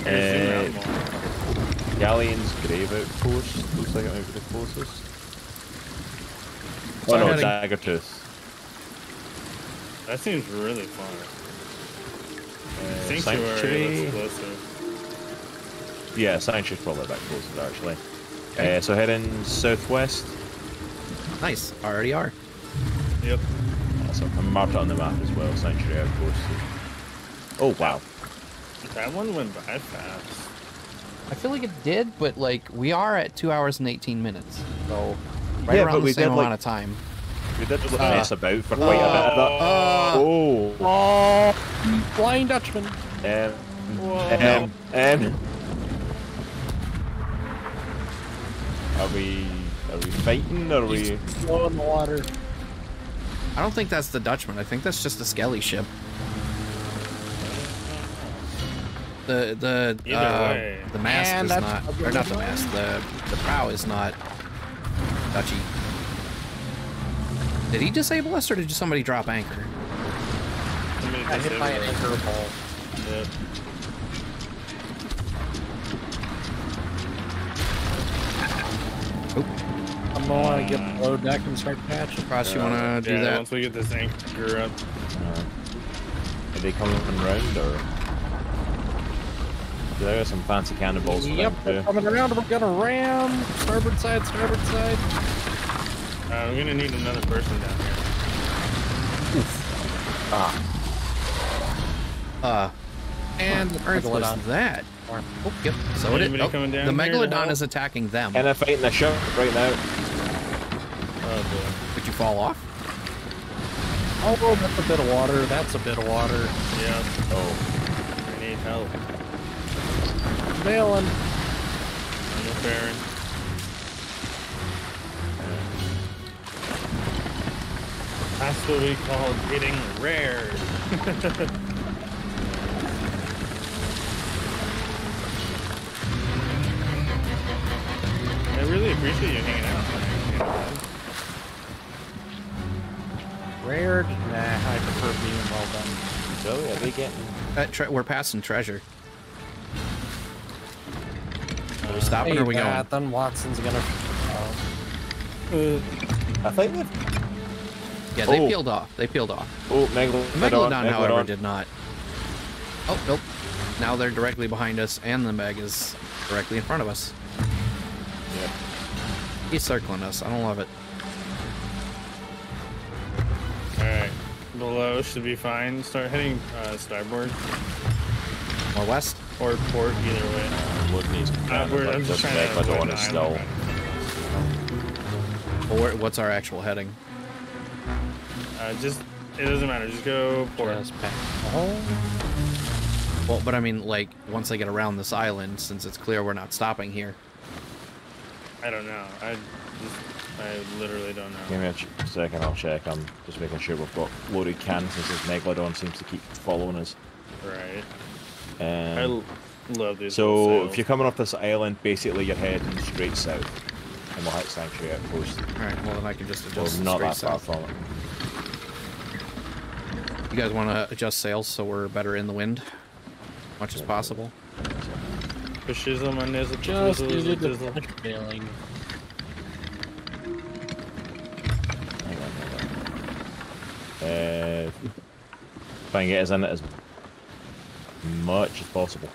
Uh, Can out more? Galleon's grave outpost looks like it might be the closest. So oh no, I'm Daggertooth. That seems really fun. Uh, Sanctuary Sanctuary. looks closer. Yeah, Sanctuary's probably a bit closer actually. Uh, so heading southwest. Nice. Already are. Yep. So I'm marked it on the map as well. Sanctuary outpost. Oh wow. That one went by fast. I feel like it did, but like we are at two hours and 18 minutes, so right Yeah, around but the we same did, amount like- of time. We did just Uh, mess about for quite a bit of that. Uh, Oh. Oh, Flying Dutchman. Um, Whoa. um, um, are we are we fighting or are we? Slow in the water. I don't think that's the Dutchman. I think that's just a Skelly ship. The the Either uh, way. the mast And is not, or not the good mast. The the prow is not Dutchy. Did he disable us, or did somebody drop anchor? Somebody I hit my disabled it. anchor ball. Yep. I'm gonna want to get below deck and start patching. Cross, you Uh, want to do yeah, that? Once we get this anchor up. Uh, are they coming round or? There are some fancy cannonballs for Yep, them they're too. coming around. We're gonna ram. Starboard side, starboard side. Uh, we're gonna need another person down here. Ah, Uh, And the Earth was Megalodon. that? Or- Oh, yep. So it is. Oh, coming down the megalodon is attacking them. and I'm fighting the ship right now. Oh boy. Did you fall off? Oh, that's a bit of water. That's a bit of water. Yeah. Oh, I need help. Bailing. I'm repairing. That's what we call getting rare. [LAUGHS] I really appreciate you hanging out. Rare? Nah, I prefer being well done. So, are we getting... Uh, we're passing treasure. Are we uh, stopping or are we Pat, going? Then Watson's gonna. Uh, I think we've yeah, they Oh. peeled off. They peeled off. Oh, Megalodon. Megalodon, however, Megalodon. did not. Oh, nope. Now they're directly behind us, and the Meg is directly in front of us. Yep. He's circling us. I don't love it. Alright. Below should be fine. Start heading uh, starboard Or west? or port, either way. I'm looking at these Uh, I'm just trying to avoid Megalodon the is island. still. Well, where, what's our actual heading? Uh, just, it doesn't matter. Just go port. just pass. Oh. Well, but I mean, like, once I get around this island, since it's clear we're not stopping here. I don't know. I just, I literally don't know. Give me a second, I'll check. I'm just making sure we've got loaded cannons since this Megalodon seems to keep following us. Right. Um, I l- love these. so if you're coming off this island, basically you're heading straight south. And we'll hit Sanctuary Outpost. Alright, well, then I can just Well, adjust not straight that far from it. You guys want to adjust sails so we're better in the wind? As much as possible. The shizzle, my nizzle, Just twizzle, use it to dizzle. bailing. Hang on, hang on. Uh, try and get us in it as much as possible.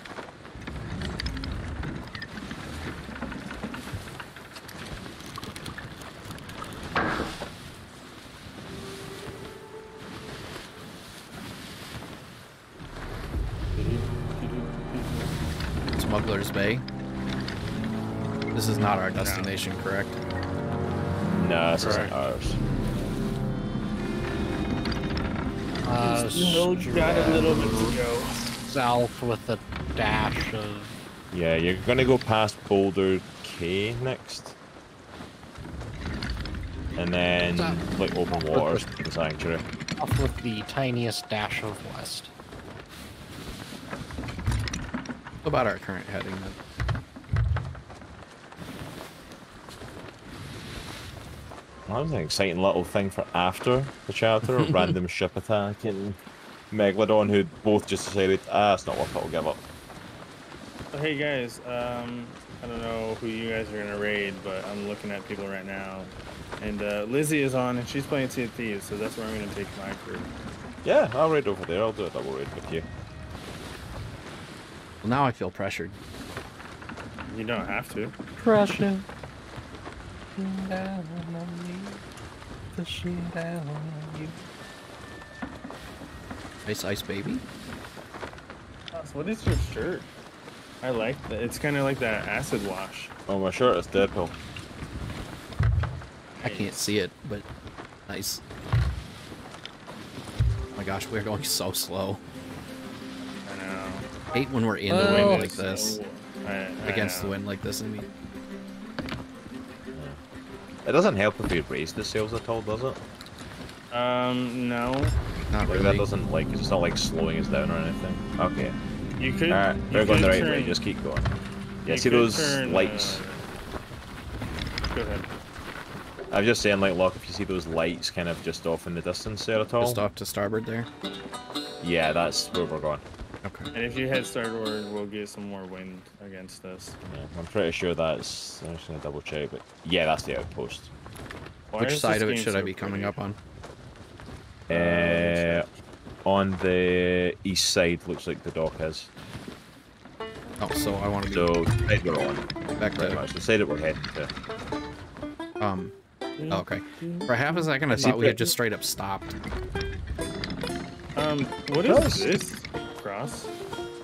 Smuggler's Bay. This is not our destination, correct? No, this isn't ours. Uh, Still got a little bit to go. south with a dash of. Yeah, you're gonna go past Boulder Cay next. And then, like, open waters to the sanctuary. Off with the tiniest dash of west. What about our current heading then? That was an exciting little thing for after the chapter, a [LAUGHS] random ship attack and Megalodon who both just decided, ah, it's not worth it, I'll give up. Oh, Hey guys, um, I don't know who you guys are gonna raid, but I'm looking at people right now, and uh, Lizzie is on, and she's playing Sea of Thieves, so that's where I'm gonna take my crew. Yeah, I'll raid over there, I'll do a double raid with you. Well, now I feel pressured. You don't have to. Pressure. Down on me. Pushing down on you. Ice Ice Baby? So what is your shirt? I like that. It's kind of like that acid wash. Oh, my shirt is Deadpool. I can't see it, but nice. Oh my gosh, we're going so slow. I. Hate when we're in the Well, wind like this. I, I Against the wind like this, I mean. It doesn't help if we raise the sails at all, does it? Um, no. Not Like, really. that doesn't, like, it's not like slowing us down or anything. Okay. You could. Alright, you we're going the could right way, just keep going. Yeah, see those turn, lights? uh, Go ahead. I'm just saying, like, look, if you see those lights kind of just off in the distance there at all. Just off to starboard there. Yeah, that's where we're going. Okay. And if you head starboard, we'll get some more wind against us. Yeah, I'm pretty sure that's. I'm just gonna double check, but yeah, that's the outpost. Why Which side of it game should I be coming pretty? up on? Uh, on the east side, looks like the dock is. Oh, so I want to be So the side we're on, back pretty to much the side that we're heading to. um. oh, okay. For half a second, I thought we had just straight up stopped. Um, what is Yes. this? Cross?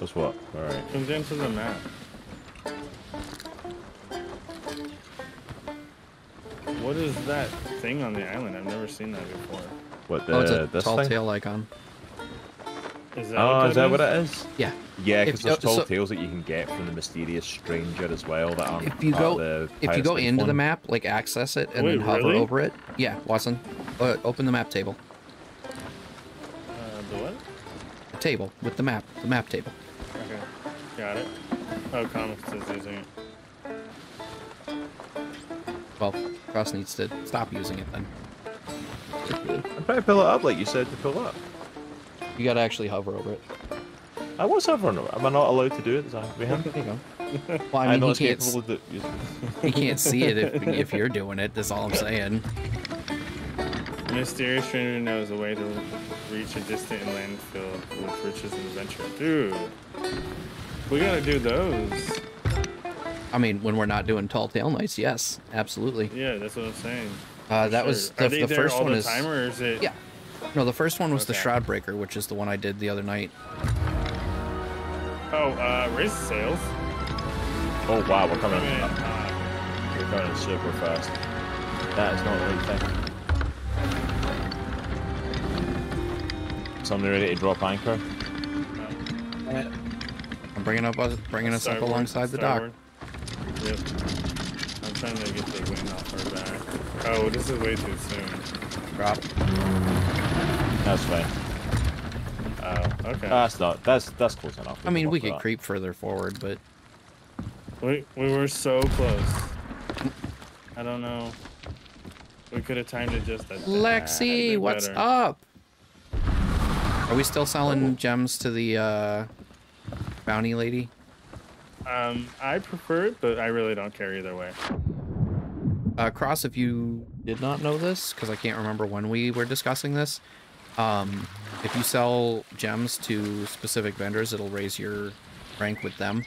That's what. All right. Comes into the map. What is that thing on the island? I've never seen that before. What the oh, it's a this tall thing? tail icon. Is that Oh, what is that what it is? Yeah. Yeah, because there's tall so- tales that you can get from the mysterious stranger as well. That aren't If you go, the if you go Life into the map, like access it and Wait, then hover really? over it. Yeah, Watson. Uh, open the map table. Table with the map. The map table. Okay. Got it. Oh, comics is using it. Well, Cross needs to stop using it then. I'm trying to pull it up like you said to pull up. You gotta actually hover over it. I was hovering over. Am I not allowed to do it? Is that behind? There you go. [LAUGHS] Well, I I'm mean, not he can't, capable of do- using he can't see it if, if you're doing it. That's all I'm saying. Mysterious stranger knows a way to reach a distant landfill with riches and adventure. Dude, we gotta do those. I mean, when we're not doing Tall Tale Nights, yes, absolutely. Yeah, that's what I'm saying. Uh, that sure. was Are the, they the there first all one the is time, or is it? yeah. No, the first one was the Shroud Breaker, which is the one I did the other night. Oh, uh, raise sails. Oh wow, we're coming. Coming in We're coming super fast. That is not the right thing. Somebody ready to drop anchor? Uh, I'm bringing up us, bringing us up alongside the dock. Yep. I'm trying to get the wind off our back. Oh, this is way too soon. Drop. That's fine. Oh, okay. That's not. That's that's close enough. I mean, we could creep further forward, but we we were so close. I don't know. We could have timed it just a tad Lexi, what's better. up? Are we still selling gems to the uh, bounty lady? Um, I prefer it, but I really don't care either way. Uh, Cross, if you did not know this, because I can't remember when we were discussing this, um, if you sell gems to specific vendors, it'll raise your rank with them.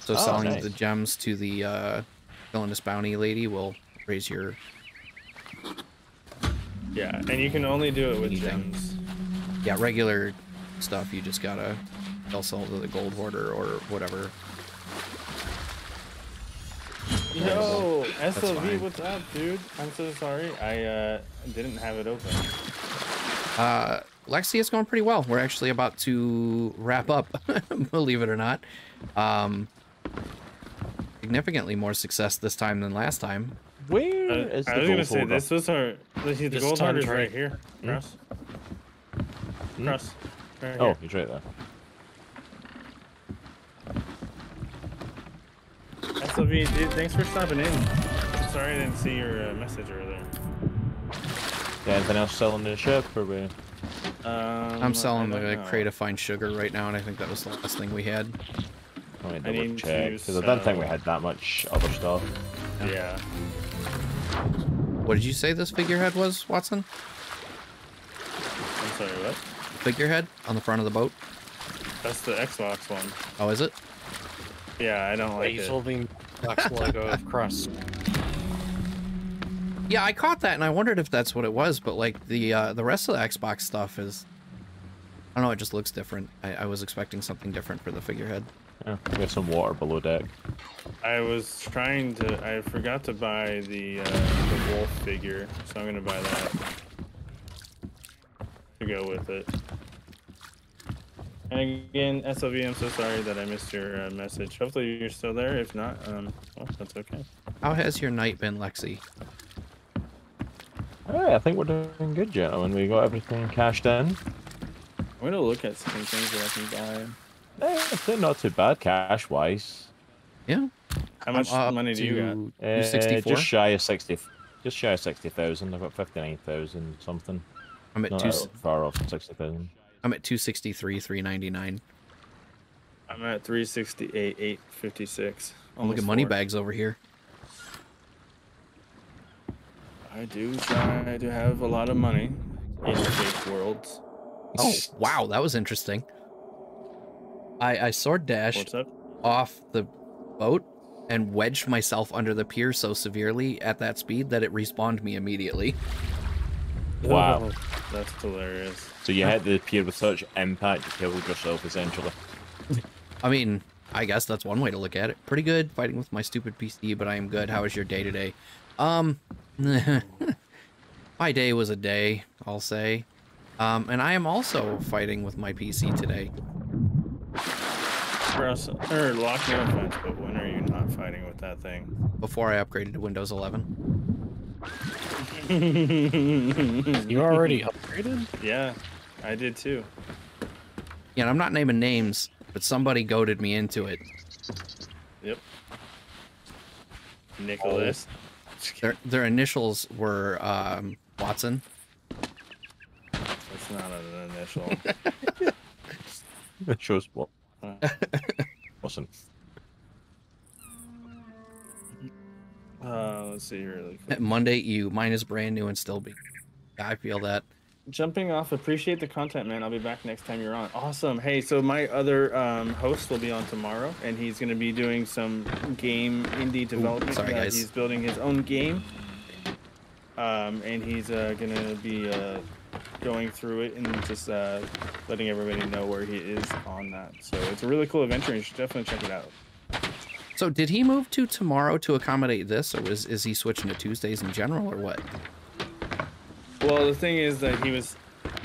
So Oh, selling nice. the gems to the uh, villainous bounty lady will raise your Yeah, and you can only do it with Anything. gems. yeah regular stuff. You just gotta sell to the gold hoarder or whatever. Yo, That's SLV, fine. what's up, dude? I'm so sorry. I uh didn't have it open. Uh, Lexi is going pretty well. We're actually about to wrap up, [LAUGHS] believe it or not. Um, significantly more success this time than last time. Where Uh, is I the was gonna say holder? this was our. The, the gold time's hoarder's right. right here. Hmm? Cross. Hmm? Cross. Right Oh, here. he's right there. SLV, dude, thanks for stopping in. Sorry I didn't see your uh, message earlier. Yeah, anything else selling the ship or we? Um, I'm selling the know. crate of fine sugar right now, and I think that was the last thing we had. Let me I double need check because I don't think we had that much other stuff. Yeah. What did you say this figurehead was, Watson? I'm sorry, what? Figurehead on the front of the boat? That's the Xbox one. Oh, is it? Yeah, I don't like He's it. holding Xbox logo of Crust. Yeah, I caught that, and I wondered if that's what it was. But like the uh, the rest of the Xbox stuff is, I don't know. It just looks different. I, I was expecting something different for the figurehead. Yeah, we have some water below deck. I was trying to. I forgot to buy the uh, the wolf figure, so I'm gonna buy that to go with it. And again, SLV, I'm so sorry that I missed your uh, message. Hopefully you're still there. If not, um, well, that's okay. How has your night been, Lexi? Hey, I think we're doing good, gentlemen. We got everything cashed in. I'm gonna look at some things that I can buy. Eh, I think not too bad cash wise. Yeah. How much I'm money do you got? to Uh, just shy of sixty. Just shy of sixty thousand. I've got fifty nine thousand something. I'm at Not two. far off sixty thousand. I'm at 263, 399. I'm at 368, 856. Oh, look at money four. bags over here. I do try to have a lot of money in fake worlds. Oh, wow, that was interesting. I I sword dashed off the boat and wedged myself under the pier so severely at that speed that it respawned me immediately. Wow. That's hilarious. So you hit the pier with such impact, you killed yourself essentially. I mean, I guess that's one way to look at it. Pretty good fighting with my stupid PC, but I am good. How was your day today? Um, [LAUGHS] my day was a day, I'll say. Um, and I am also fighting with my PC today. Cross or Locke no offense, but when are you not fighting with that thing? Before I upgraded to Windows 11. [LAUGHS] You already upgraded? Yeah, I did too. Yeah, and I'm not naming names, but somebody goaded me into it. Yep. Nicholas. Their their initials were um, Watson. That's not an initial. [LAUGHS] It shows what. Listen. Uh, let's see here. Really. Monday you Mine is brand new and still be. I feel that. Jumping off, appreciate the content, man. I'll be back next time you're on. Awesome. Hey, so my other um, host will be on tomorrow, and he's going to be doing some game indie development. sorry, Uh, guys. He's building his own game, um, and he's uh, going to be uh, going through it and just uh, letting everybody know where he is on that. So it's a really cool adventure. and You should definitely check it out. So did he move to tomorrow to accommodate this, or is is he switching to Tuesdays in general, or what? Well, the thing is that he was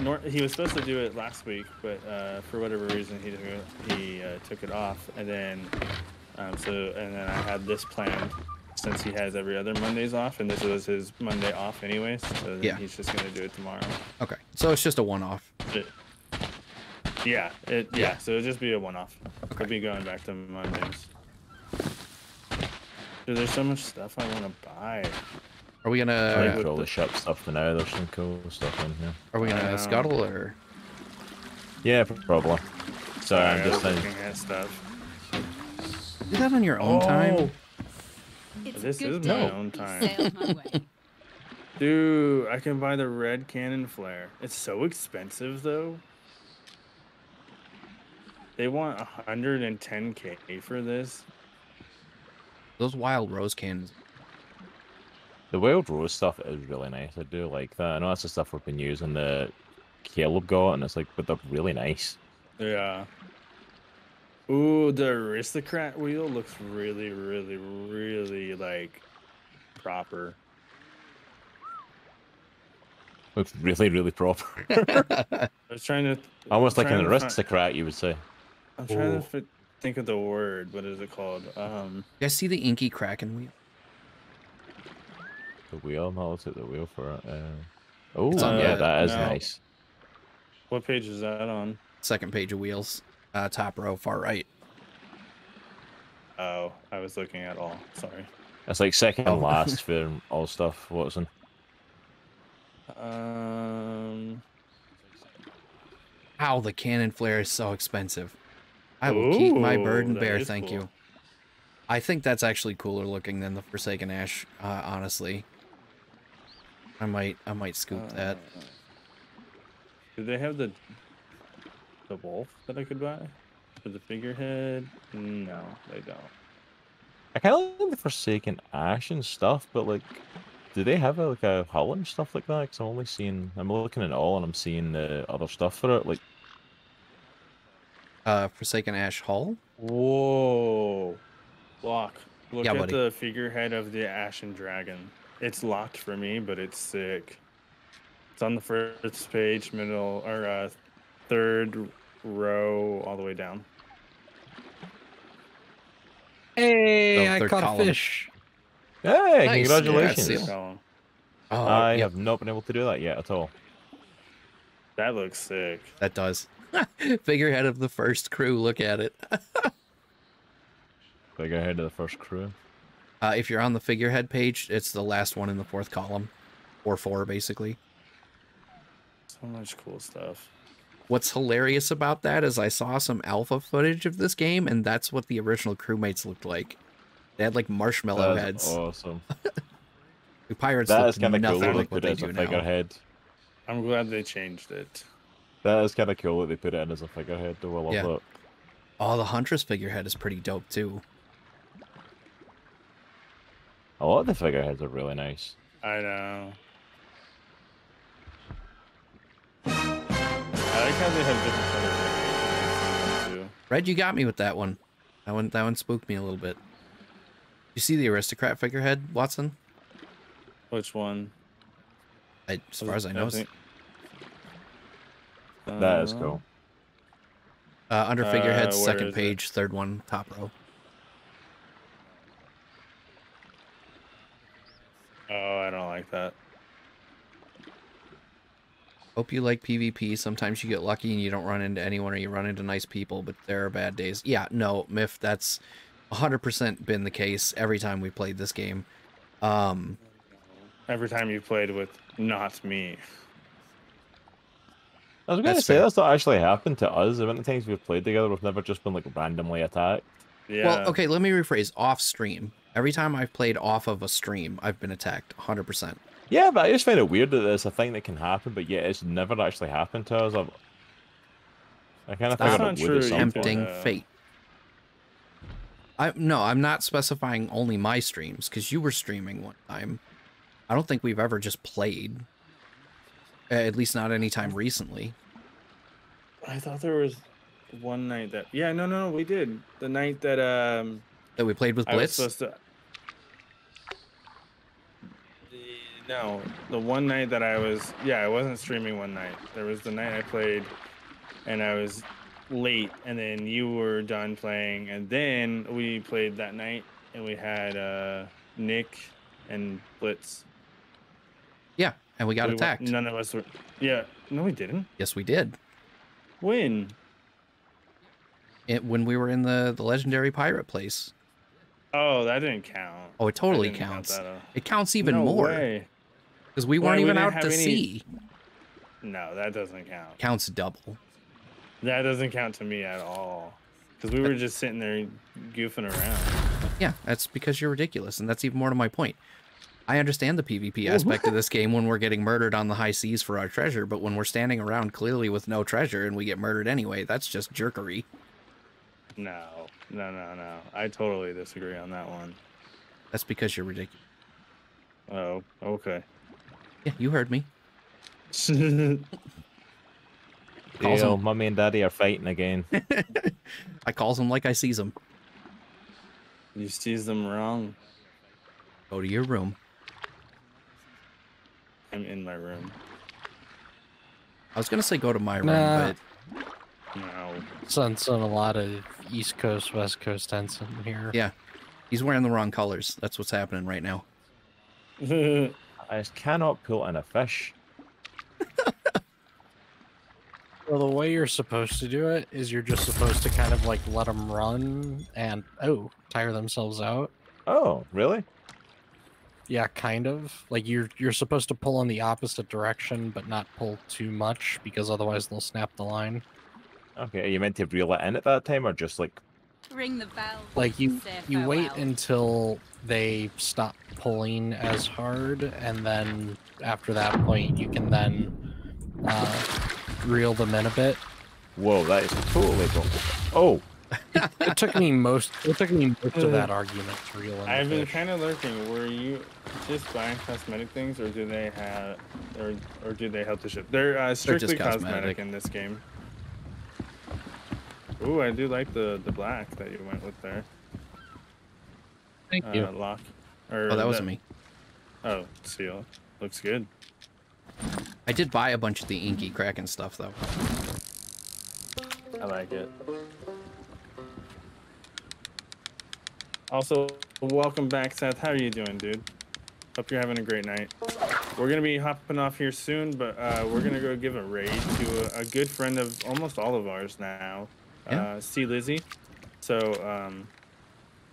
nor- he was supposed to do it last week, but uh, for whatever reason he took it, he uh, took it off, and then um, so and then I had this planned since he has every other Mondays off, and this was his Monday off anyways. So then Yeah. he's just gonna do it tomorrow. Okay, so it's just a one-off. Yeah, it yeah. So it'll just be a one-off. I'll be going back to Mondays. Dude, there's so much stuff I want to buy. Are we gonna think for all the ship stuff for now, there's some cool stuff in here. are we gonna know. scuttle or? Yeah, probably. Sorry, I'm just I'm saying. looking at stuff. Do that on your own oh. time. Oh. This is my own time. Dude, I can buy the red cannon flare. It's so expensive though. They want 110k for this. Those wild rose cannons. The Wild Rose stuff is really nice. I do like that. I know that's the stuff we've been using that Caleb got, and it's like, but they're really nice. Yeah. Ooh, the aristocrat wheel looks really, really, really like proper. Looks really, really proper. [LAUGHS] I was trying to Almost like an to find- aristocrat, you would say. I'm trying Ooh. to fi- think of the word. What is it called? Um, You guys see the inky kraken wheel? The wheel, no, let's at the wheel for it. Uh, oh, yeah, that is no. nice. what page is that on? Second page of wheels, uh, top row, far right. Oh, I was looking at all. Sorry. It's like second Oh. and last [LAUGHS] for all stuff, Watson. Um. How the cannon flare is so expensive. I will keep my bird Ooh, and bear, thank cool. you. I think that's actually cooler looking than the Forsaken Ash, uh, honestly. I might I might scoop that. Uh, Do they have the the wolf that I could buy for the figurehead? No, they don't. I kind of like the Forsaken Ash and stuff, but like, do they have a, like a hull and stuff like that? Because I'm only seeing, I'm looking at all and I'm seeing the other stuff for it. Like, Uh, Forsaken Ash Hull? Whoa. Locke. Look Yeah, at buddy. the figurehead of the Ashen Dragon. It's locked for me, but it's sick. It's on the first page, middle, or uh, third row, all the way down. Hey, Oh, I caught column. a fish. hey, Nice, congratulations! congrats, Seal. Column. Oh, I yep, have not been able to do that yet at all. That looks sick. that does. [LAUGHS] Figurehead of the first crew, look at it. [LAUGHS] Like ahead of the first crew. Uh, if you're on the figurehead page, it's the last one in the fourth column. Or four, basically. So much cool stuff. What's hilarious about that is I saw some alpha footage of this game, and that's what the original crewmates looked like. They had like marshmallow That heads. is awesome. [LAUGHS] The pirates that look is kind of cool nothing that they like what put they it as do a now. figurehead. I'm glad they changed it. That is kind of cool that they put it in as a figurehead, though. I love Yeah. that. Oh, the Huntress figurehead is pretty dope too. A lot of the figureheads are really nice. I know. Like how they have different color variations too. Red, you got me with that one. That one, that one spooked me a little bit. You see the aristocrat figurehead, Watson? Which one? I, as far as I know, think- That is Uh, cool. uh, under Uh, figurehead, where second is it? page, third one, top row. Oh, I don't like that. Hope you like PvP. Sometimes you get lucky and you don't run into anyone or you run into nice people, but there are bad days. Yeah, no, Miff, that's 100% been the case every time we played this game. Um, every time you played with not me. I was going to That's say fair. that's not actually happened to us. The amount of times we've played together, we've never just been like randomly attacked. Yeah. Well, okay, let me rephrase. Off stream. Every time I've played off of a stream, I've been attacked 100%. Yeah, but I just find it weird that it's a thing that can happen, but yet it's never actually happened to us. I've, I kind of That's figured not it would at true some either. point. Tempting uh, fate. I no, I'm not specifying only my streams because you were streaming one time. I don't think we've ever just played. At least not anytime recently. I thought there was one night that. Yeah, no, no, no, we did. The night that um That we played with I was Blitz. supposed to. No, the one night that I was, yeah, I wasn't streaming one night. There was the night I played, and I was late, and then you were done playing, and then we played that night, and we had uh Nick and Blitz. Yeah, and we got We attacked. None of us were. Yeah, no, we didn't. Yes, we did. When? It, when we were in the the legendary pirate place. Oh, that didn't count. Oh, it totally count counts. uh, It counts even no more way. Because we weren't we even didn't out to any- sea. No, that doesn't count. Counts double. That doesn't count to me at all. Because we were just sitting there goofing around. Yeah, that's because you're ridiculous, and that's even more to my point. I understand the PvP aspect of [LAUGHS] this game when we're getting murdered on the high seas for our treasure, but when we're standing around clearly with no treasure and we get murdered anyway, that's just jerkery. No, no, no, no. I totally disagree on that one. That's because you're ridiculous. Oh, okay. Yeah, you heard me. Deal, [LAUGHS] Calls him- mummy and daddy are fighting again. [LAUGHS] I calls them like I sees them. you sees them wrong. Go to your room. I'm in my room. I was gonna say go to my room, Nah. but No. Sensing a lot of East Coast, West Coast tension here. yeah, he's wearing the wrong colors. That's what's happening right now. [LAUGHS] I just cannot pull in a fish. Well, the way you're supposed to do it is you're just supposed to kind of like let them run and oh, tire themselves out. Oh, really? Yeah, kind of. Like you're you're supposed to pull in the opposite direction, but not pull too much because otherwise they'll snap the line. Okay, are you meant to reel it in at that time, or just like Ring the bell. Like you you wait farewell. until they stop pulling as hard, and then after that point you can then uh, reel them in a bit. Whoa, that is totally wrong. Oh, [LAUGHS] It took me most. It took me most of that argument to reel in. I've been fish. kind of lurking. Were you just buying cosmetic things, or do they have, or or do they help the ship? They're uh, strictly cosmetic. cosmetic. in this game. Ooh, I do like the the black that you went with there. Thank Uh, you. Locke. Or Oh, that wasn't me. Oh, seal. Looks good. I did buy a bunch of the inky kraken stuff though. I like it. Also, welcome back, Seth. How are you doing, dude? Hope you're having a great night. We're gonna be hopping off here soon, but uh, we're gonna go give a raid to a, a good friend of almost all of ours now, Yeah. uh, C Lizzie. So, um,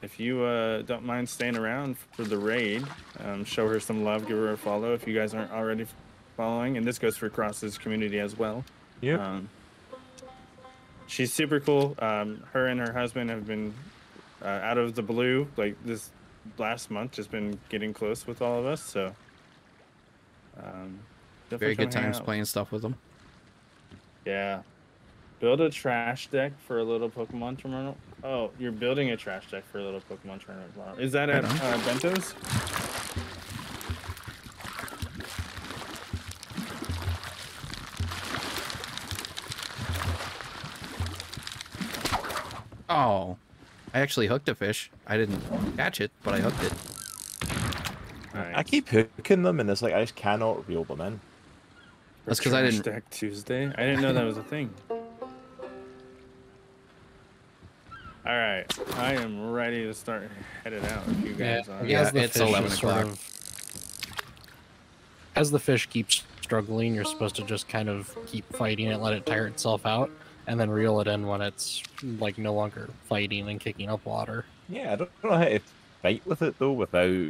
if you uh, don't mind staying around for the raid, um, show her some love, give her a follow if you guys aren't already following, and this goes for Cross's community as well. Yep. Um, she's super cool. Um, her and her husband have been uh, out of the blue, like this last month, just been getting close with all of us. So, um, Very good times out. playing stuff with them. Yeah. Build a trash deck for a little Pokemon tournament. Oh, you're building a trash deck for a little Pokemon tournament tomorrow. Is that Right at uh, Bento's? Oh, I actually hooked a fish. I didn't catch it, but I hooked it. I keep hooking them, and it's like I just cannot reel them in. That's because I didn't- Deck Tuesday. I didn't know that was a thing. [LAUGHS] I am ready to start headed out. If you Yeah, guys are. Yeah, as the it's fish 11 is sort of- as the fish keeps struggling, you're supposed to just kind of keep fighting it, let it tire itself out, and then reel it in when it's like no longer fighting and kicking up water. Yeah, I don't know how to fight with it though without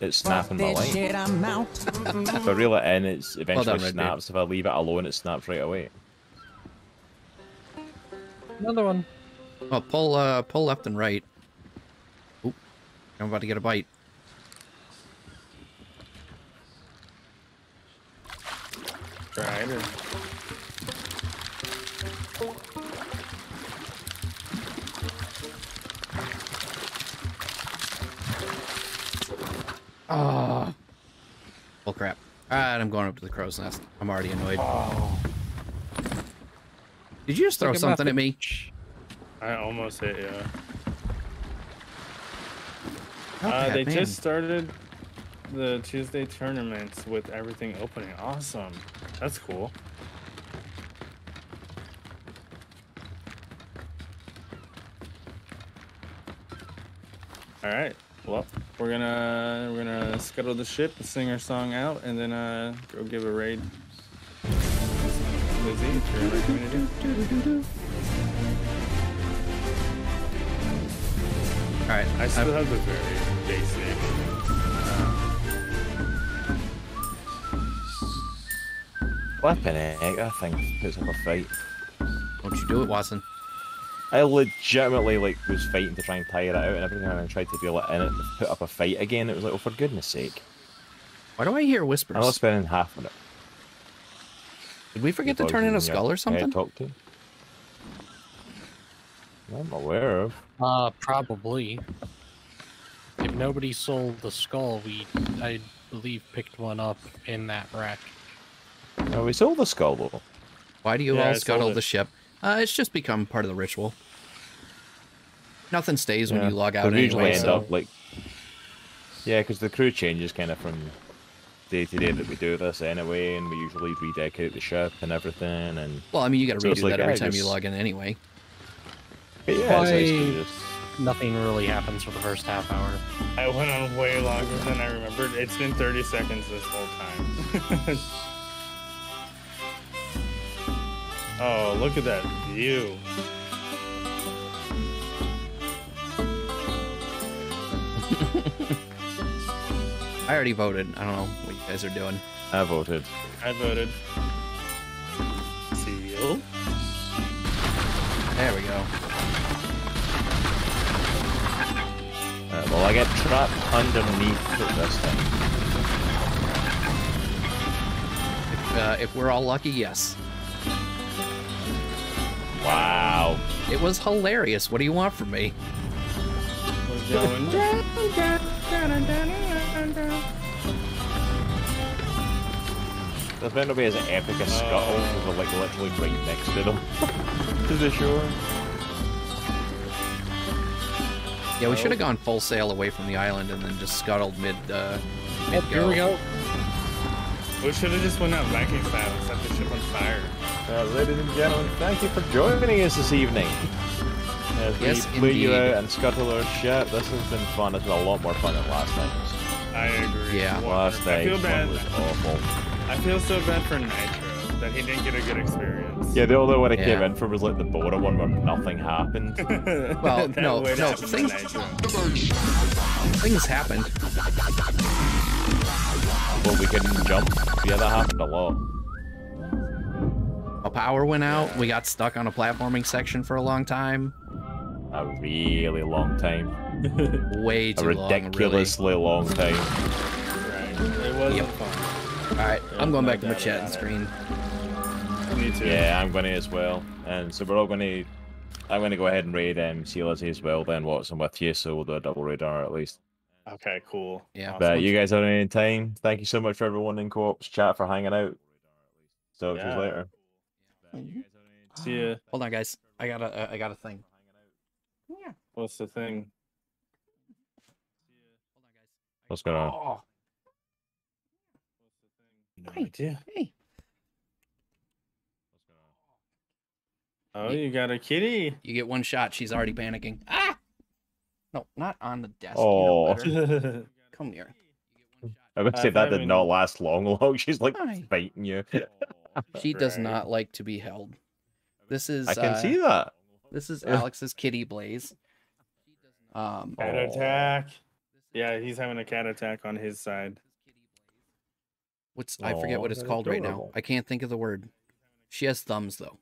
it snapping my line. if I reel it in, it's eventually done, Red Beard. snaps. If I leave it alone, it snaps right away. Another one. Well, pull uh pull left and right. Oop. I'm about to get a bite. Right. or- Oh. Well, crap. Alright, I'm going up to the crow's nest. I'm already annoyed. Did you just throw Think something at me? I almost hit you. Not Uh, they man. just started the Tuesday tournaments with everything opening. Awesome. That's cool. All right. Well, we're gonna we're gonna scuttle the ship, sing our song out, and then uh go give a raid. Lizzie, if you're in our community. All right. I still have the very basic. Uh, Flipping egg, that thing puts up a fight. Don't you do it, Watson? I legitimately like was fighting to try and tire it out, and everything, and I tried to reel it in, it put up a fight again. It was like, oh, for goodness sake! Why do I hear whispers? I was spending half of it. Did we forget to turn in in a skull or head uh, something? Talk to. I'm aware of. Uh, probably. If nobody sold the skull, we, I believe, picked one up in that wreck. No, we sold the skull though. Why do you Yeah, all scuttle the ship? Uh, it's just become part of the ritual. Nothing stays when you log So out we usually anyway. end So up like. Yeah, because the crew changes kind of from day to day that we do this anyway, and we usually redecorate the ship and everything, and well, I mean, you got to So redo like, that every I time you log in anyway. But yeah, it's nice to Why- Nothing really happens for the first half hour. I went on way longer than I remembered. It's been 30 seconds this whole time. [LAUGHS] oh, look at that view. [LAUGHS] I already voted. I don't know what you guys are doing. I voted. I voted. Seal. There we go. Alright, well, I get trapped underneath it this thing. If, uh, if we're all lucky, yes. Wow. It was hilarious. What do you want from me? We're going. There's meant to be as epic a scuttle, we're like literally right next to them. to the shore. Yeah, we should have gone full sail away from the island and then just scuttled mid. Uh, mid Oh, here we go. We should have just went out Viking style and set the ship on fire. Uh, ladies and gentlemen, thank you for joining us this evening. As we Yes, flew you out and scuttle our ship, this has been fun. It's been a lot more fun than last night. I agree. Yeah. Last I night was awful. I feel so bad for Nitro that he didn't get a good experience. Yeah, the only one I came in for was like the border one where nothing happened. [LAUGHS] Well, no, no, happen things- things happened. well, we couldn't jump. Yeah, that happened a lot. A power went out. We got stuck on a platforming section for a long time. A really long time. [LAUGHS] Way A too long, really. ridiculously long time. Right. It wasn't Yep. fun. All right, There's I'm going back to my doubt chat about it. screen. Me too. Yeah, I'm going to as well. And so we're all going to. I'm going to go ahead and raid um, Sea Lizzie as well, then Watson with you, so we'll do a double raid on her at least. Okay, cool. Yeah. Awesome. But you guys have any time? Thank you so much for everyone in co-op's chat for hanging out. So Yeah. later. See ya. [GASPS] Hold on, guys. I got a, I got a thing. Yeah. What's the thing? Hold on, guys. What's going on? Oh, No Hey. idea. hey. Oh, you got a kitty. You get one shot. She's already panicking. Ah! No, not on the desk. you Oh. know [LAUGHS] Come here. I'm gonna say that did we not last long. [LAUGHS] Long. She's like Hi. fighting you. [LAUGHS] She does not like to be held. This is. I can uh, see that. This is Alex's kitty Blaze. Um, Cat Aw. attack. Yeah, he's having a cat attack on his side. What's I forget what it's they're called right now. I can't think of the word. She has thumbs though.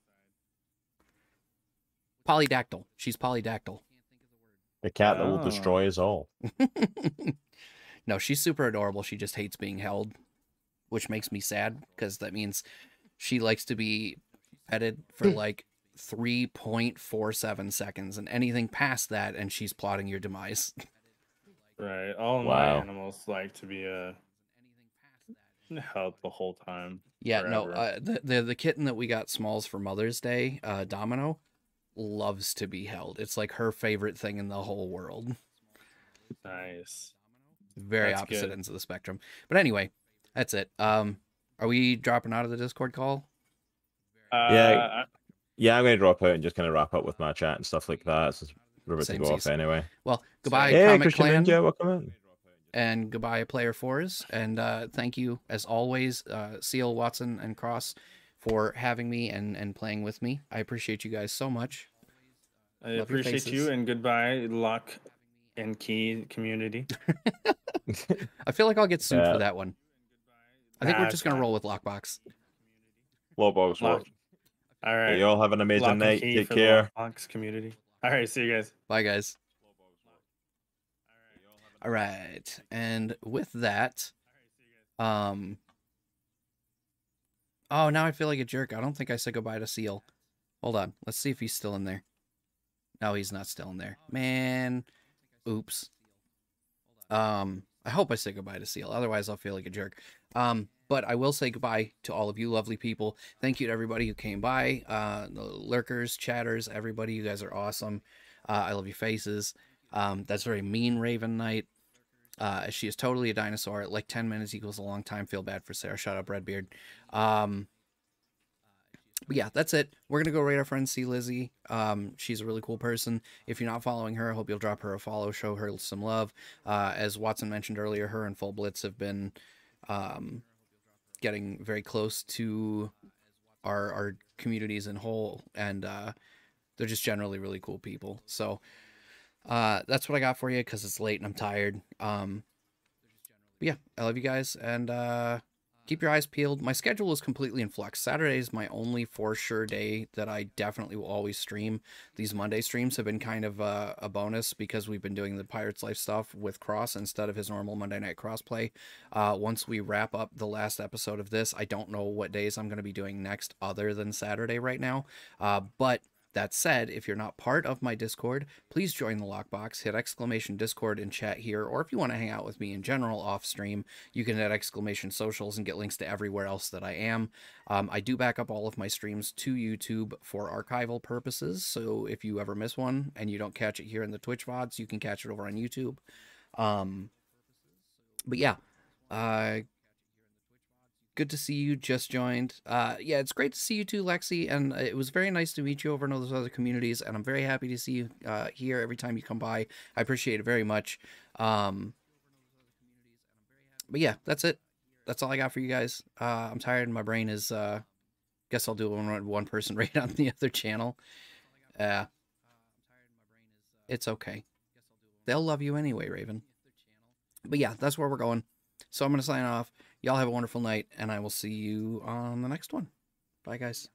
Polydactyl. She's polydactyl. The cat that will Oh. destroy us all. [LAUGHS] no, she's super adorable. She just hates being held, which makes me sad because that means she likes to be petted for like 3.47 seconds and anything past that and she's plotting your demise. [LAUGHS] Right. All Wow. my animals like to be uh held the whole time. Yeah, no, uh, the, the the kitten that we got Smalls for Mother's Day, uh, Domino, loves to be held. It's like her favorite thing in the whole world. nice. Very That's opposite good. ends of the spectrum. But anyway, that's it. Um, are we dropping out of the Discord call? Uh, Yeah. Yeah, I'm going to drop out and just kind of wrap up with my chat and stuff like that. So we're about to go off anyway. Well, goodbye, Hey, Comic Christian Clan, Ninja, welcome in. and goodbye, Player Fours, and uh, thank you as always, uh, Seal, Watson, and Cross, for having me and and playing with me. I appreciate you guys so much. I Love appreciate you and goodbye, Lock and Key community. [LAUGHS] I feel like I'll get sued Yeah. for that one. I think Nah, we're just gonna fine. roll with Lockbox. Lowbox Lock. work. All right. You all have an amazing Lock night. Take care. Lockbox community. All right. See you guys. Bye, guys. All right, and with that, um, oh, now I feel like a jerk. I don't think I said goodbye to Seal. Hold on, let's see if he's still in there. No, he's not still in there. Man, oops. Um, I hope I say goodbye to Seal. Otherwise, I'll feel like a jerk. Um, but I will say goodbye to all of you lovely people. Thank you to everybody who came by. Uh, the lurkers, chatters, everybody. You guys are awesome. Uh, I love your faces. Um, that's very mean, Raven Knight. Uh, she is totally a dinosaur. Like 10 minutes equals a long time. Feel bad for Sarah. Shut up, Redbeard. Um, but yeah, that's it. We're gonna go rate our friend C Lizzie. Um, she's a really cool person. If you're not following her, I hope you'll drop her a follow, show her some love. Uh, as Watson mentioned earlier, her and Full Blitz have been um, getting very close to our our communities in whole, and uh, they're just generally really cool people. So uh, that's what I got for you because it's late and I'm tired. Um, yeah, I love you guys and uh, keep your eyes peeled. My schedule is completely in flux. Saturday is my only for sure day that I definitely will always stream. These Monday streams have been kind of uh, a bonus because we've been doing the Pirates Life stuff with Cross instead of his normal Monday night crossplay. Uh, once we wrap up the last episode of this, I don't know what days I'm going to be doing next other than Saturday right now. Uh, but that said, if you're not part of my Discord, please join the lockbox. Hit exclamation Discord in chat here. Or if you want to hang out with me in general off stream, you can hit exclamation socials and get links to everywhere else that I am. Um, I do back up all of my streams to YouTube for archival purposes. So if you ever miss one and you don't catch it here in the Twitch VODs, you can catch it over on YouTube. Um, but yeah, uh, good to see you just joined. Uh yeah it's great to see you too lexi and it was very nice to meet you over in all those other communities and i'm very happy to see you uh here every time you come by. I appreciate it very much. Um but yeah that's it. That's all i got for you guys. Uh i'm tired and my brain is uh guess i'll do one one person [LAUGHS] rate on the other channel. Uh it's okay. They'll love you anyway raven. But yeah that's where we're going. So i'm gonna sign off Y'all have a wonderful night, and I will see you on the next one. Bye, guys.